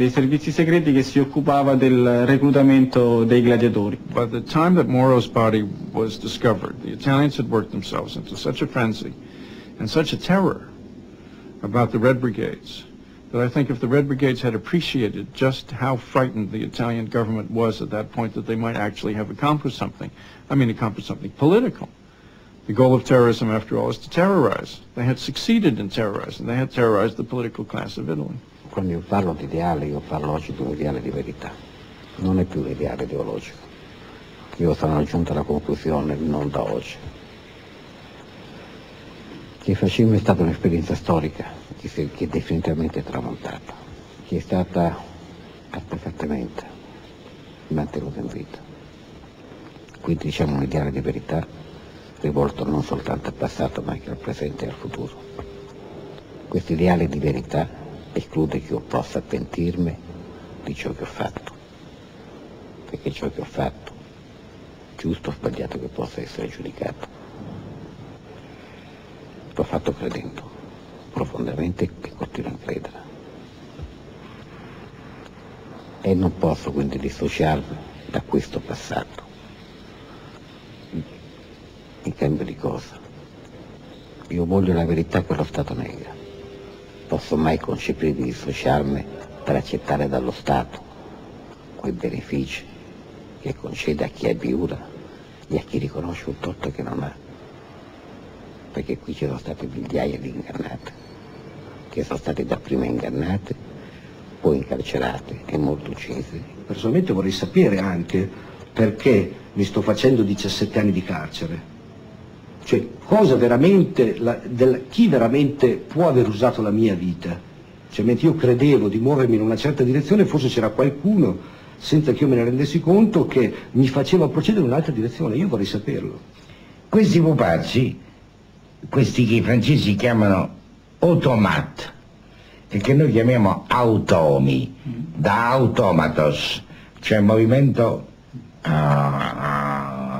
dei servizi segreti che si occupava del reclutamento dei gladiatori. By the time that Moro's body was discovered, the Italians had worked themselves into such a frenzy and such a terror about the Red Brigades that I think if the Red Brigades had appreciated just how frightened the Italian government was at that point that they might actually have accomplished something. I mean, accomplished something political. The goal of terrorism, after all, is to terrorize. They had succeeded in terrorizing. They had terrorized the political class of Italy. Quando io parlo di ideale, io parlo oggi di un ideale di verità, non è più un ideale ideologico. Io sono giunto alla conclusione, non da oggi, che il fascismo è stata un'esperienza storica che, si, che è definitivamente tramontata, che è stata artefattamente mantenuta in vita. Quindi diciamo un ideale di verità rivolto non soltanto al passato ma anche al presente e al futuro. Questo ideale di verità esclude che io possa pentirmi di ciò che ho fatto, perché ciò che ho fatto, giusto o sbagliato che possa essere giudicato, l'ho fatto credendo profondamente e continuo a credere. E non posso quindi dissociarmi da questo passato. In cambio di cosa? Io voglio la verità che lo Stato nega posso mai concepire di dissociarmi per accettare dallo Stato quei benefici che concede a chi è viura e a chi riconosce un torto che non ha. Perché qui ci sono state migliaia di ingannate, che sono state dapprima ingannate, poi incarcerate e molto uccise. Personalmente vorrei sapere anche perché mi sto facendo 17 anni di carcere cioè veramente, la, del, chi veramente può aver usato la mia vita? Cioè mentre io credevo di muovermi in una certa direzione, forse c'era qualcuno, senza che io me ne rendessi conto, che mi faceva procedere in un'altra direzione, io vorrei saperlo. Questi pupazzi, questi che i francesi chiamano automat, e che noi chiamiamo automi, da automatos, cioè movimento uh,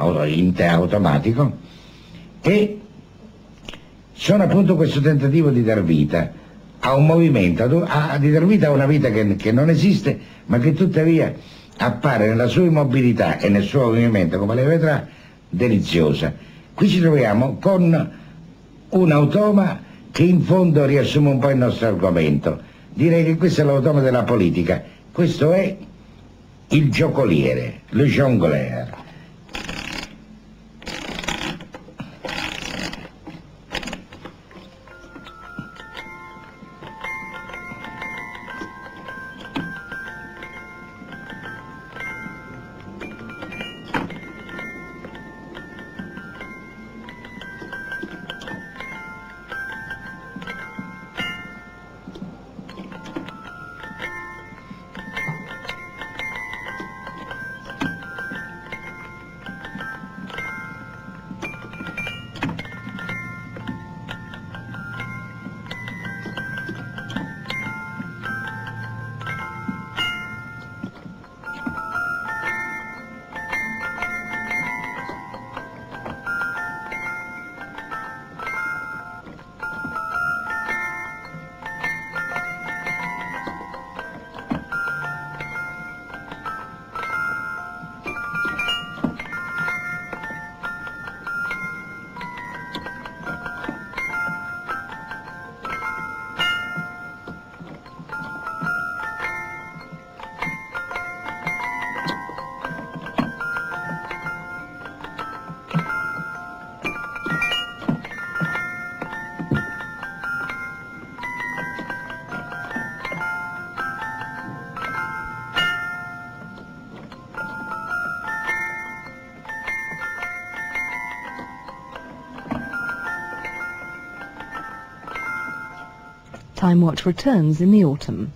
uh, interautomatico, e sono appunto questo tentativo di dar vita a un movimento, a, di dar vita a una vita che, che non esiste, ma che tuttavia appare nella sua immobilità e nel suo movimento, come lei vedrà, deliziosa. Qui ci troviamo con un automa che in fondo riassume un po' il nostro argomento. Direi che questo è l'automa della politica, questo è il giocoliere, le jongleur. Time Watch returns in the autumn.